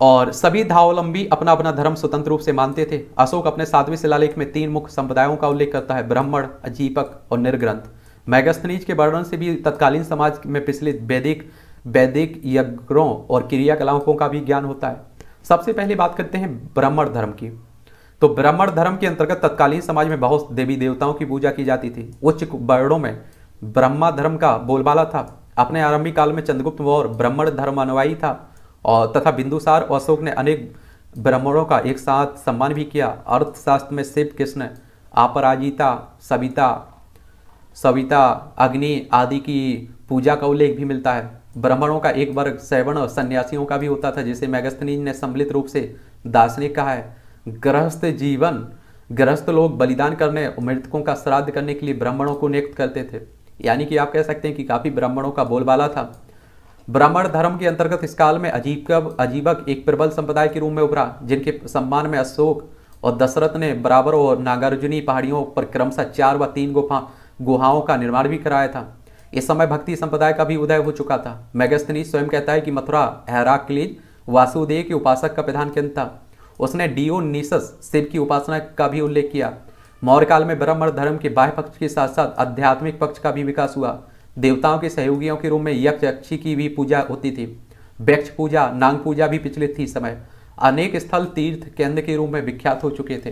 और सभी धावलंबी अपना अपना धर्म स्वतंत्र रूप से मानते थे। अशोक अपने सातवें शिलालेख में तीन मुख्य संप्रदायों का उल्लेख करता है, ब्राह्मण, अजीपक और निर्ग्रंथ। मैगस्थनीज के वर्णन से भी तत्कालीन समाज में पिछले वैदिक वैदिक यज्ञों और क्रियाकलापों का भी ज्ञान होता है। सबसे पहले बात करते हैं ब्राह्मण धर्म की। तो ब्राह्मण धर्म के अंतर्गत तत्कालीन समाज में बहुत देवी देवताओं की पूजा की जाती थी। उच्च वर्णों में ब्रह्मा धर्म का बोलबाला था। अपने आरंभिक काल में चंद्रगुप्त मौर्य ब्राह्मण धर्म अनुयायी था और तथा बिंदुसार और अशोक ने अनेक ब्राह्मणों का एक साथ सम्मान भी किया। अर्थशास्त्र में शिव, कृष्ण अपराजिता सविता सविता, अग्नि आदि की पूजा का उल्लेख भी मिलता है। ब्राह्मणों का एक वर्ग सैवण सन्यासियों का भी होता था, जिसे मैगस्थनी ने सम्मिलित रूप से दार्शनिक कहा है। गृहस्थ जीवन, गृहस्थ लोग बलिदान करने मृतकों का श्राद्ध करने के लिए ब्राह्मणों को नियुक्त करते थे। यानी कि आप कह सकते हैं कि काफ़ी ब्राह्मणों का बोलबाला था। ब्राह्मण धर्म के अंतर्गत इस काल में अजीब अजीबक एक प्रबल संप्रदाय के रूप में उभरा, जिनके सम्मान में अशोक और दशरथ ने बराबर और नागार्जुनी पहाड़ियों पर क्रमशः चार व तीन गुफा गुहाओं का निर्माण भी कराया था। इस समय भक्ति संप्रदाय का भी उदय हो चुका था। मैगस्तनी स्वयं कहता है कि मथुरा हैराक्लीज वासुदेव के उपासक का प्रधान केंद्र था। उसने डियोनिसस शिव की उपासना का भी उल्लेख किया। मौर्य काल में ब्रह्म धर्म के बाह्य पक्ष के साथ साथ आध्यात्मिक पक्ष का भी विकास हुआ। देवताओं के सहयोगियों के रूप में यक्ष, यक्षी की भी पूजा होती थी। वृक्ष पूजा, नांग पूजा भी पिछले थी समय। अनेक स्थल तीर्थ केंद्र के रूप में विख्यात हो चुके थे।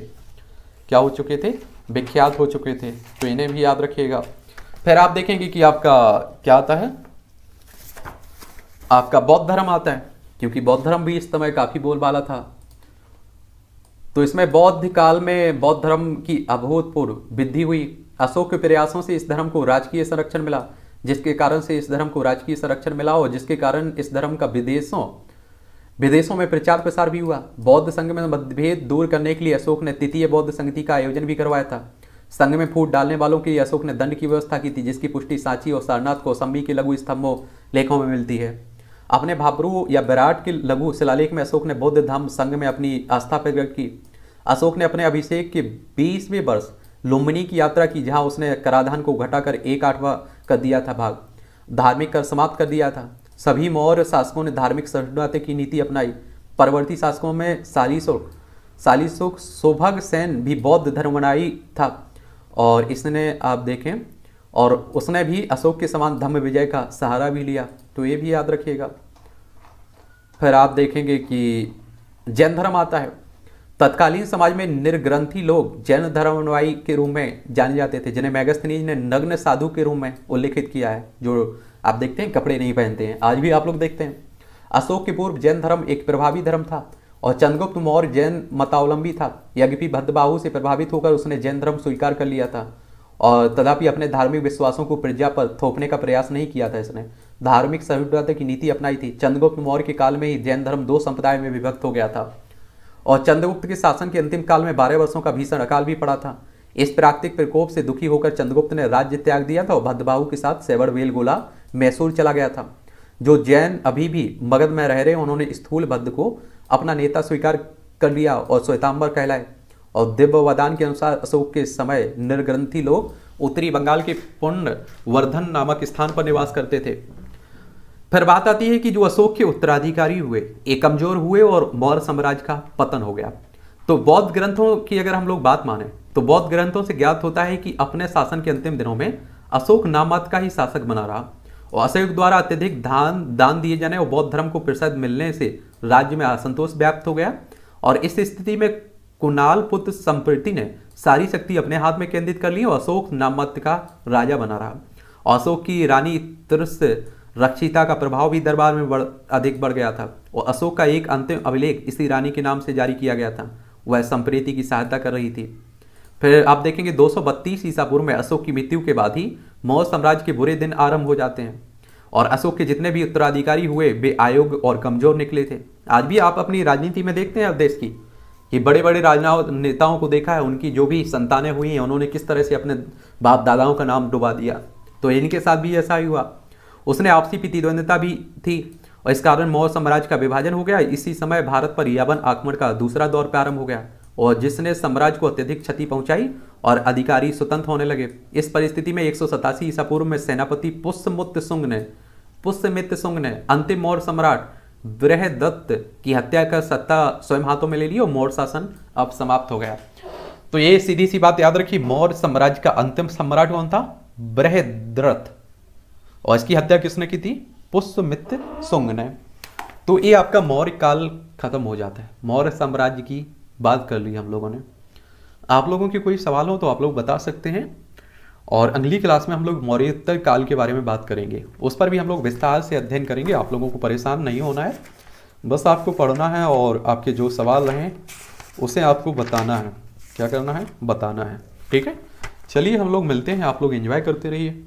क्या हो चुके थे? विख्यात हो चुके थे। तो इन्हें भी याद रखिएगा। फिर आप देखेंगे कि आपका क्या आता है? आपका बौद्ध धर्म आता है, क्योंकि बौद्ध धर्म भी इस समय काफ़ी बोलबाला था। तो इसमें बौद्ध काल में बौद्ध धर्म की अभूतपूर्व वृद्धि हुई। अशोक के प्रयासों से इस धर्म को राजकीय संरक्षण मिला, जिसके कारण से इस धर्म को राजकीय संरक्षण मिला और जिसके कारण इस धर्म का विदेशों विदेशों में प्रचार प्रसार भी हुआ। बौद्ध संघ में मतभेद दूर करने के लिए अशोक ने तृतीय बौद्ध संगति का आयोजन भी करवाया था। संघ में फूट डालने वालों के लिए अशोक ने दंड की व्यवस्था की थी, जिसकी पुष्टि सांची और सारनाथ को कौसम्बी के लघु स्तंभों, लेखों में मिलती है। अपने भाबरू या विराट के लघु शिलालेख में अशोक ने बौद्ध धर्म संघ में अपनी आस्था प्रकट की। अशोक ने अपने अभिषेक के बीसवें वर्ष लुम्बिनी की यात्रा की, जहाँ उसने कराधान को घटाकर एक आठवां कर दिया था भाग। धार्मिक कर समाप्त कर दिया था। सभी मौर्य शासकों ने धार्मिक सहिष्णुता की नीति अपनाई। परवर्ती शासकों में सालिसुक सालिशोक सौभग सेन भी बौद्ध धर्मनाई था। और इसने, आप देखें, और उसने भी अशोक के समान धम्म विजय का सहारा भी लिया। तो ये भी याद रखिएगा। फिर आप देखेंगे कि जैन धर्म आता है। तत्कालीन समाज में निर्ग्रंथी लोग जैन धर्मनुयायी के रूप में जाने जाते थे, जिन्हें मैगस्थनीज ने नग्न साधु के रूप में उल्लेखित किया है, जो आप देखते हैं कपड़े नहीं पहनते हैं, आज भी आप लोग देखते हैं। अशोक के पूर्व जैन धर्म एक प्रभावी धर्म था, और चंद्रगुप्त मौर्य जैन मतावलंबी था। यज्ञपी भद्रबाहु से प्रभावित होकर उसने जैन धर्म स्वीकार कर लिया था, और तथापि अपने धार्मिक विश्वासों को प्रजा पर थोपने का प्रयास नहीं किया था इसने। धार्मिक सहिष्णुता की नीति अपनाई थी। चंद्रगुप्त मौर्य के काल में ही जैन धर्म दो संप्रदाय में विभक्त हो गया था। और चंद्रगुप्त के शासन के अंतिम काल में बारह वर्षों का भीषण अकाल भी पड़ा था। इस प्राकृतिक प्रकोप से दुखी होकर चंद्रगुप्त ने राज्य त्याग दिया था और भद्रबाहु के साथ सेवर वेल गोला मैसूर चला गया था। जो जैन अभी भी मगध में रह रहे उन्होंने स्थूल भद्र को अपना नेता स्वीकार कर लिया और श्वेतांबर कहलाए। और दिव्य वदान के अनुसार अशोक के समय निर्ग्रंथी लोग उत्तरी बंगाल के पुण्य वर्धन नामक स्थान पर निवास करते थे। फिर बात आती है कि जो अशोक के उत्तराधिकारी हुए, एक कमज़ोर हुए और मौर्य साम्राज्य का पतन हो गया। तो बौद्ध ग्रंथों की अगर हम लोग बात माने तो बौद्ध ग्रंथों से ज्ञात होता है कि अपने शासन के अंतिम दिनों में अशोक नामत का ही शासक बना रहा। और अशोक द्वारा अत्यधिक दान दान दिए जाने और बौद्ध धर्म को प्रसाद मिलने से राज्य में असंतोष व्याप्त हो गया। और इस स्थिति में कुणाल पुत्र संप्रति ने सारी शक्ति अपने हाथ में केंद्रित कर ली और अशोक नामत का राजा बना रहा। अशोक की रानी तिरस रक्षिता का प्रभाव भी दरबार में बढ़, अधिक बढ़ गया था। और अशोक का एक अंतिम अभिलेख इसी रानी के नाम से जारी किया गया था। वह संप्रीति की सहायता कर रही थी। फिर आप देखेंगे 232 ईसा पूर्व में अशोक की मृत्यु के बाद ही मौर्य साम्राज्य के बुरे दिन आरंभ हो जाते हैं। और अशोक के जितने भी उत्तराधिकारी हुए, वे आयोग और कमज़ोर निकले थे। आज भी आप अपनी राजनीति में देखते हैं देश की। कि बड़े बड़े राजनाओं, नेताओं को देखा है, उनकी जो भी संतानें हुई हैं, उन्होंने किस तरह से अपने बाप दादाओं का नाम डुबा दिया। तो इनके साथ भी ऐसा ही हुआ। उसने आपसी प्रतिद्वंदता भी थी और इस कारण मौर्य साम्राज्य का विभाजन हो गया। इसी समय भारत पर यावन आक्रमण का दूसरा दौर प्रारंभ हो गया और जिसने साम्राज्य को अत्यधिक क्षति पहुंचाई और अधिकारी स्वतंत्र होने लगे। इस परिस्थिति में एक सौ सतासी ईसा पूर्व में सेनापति पुष्यमुक्त सुंग ने पुष्यमित्र सुंग ने अंतिम मौर्य सम्राट बृहदत्त की हत्या कर सत्ता स्वयं हाथों में ले ली और मौर्य शासन अब समाप्त हो गया। तो ये सीधी सी बात याद रखी मौर्य साम्राज्य का अंतिम सम्राट कौन था? बृहद्रथ और इसकी हत्या किसने की थी? पुष्यमित्र सुंग ने। तो ये आपका मौर्य काल खत्म हो जाता है। मौर्य साम्राज्य की बात कर ली हम लोगों ने। आप लोगों के कोई सवाल हो तो आप लोग बता सकते हैं। और अगली क्लास में हम लोग मौर्योत्तर काल के बारे में बात करेंगे। उस पर भी हम लोग विस्तार से अध्ययन करेंगे। आप लोगों को परेशान नहीं होना है। बस आपको पढ़ना है और आपके जो सवाल रहें उसे आपको बताना है। क्या करना है? बताना है। ठीक है? चलिए हम लोग मिलते हैं। आप लोग एंजॉय करते रहिए।